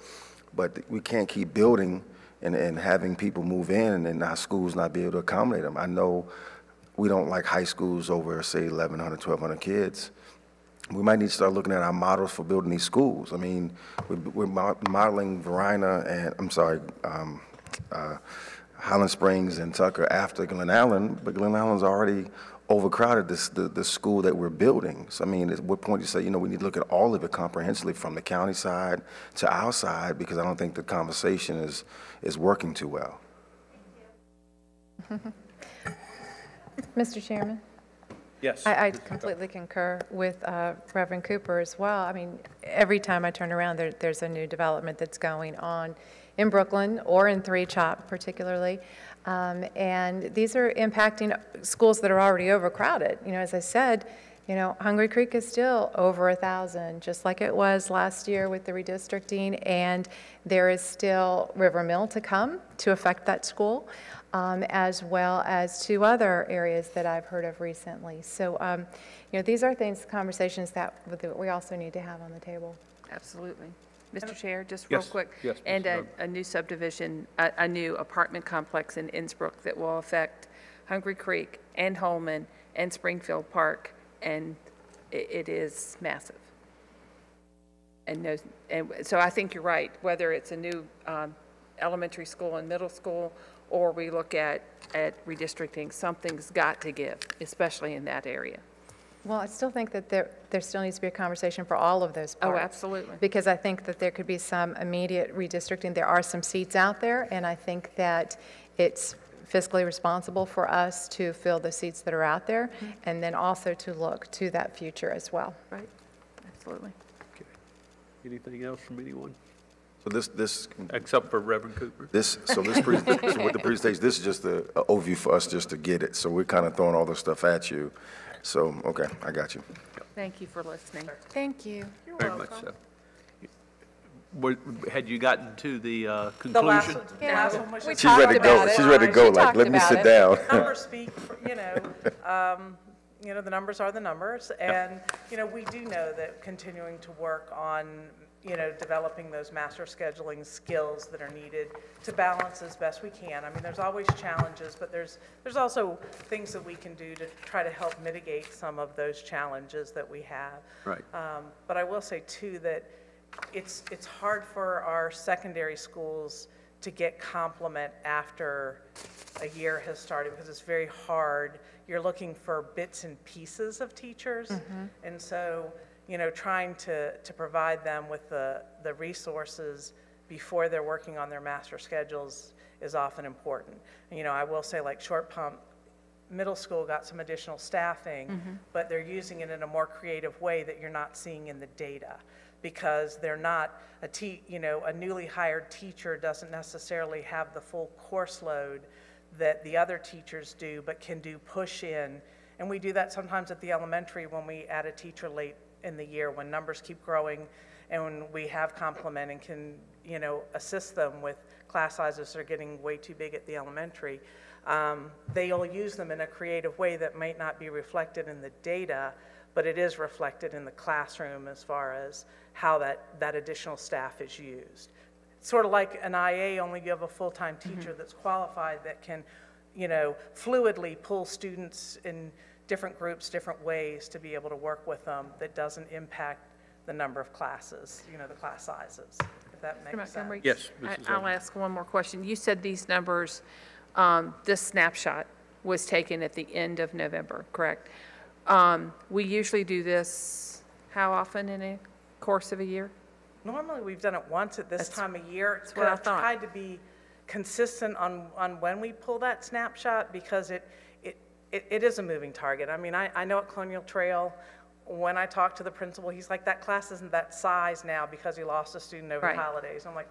But we can't keep building and, and having people move in and our schools not be able to accommodate them. I know we don't like high schools over, say, 1,100, 1,200 kids. We might need to start looking at our models for building these schools. I mean, we're, we're modeling Varina and, I'm sorry, um, uh, Highland Springs and Tucker after Glen Allen, but Glen Allen's already overcrowded this, the, the school that we're building. So, I mean, at what point do you say, you know, we need to look at all of it comprehensively from the county side to our side, because I don't think the conversation is, is working too well. Mr. Chairman? Yes. I, I completely concur with uh, Reverend Cooper as well. I mean, every time I turn around, there, there's a new development that's going on in Brookland or in Three Chopt particularly. Um, And these are impacting schools that are already overcrowded. You know, as I said, you know, Hungary Creek is still over a 1,000, just like it was last year with the redistricting. And there is still River Mill to come to affect that school, um, as well as two other areas that I've heard of recently. So, um, you know, these are things, conversations that we also need to have on the table. Absolutely. Mr. Chair, just real Yes, quick. yes, Ms. And a, Doug. a new subdivision, a, a new apartment complex in Innsbrook that will affect Hungary Creek and Holman and Springfield Park, and i it is massive. And no, and so I think you're right, whether it's a new, um, elementary school and middle school, or we look at, at redistricting, something's got to give, especially in that area. Well, I still think that there, there still needs to be a conversation for all of those oh, parts. Oh, absolutely. Because I think that there could be some immediate redistricting. There are some seats out there, and I think that it's fiscally responsible for us to fill the seats that are out there, mm-hmm. and then also to look to that future as well. Right, absolutely. Okay. Anything else from anyone, So this, this, except for Reverend Cooper? this, so this, pre- so with the presentation, this is just a a uh, overview for us just to get it. So we're kind of throwing all this stuff at you. So, okay, I got you. Thank you for listening. Thank you. Very much so. Were- Had you gotten to the uh, The last, conclusion? the last one was just. She's ready to go, it. she's ready to go, We like, let me sit it. down. numbers speak, for- you know, um, you know, the numbers are the numbers. And, you know, we do know that continuing to work on, you know, developing those master scheduling skills that are needed to balance as best we can. I mean, there's always challenges, but there's, there's also things that we can do to try to help mitigate some of those challenges that we have. Right. Um, But I will say too that it's, it's hard for our secondary schools to get complement after a year has started because it's very hard. You're looking for bits and pieces of teachers. And so, you know, trying to, to provide them with the, the resources before they're working on their master schedules is often important. You know, I will say like Short Pump middle school got some additional staffing, mm-hmm. but they're using it in a more creative way that you're not seeing in the data. Because they're not, a te, you know, a newly hired teacher doesn't necessarily have the full course load that the other teachers do, but can do push-in. And we do that sometimes at the elementary when we add a teacher late in the year, when numbers keep growing, and when we have complement and can, you know, assist them with class sizes that are getting way too big at the elementary. Um, They'll use them in a creative way that might not be reflected in the data, but it is reflected in the classroom as far as how that, that additional staff is used. Sort of like an IA, only you have a full-time teacher that's qualified that can, you know, fluidly pull students in different groups, different ways to be able to work with them that doesn't impact the number of classes, you know, the class sizes, if that Mr. makes sense. Yes, I- Mrs. I'll Evans. ask one more question. You said these numbers, um, this snapshot was taken at the end of November, correct? Um, We usually do this, how often in a course of a year? Normally, we've done it once at this That's- time of year. that's what I I've thought. tried to be consistent on, on when we pull that snapshot because it, it, it is a moving target. I mean, I, I know at Colonial Trail, when I talk to the principal, he's like, that class isn't that size now because he lost a student over the holidays. I'm like,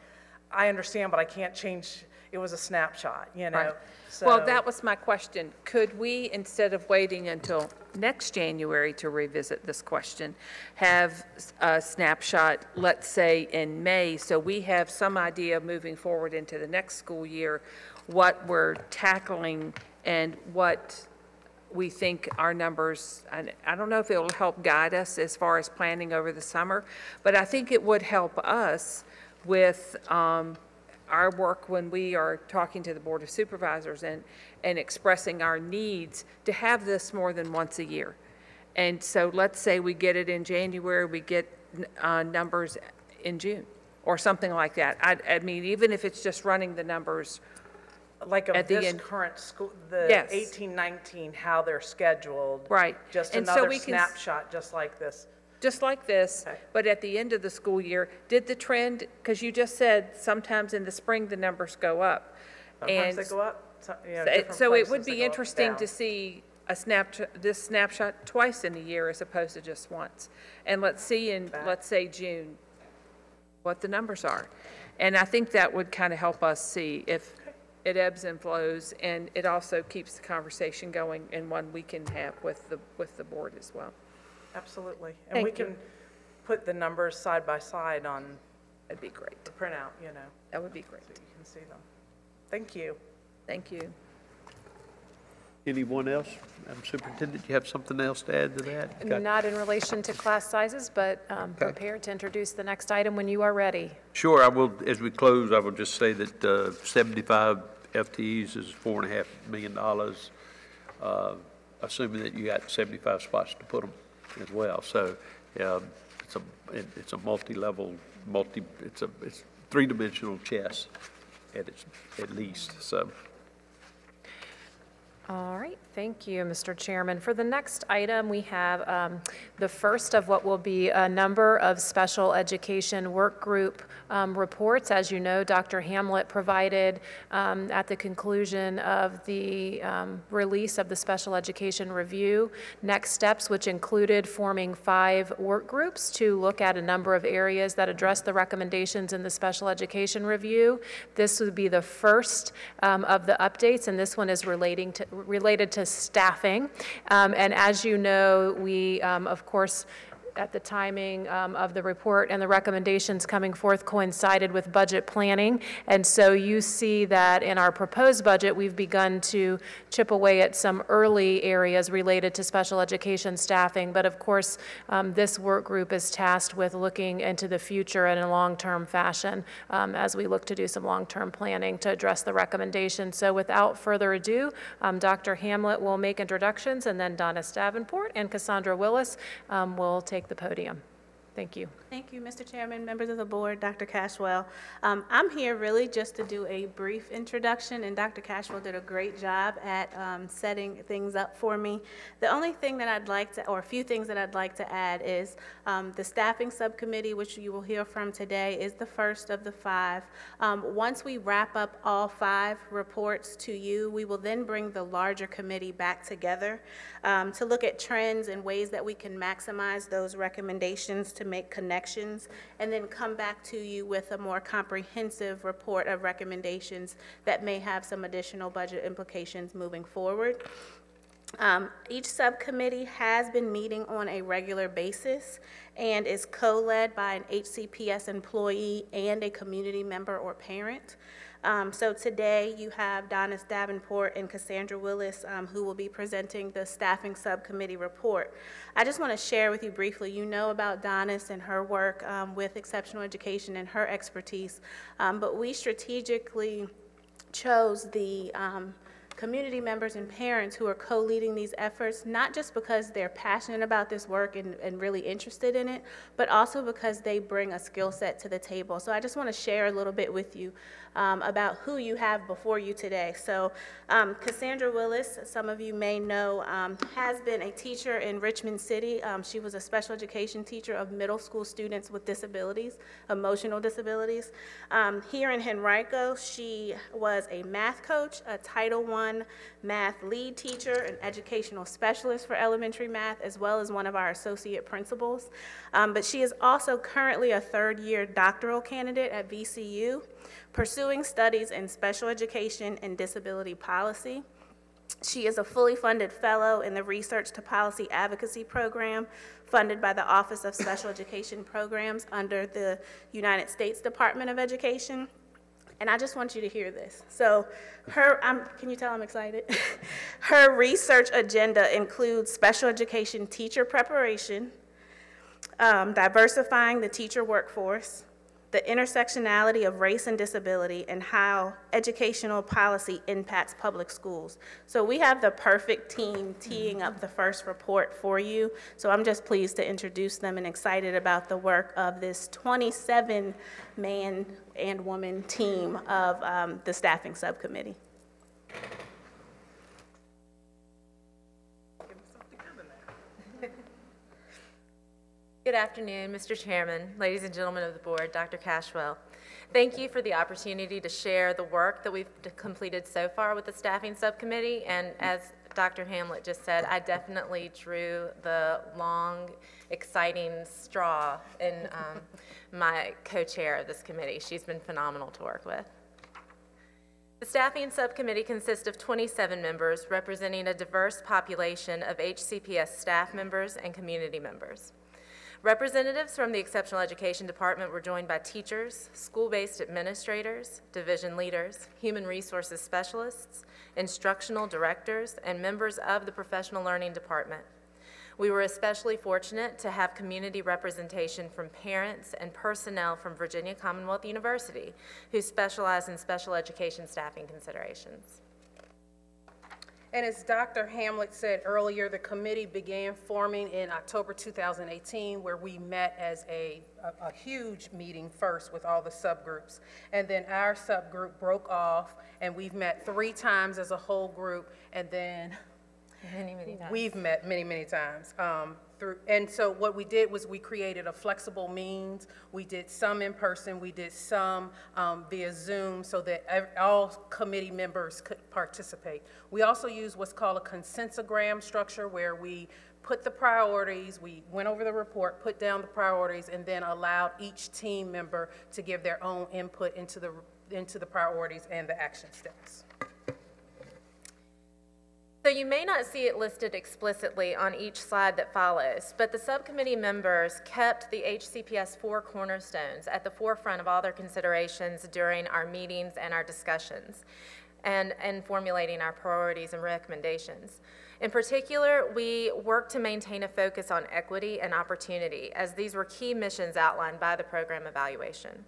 I understand, but I can't change, it was a snapshot, you know? Right. Well, So- that was my question. Could we, instead of waiting until next January to revisit this question, have a snapshot, let's say, in May, so we have some idea moving forward into the next school year, what we're tackling and what we think our numbers, I I don't know if it'll help guide us as far as planning over the summer, but I think it would help us with um, our work when we are talking to the Board of Supervisors and, and expressing our needs to have this more than once a year. And so let's say we get it in January, we get uh, numbers in June, or something like that. I, I mean, even if it's just running the numbers, Like of at the this end- current school, the Yes. 18, 19, how they're scheduled. Right. Just And so another we can s- snapshot, just like this. just like this, Okay. but at the end of the school year, did the trend, because you just said sometimes in the spring, the numbers go up. Sometimes they go up, so- you know, so it- different So it would places they be go up, interesting down. to see a snapshot, this snapshot twice in a year as opposed to just once. And let's see in, let's say June, what the numbers are. And I think that would kind of help us see if it ebbs and flows, and it also keeps the conversation going and one we can have with the, with the board as well. Absolutely. And we Thank you. can put the numbers side by side on That'd be great. the printout, you know, That would be great. so you can see them. Thank you. Thank you. Anyone else? Madam Superintendent, you have something else to add to that? Okay. Not in relation to class sizes, but um, prepared to introduce the next item when you are ready. Sure, I will, as we close, I will just say that uh, 75 FTEs is four and a half million dollars, uh, assuming that you got 75 spots to put them as well. So um, it's a, it- it's a multi-level, multi, it's a, it's three-dimensional chess at its, at least, so. All right, thank you, Mr. Chairman. For the next item, we have um, the first of what will be a number of special education work group um, reports. As you know, Dr. Hamlet provided um, at the conclusion of the um, release of the special education review next steps, which included forming five work groups to look at a number of areas that address the recommendations in the special education review. This would be the first um, of the updates, and this one is relating to, related to staffing. Um, And as you know, we, um, of course, at the timing um, of the report and the recommendations coming forth coincided with budget planning. And so you see that in our proposed budget, we've begun to chip away at some early areas related to special education staffing. But of course, um, this work group is tasked with looking into the future in a long-term fashion um, as we look to do some long-term planning to address the recommendations. So without further ado, um, Dr. Hamlet will make introductions, and then Donis Davenport and Cassandra Willis um, will take the podium. Thank you. Thank you, Mr. Chairman, members of the board, Dr. Cashwell. Um, I'm here really just to do a brief introduction, and Dr. Cashwell did a great job at um, setting things up for me. The only thing that I'd like to, or a few things that I'd like to add is um, the staffing subcommittee, which you will hear from today, is the first of the five. Um, Once we wrap up all five reports to you, we will then bring the larger committee back together um, to look at trends and ways that we can maximize those recommendations to make connections, and then come back to you with a more comprehensive report of recommendations that may have some additional budget implications moving forward. Um, Each subcommittee has been meeting on a regular basis and is co-led by an HCPS employee and a community member or parent. Um, So today, you have Donis Davenport and Cassandra Willis, um, who will be presenting the staffing subcommittee report. I just want to share with you briefly, you know about Donis and her work um, with exceptional education and her expertise, um, but we strategically chose the um, community members and parents who are co-leading these efforts, not just because they're passionate about this work and, and really interested in it, but also because they bring a skill set to the table. So I just want to share a little bit with you um, about who you have before you today. So um, Cassandra Willis, some of you may know, um, has been a teacher in Richmond City. Um, she was a special education teacher of middle school students with disabilities, emotional disabilities. Um, here in Henrico, she was a math coach, a Title I math lead teacher, an educational specialist for elementary math, as well as one of our associate principals. Um, but she is also currently a third-year doctoral candidate at VCU pursuing studies in special education and disability policy. She is a fully funded fellow in the Research to Policy Advocacy Program, funded by the Office of Special Education Programs under the United States Department of Education. And I just want you to hear this. So, her, I'm, can you tell I'm excited? her research agenda includes special education teacher preparation, um, diversifying the teacher workforce, the intersectionality of race and disability, and how educational policy impacts public schools. So we have the perfect team teeing up the first report for you. So I'm just pleased to introduce them and excited about the work of this 27-man and woman team of um, the staffing subcommittee. Good afternoon, Mr. Chairman, ladies and gentlemen of the board, Dr. Cashwell. Thank you for the opportunity to share the work that we've completed so far with the staffing subcommittee. And as Dr. Hamlet just said, I definitely drew the long, exciting straw in um, my co-chair of this committee. She's been phenomenal to work with. The staffing subcommittee consists of 27 members representing a diverse population of HCPS staff members and community members. Representatives from the Exceptional Education Department were joined by teachers, school-based administrators, division leaders, human resources specialists, instructional directors, and members of the Professional Learning Department. We were especially fortunate to have community representation from parents and personnel from Virginia Commonwealth University who specialize in special education staffing considerations. And as Dr. Hamlet said earlier, the committee began forming in October 2018, where we met as a, a, a, huge meeting first with all the subgroups. And then our subgroup broke off, and we've met three times as a whole group, and then Many, many times. we've met many, many times. Um, through, and so what we did was we created a flexible means. We did some in person, we did some um, via Zoom so that all committee members could participate. We also used what's called a consensogram structure where we put the priorities, we went over the report, put down the priorities, and then allowed each team member to give their own input into the, into the priorities and the action steps. So you may not see it listed explicitly on each slide that follows, but the subcommittee members kept the HCPS four cornerstones at the forefront of all their considerations during our meetings and our discussions and, and formulating our priorities and recommendations. In particular, we worked to maintain a focus on equity and opportunity as these were key missions outlined by the program evaluation.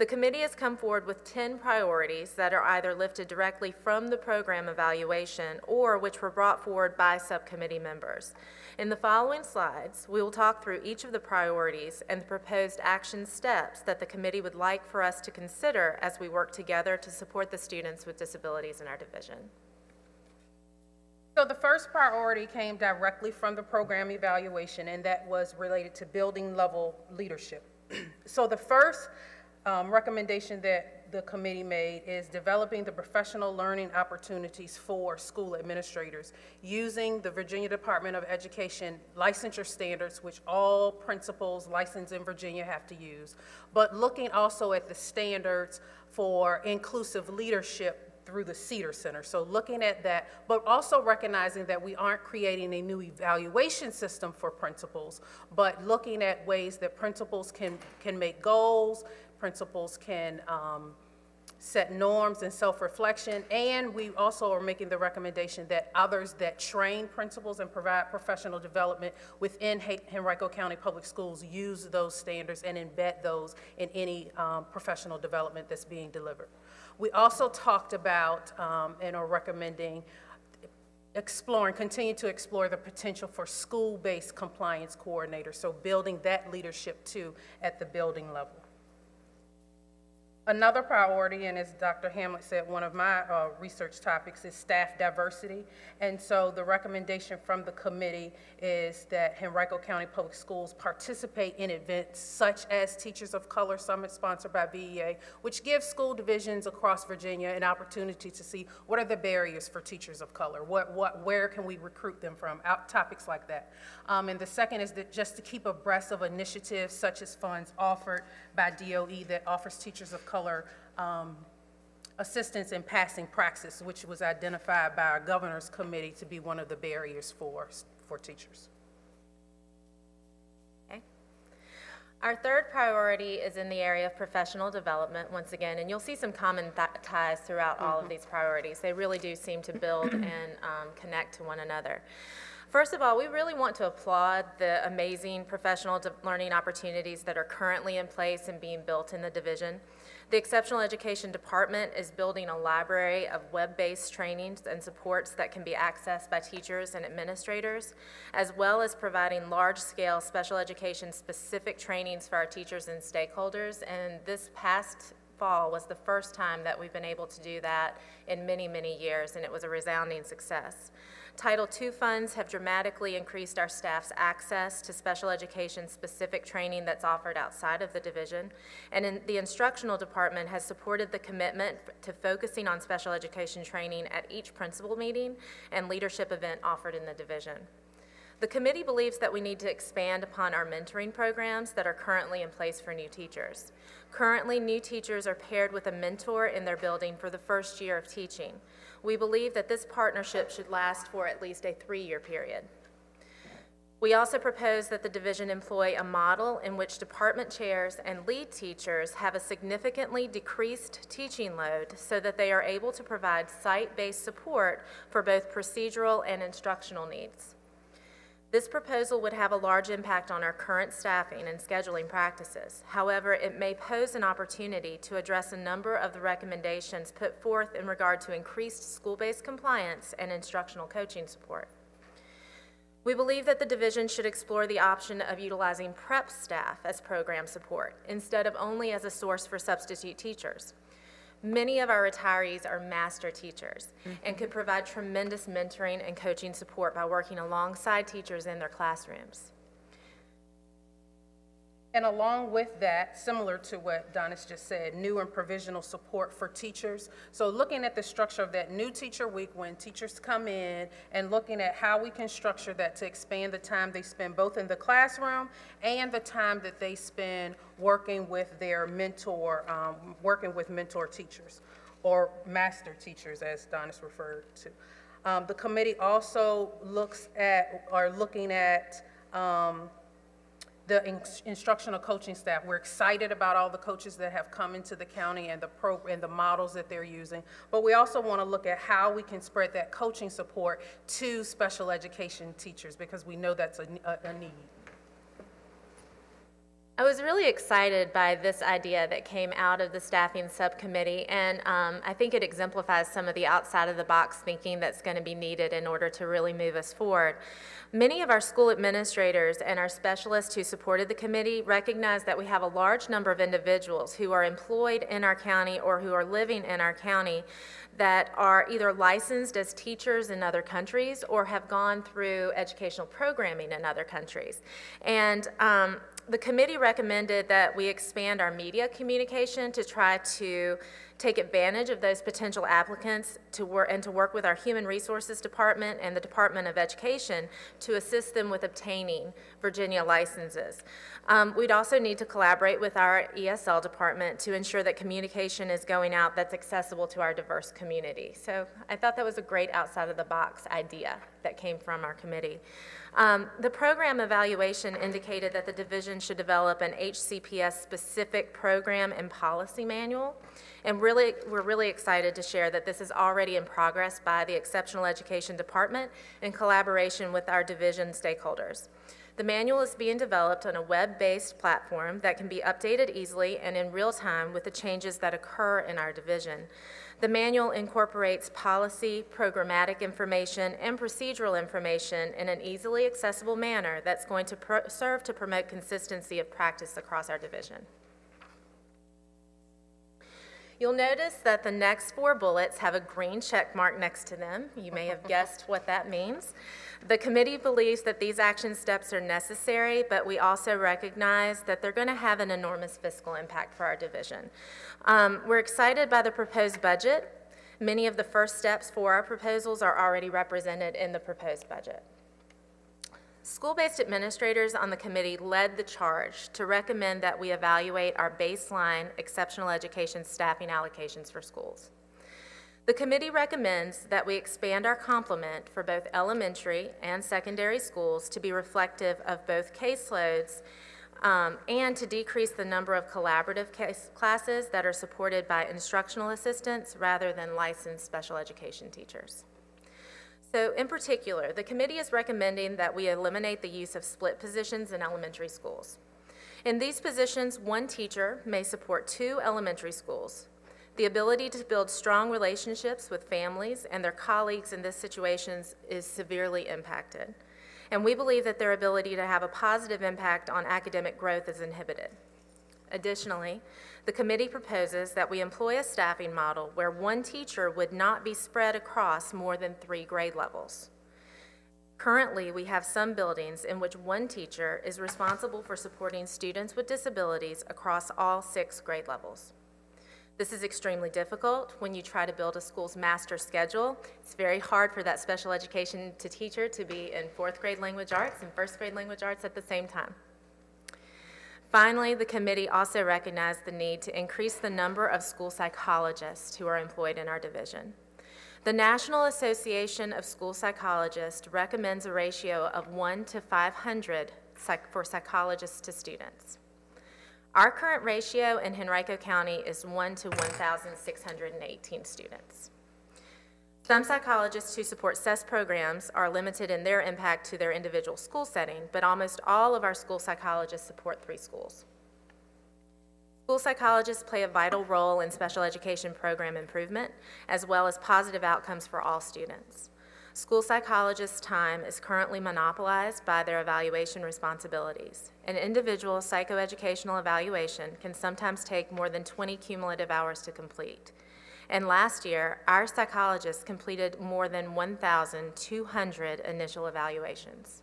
The committee has come forward with 10 priorities that are either lifted directly from the program evaluation or which were brought forward by subcommittee members. In the following slides, we will talk through each of the priorities and the proposed action steps that the committee would like for us to consider as we work together to support the students with disabilities in our division. So the first priority came directly from the program evaluation, and that was related to building level leadership. so the first um, recommendation that the committee made is developing the professional learning opportunities for school administrators using the Virginia Department of Education licensure standards, which all principals licensed in Virginia have to use, but looking also at the standards for inclusive leadership through the CEEDAR Center. So looking at that, but also recognizing that we aren't creating a new evaluation system for principals, but looking at ways that principals can, can make goals, principals can um, set norms and self-reflection, and we also are making the recommendation that others that train principals and provide professional development within Henrico County Public Schools use those standards and embed those in any um, professional development that's being delivered. We also talked about um, and are recommending exploring, continue to explore the potential for school-based compliance coordinators, so building that leadership too at the building level. Another priority, and as Dr. Hamlet said, one of my uh, research topics is staff diversity. And so the recommendation from the committee is that Henrico County Public Schools participate in events such as Teachers of Color Summit sponsored by VEA, which gives school divisions across Virginia an opportunity to see what are the barriers for teachers of color, what, what, where can we recruit them from, out, topics like that. Um, and the second is that just to keep abreast of initiatives such as funds offered by DOE that offers teachers of color um, assistance in passing praxis, which was identified by our governor's committee to be one of the barriers for, for teachers. Okay. Our third priority is in the area of professional development, once again, and you'll see some common ties throughout mm -hmm. all of mm-hmm. these priorities. They really do seem to build and um, connect to one another. First of all, we really want to applaud the amazing professional learning opportunities that are currently in place and being built in the division. The Exceptional Education Department is building a library of web-based trainings and supports that can be accessed by teachers and administrators, as well as providing large-scale special education specific trainings for our teachers and stakeholders. And this past fall was the first time that we've been able to do that in many, many years, and it was a resounding success. Title II funds have dramatically increased our staff's access to special education specific training that's offered outside of the division. And in the instructional department has supported the commitment to focusing on special education training at each principal meeting and leadership event offered in the division. The committee believes that we need to expand upon our mentoring programs that are currently in place for new teachers. Currently, new teachers are paired with a mentor in their building for the first year of teaching. We believe that this partnership should last for at least a three-year period. We also propose that the division employ a model in which department chairs and lead teachers have a significantly decreased teaching load so that they are able to provide site-based support for both procedural and instructional needs. This proposal would have a large impact on our current staffing and scheduling practices. However, it may pose an opportunity to address a number of the recommendations put forth in regard to increased school-based compliance and instructional coaching support. We believe that the division should explore the option of utilizing prep staff as program support instead of only as a source for substitute teachers. Many of our retirees are master teachers and could provide tremendous mentoring and coaching support by working alongside teachers in their classrooms. And along with that, similar to what Donis just said, new and provisional support for teachers. So looking at the structure of that new teacher week when teachers come in and looking at how we can structure that to expand the time they spend both in the classroom and the time that they spend working with their mentor, um, working with mentor teachers or master teachers, as Donis referred to. Um, the committee also looks at, or looking at, um, the in- instructional coaching staff. We're excited about all the coaches that have come into the county and the pro, and the models that they're using. But we also want to look at how we can spread that coaching support to special education teachers because we know that's a, a, a need. I was really excited by this idea that came out of the staffing subcommittee, and um, I think it exemplifies some of the outside of the box thinking that's going to be needed in order to really move us forward. Many of our school administrators and our specialists who supported the committee recognize that we have a large number of individuals who are employed in our county or who are living in our county that are either licensed as teachers in other countries or have gone through educational programming in other countries. And um, the committee recommended that we expand our media communication to try to take advantage of those potential applicants to work and to work with our human resources department and the Department of Education to assist them with obtaining Virginia licenses. Um, we'd also need to collaborate with our ESL department to ensure that communication is going out that's accessible to our diverse community. So I thought that was a great outside of the box idea that came from our committee. Um, the program evaluation indicated that the division should develop an HCPS specific program and policy manual. And really, we're really excited to share that this is already in progress by the Exceptional Education Department in collaboration with our division stakeholders. The manual is being developed on a web-based platform that can be updated easily and in real time with the changes that occur in our division. The manual incorporates policy, programmatic information, and procedural information in an easily accessible manner that's going to serve to promote consistency of practice across our division. You'll notice that the next four bullets have a green check mark next to them. You may have guessed what that means. The committee believes that these action steps are necessary, but we also recognize that they're going to have an enormous fiscal impact for our division. Um, we're excited by the proposed budget. Many of the first steps for our proposals are already represented in the proposed budget. School-based administrators on the committee led the charge to recommend that we evaluate our baseline exceptional education staffing allocations for schools. The committee recommends that we expand our complement for both elementary and secondary schools to be reflective of both caseloads um, and to decrease the number of collaborative case classes that are supported by instructional assistants rather than licensed special education teachers. So in particular, the committee is recommending that we eliminate the use of split positions in elementary schools. In these positions, one teacher may support two elementary schools. The ability to build strong relationships with families and their colleagues in these situations is severely impacted. And we believe that their ability to have a positive impact on academic growth is inhibited. Additionally, the committee proposes that we employ a staffing model where one teacher would not be spread across more than three grade levels. Currently, we have some buildings in which one teacher is responsible for supporting students with disabilities across all six grade levels. This is extremely difficult when you try to build a school's master schedule. It's very hard for that special education to teacher to be in fourth grade language arts and first grade language arts at the same time. Finally, the committee also recognized the need to increase the number of school psychologists who are employed in our division. The National Association of School Psychologists recommends a ratio of 1 to 500 psych- for psychologists to students. Our current ratio in Henrico County is 1 to 1,618 students. Some psychologists who support SES programs are limited in their impact to their individual school setting, but almost all of our school psychologists support three schools. School psychologists play a vital role in special education program improvement, as well as positive outcomes for all students. School psychologists' time is currently monopolized by their evaluation responsibilities. An individual psychoeducational evaluation can sometimes take more than 20 cumulative hours to complete. And last year, our psychologists completed more than 1,200 initial evaluations.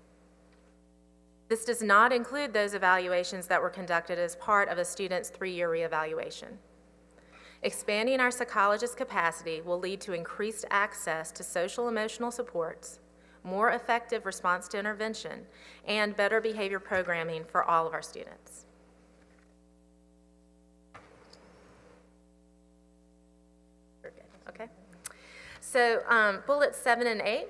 This does not include those evaluations that were conducted as part of a student's three-year reevaluation. Expanding our psychologist capacity will lead to increased access to social emotional supports, more effective response to intervention, and better behavior programming for all of our students. So um, bullets seven and eight.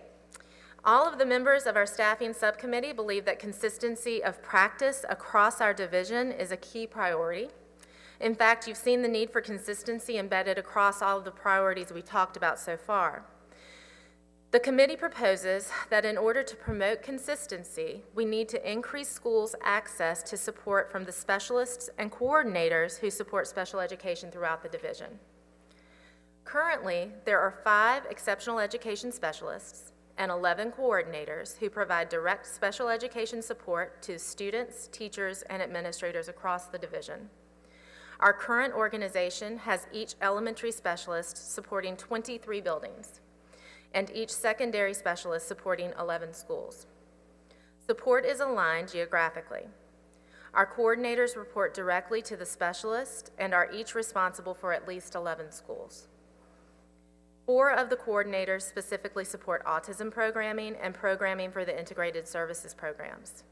All of the members of our staffing subcommittee believe that consistency of practice across our division is a key priority. In fact, you've seen the need for consistency embedded across all of the priorities we talked about so far. The committee proposes that in order to promote consistency, we need to increase schools' access to support from the specialists and coordinators who support special education throughout the division. Currently, there are five exceptional education specialists and 11 coordinators who provide direct special education support to students, teachers, and administrators across the division. Our current organization has each elementary specialist supporting 23 buildings and each secondary specialist supporting 11 schools. Support is aligned geographically. Our coordinators report directly to the specialist and are each responsible for at least 11 schools. Four of the coordinators specifically support autism programming and programming for the integrated services programs.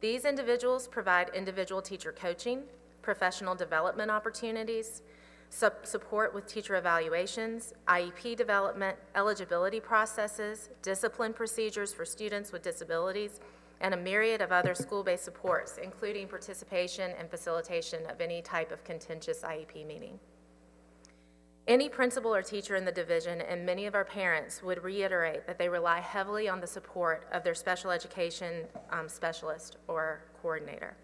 These individuals provide individual teacher coaching, professional development opportunities, support with teacher evaluations, IEP development, eligibility processes, discipline procedures for students with disabilities, and a myriad of other school-based supports, including participation and facilitation of any type of contentious IEP meeting. Any principal or teacher in the division and many of our parents would reiterate that they rely heavily on the support of their special education um, specialist or coordinator.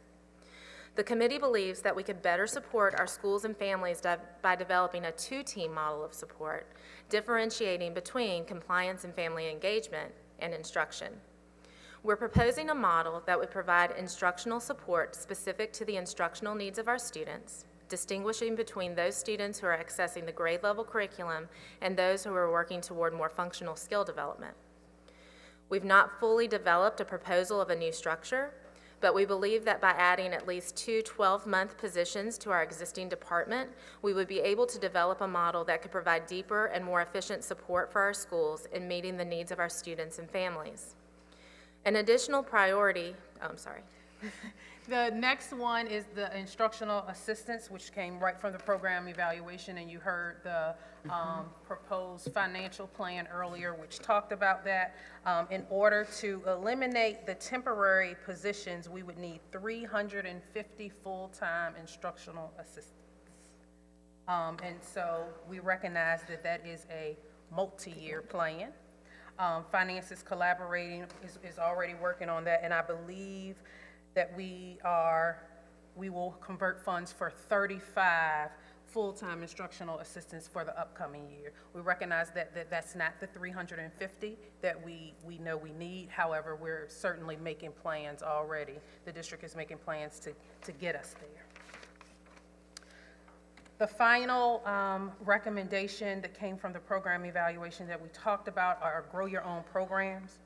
The committee believes that we could better support our schools and families by developing a two-team model of support, differentiating between compliance and family engagement and instruction. We're proposing a model that would provide instructional support specific to the instructional needs of our students, distinguishing between those students who are accessing the grade level curriculum and those who are working toward more functional skill development. We've not fully developed a proposal of a new structure, but we believe that by adding at least two 12-month positions to our existing department, we would be able to develop a model that could provide deeper and more efficient support for our schools in meeting the needs of our students and families. An additional priority, oh, I'm sorry. The next one is the instructional assistance, which came right from the program evaluation, and you heard the um, proposed financial plan earlier, which talked about that. Um, In order to eliminate the temporary positions, we would need 350 full-time instructional assistants. Um, And so we recognize that that is a multi-year plan. Um, Finance is collaborating, is, is already working on that, and I believe that we are, we will convert funds for 35 full-time instructional assistants for the upcoming year. We recognize that, that that's not the 350 that we, we know we need. However, we're certainly making plans already. The district is making plans to, to get us there. The final um, recommendation that came from the program evaluation that we talked about are grow your own programs.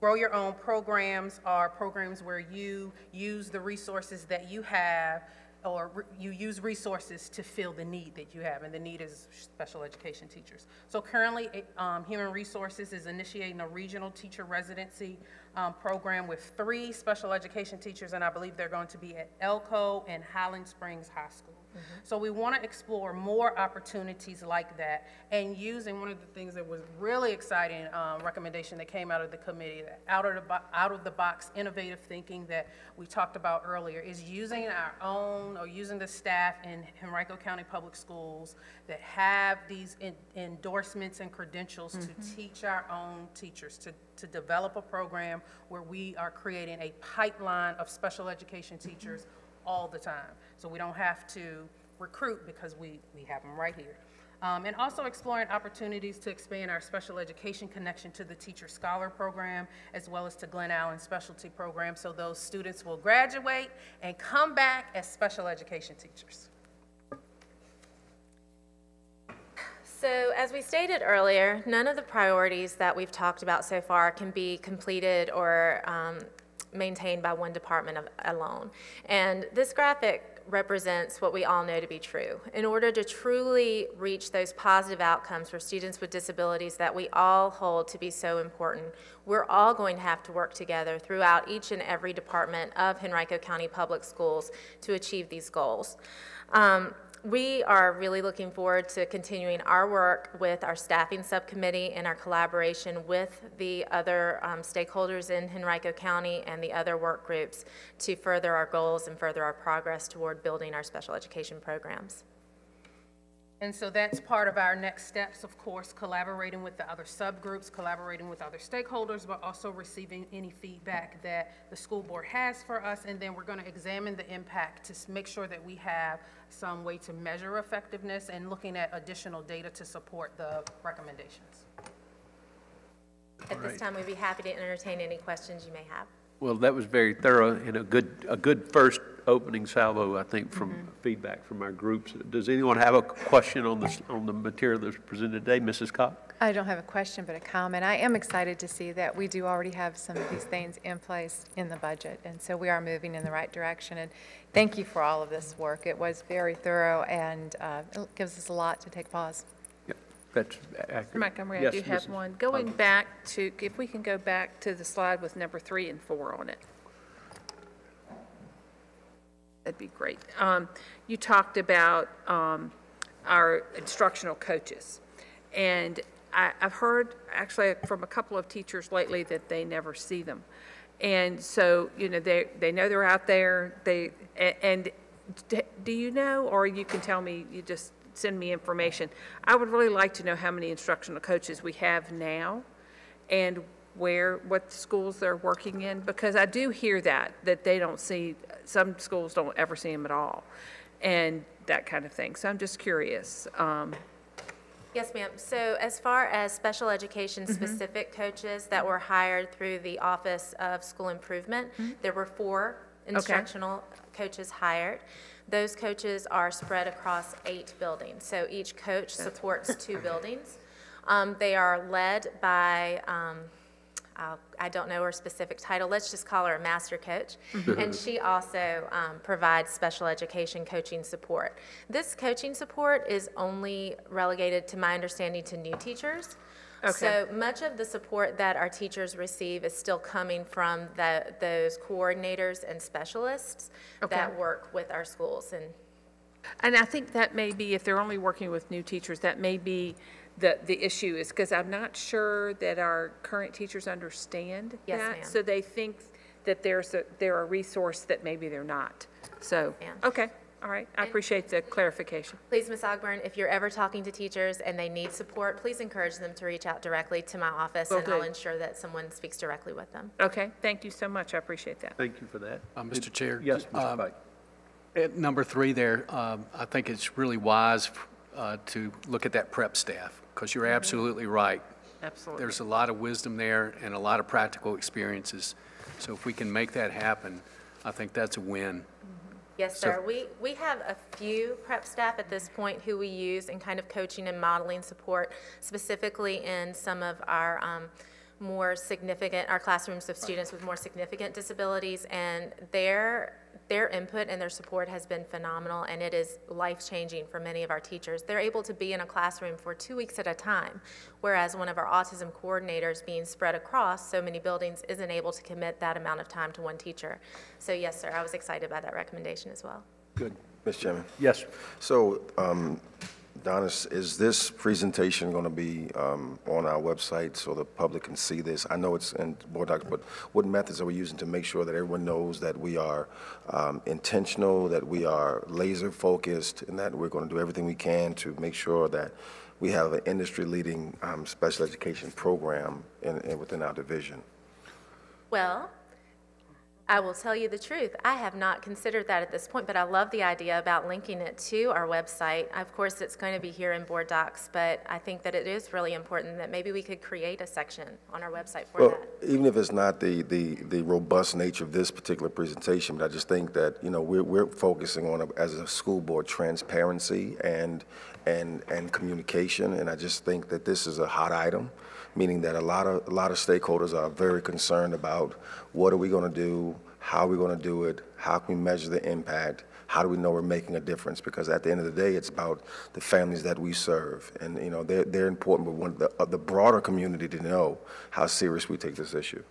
Grow Your Own programs are programs where you use the resources that you have or you use resources to fill the need that you have, and the need is special education teachers. So currently, um, Human Resources is initiating a regional teacher residency um, program with three special education teachers, and I believe they're going to be at Elko and Highland Springs High School. So we want to explore more opportunities like that and using one of the things that was really exciting um, recommendation that came out of the committee, that out of the, out of the box innovative thinking that we talked about earlier is using our own or using the staff in Henrico County Public Schools that have these en- endorsements and credentials to teach our own teachers, to, to develop a program where we are creating a pipeline of special education teachers all the time. So we don't have to recruit because we, we have them right here. Um, and also exploring opportunities to expand our special education connection to the Teacher Scholar Program, as well as to Glen Allen Specialty Program, so those students will graduate and come back as special education teachers. So as we stated earlier, none of the priorities that we've talked about so far can be completed or um, maintained by one department of- alone. And this graphic represents what we all know to be true. In order to truly reach those positive outcomes for students with disabilities that we all hold to be so important, we're all going to have to work together throughout each and every department of Henrico County Public Schools to achieve these goals. Um, we are really looking forward to continuing our work with our staffing subcommittee and our collaboration with the other um, stakeholders in Henrico County and the other work groups to further our goals and further our progress toward building our special education programs. And so that's part of our next steps, of course, collaborating with the other subgroups, collaborating with other stakeholders, but also receiving any feedback that the school board has for us. And then we're going to examine the impact to make sure that we have some way to measure effectiveness and looking at additional data to support the recommendations. At this time, we'd be happy to entertain any questions you may have. Well, that was very thorough and a good, a good first opening salvo, I think, from feedback from our groups. Does anyone have a question on this, on the material that's presented today? Mrs. Cocke? I don't have a question, but a comment. I am excited to see that we do already have some of these things in place in the budget, and so we are moving in the right direction. And thank you for all of this work. It was very thorough, and uh, it gives us a lot to take pause. Yep, that's accurate. Montgomery, I Yes, do have Mrs. one. Going back to, if we can go back to the slide with number three and four on it. That'd be great. Um, You talked about um, our instructional coaches. And I, I've heard actually from a couple of teachers lately that they never see them. And so, you know, they, they know they're out there, they, and do you know, or you can tell me, you just send me information. I would really like to know how many instructional coaches we have now and where, what schools they're working in, because I do hear that, that they don't see, some schools don't ever see them at all, and that kind of thing. So I'm just curious. Um, Yes, ma'am. So as far as special education-specific coaches that were hired through the Office of School Improvement, there were four instructional coaches hired. Those coaches are spread across eight buildings, so each coach supports two buildings. Um, They are led by, um, I'll- I don't know her specific title, let's just call her a master coach. And she also um, provides special education coaching support. This coaching support is only relegated, to my understanding, to new teachers. Okay. So much of the support that our teachers receive is still coming from the- those coordinators and specialists that work with our schools. And And I think that may be, if they're only working with new teachers, that may be the, the issue is, because I'm not sure that our current teachers understand Yes, that. ma'am. So they think that there's a, they're a resource that maybe they're not. So, Ma'am. okay, all right, I appreciate the clarification. Please, Ms. Ogburn, if you're ever talking to teachers and they need support, please encourage them to reach out directly to my office, Will and I'll do. ensure that someone speaks directly with them. Okay, thank you so much, I appreciate that. Thank you for that. Uh, Mr. Chair? Yes, Mr. Um, Pike. At number three there, um, I think it's really wise uh, to look at that prep staff, because you're absolutely right. Absolutely. There's a lot of wisdom there and a lot of practical experiences. So if we can make that happen, I think that's a win. Yes, So- sir. We, we have a few prep staff at this point who we use in kind of coaching and modeling support, specifically in some of our um, more significant, our classrooms of students with more significant disabilities, and their, their input and their support has been phenomenal, and it is life-changing for many of our teachers. They're able to be in a classroom for two weeks at a time, whereas one of our autism coordinators being spread across so many buildings isn't able to commit that amount of time to one teacher. So yes, sir, I was excited by that recommendation as well. Good. Mr. Chairman. Yes. So, um, Donis, is this presentation going to be um, on our website so the public can see this? I know it's in board docs, but what methods are we using to make sure that everyone knows that we are um, intentional, that we are laser-focused, and that we're going to do everything we can to make sure that we have an industry-leading um, special education program in- in- within our division? Well, I will tell you the truth. I have not considered that at this point, but I love the idea about linking it to our website. Of course, it's going to be here in board docs, but I think that it is really important that maybe we could create a section on our website for Well, that. even if it's not the, the, the robust nature of this particular presentation, but I just think that, you know, we're, we're focusing on, as a school board, transparency and, and, and communication, and I just think that this is a hot item, meaning that a lot of, a lot of stakeholders are very concerned about what are we gonna do, how are we gonna do it, how can we measure the impact, how do we know we're making a difference? Because at the end of the day, it's about the families that we serve, and, you know, they're, they're important, but want the, uh, the broader community to know how serious we take this issue.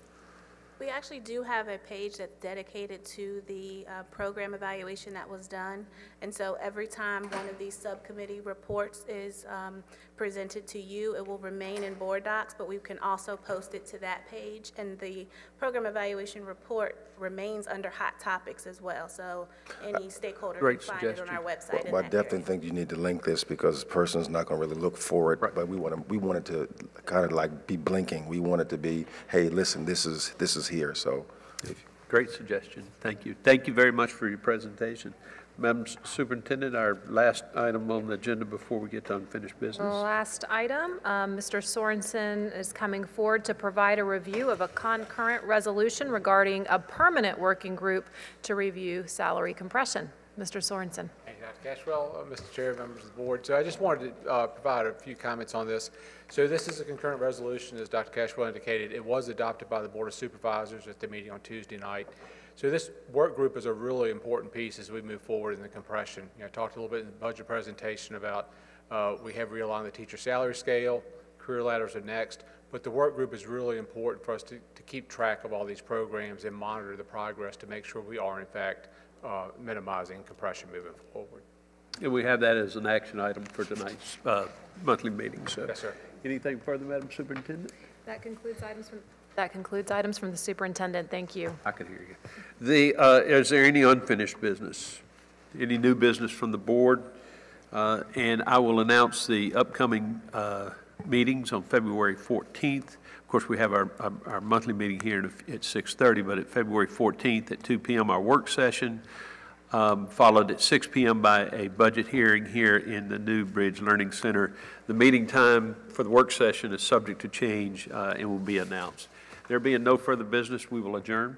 We actually do have a page that's dedicated to the uh, program evaluation that was done. And so every time one of these subcommittee reports is um, presented to you, it will remain in board docs, but we can also post it to that page. And the program evaluation report remains under hot topics as well. So any uh, stakeholder can Great find it on our website in Well, I definitely area. think you need to link this because the person's not gonna really look for it, but we want to, we want it to kind of like be blinking. We want it to be, hey, listen, this is, this is here, so. Great suggestion. Thank you. Thank you very much for your presentation. Madam Superintendent, our last item on the agenda before we get to unfinished business. Last item, um, Mr. Sorensen is coming forward to provide a review of a concurrent resolution regarding a permanent working group to review salary compression. Mr. Sorensen. Thank you, Dr. Cashwell, uh, Mr. Chair, members of the board. So I just wanted to uh, provide a few comments on this. So this is a concurrent resolution, as Dr. Cashwell indicated. It was adopted by the Board of Supervisors at the meeting on Tuesday night. So this work group is a really important piece as we move forward in the compression. You know, I talked a little bit in the budget presentation about uh, we have realigned the teacher salary scale, career ladders are next, but the work group is really important for us to, to keep track of all these programs and monitor the progress to make sure we are in fact uh, minimizing compression moving forward. And we have that as an action item for tonight's uh, monthly meeting, so. Yes, sir. Anything further, Madam Superintendent? That concludes items from, that concludes items from the superintendent. Thank you. I can hear you. The, uh, is there any unfinished business? Any new business from the board? Uh, And I will announce the upcoming uh, meetings on February 14th. Of course, we have our, our- our monthly meeting here at 6:30, but at February 14th at 2 PM, our work session, um, followed at 6 PM by a budget hearing here in the New Bridge Learning Center. The meeting time for the work session is subject to change uh, and will be announced. There being no further business, we will adjourn.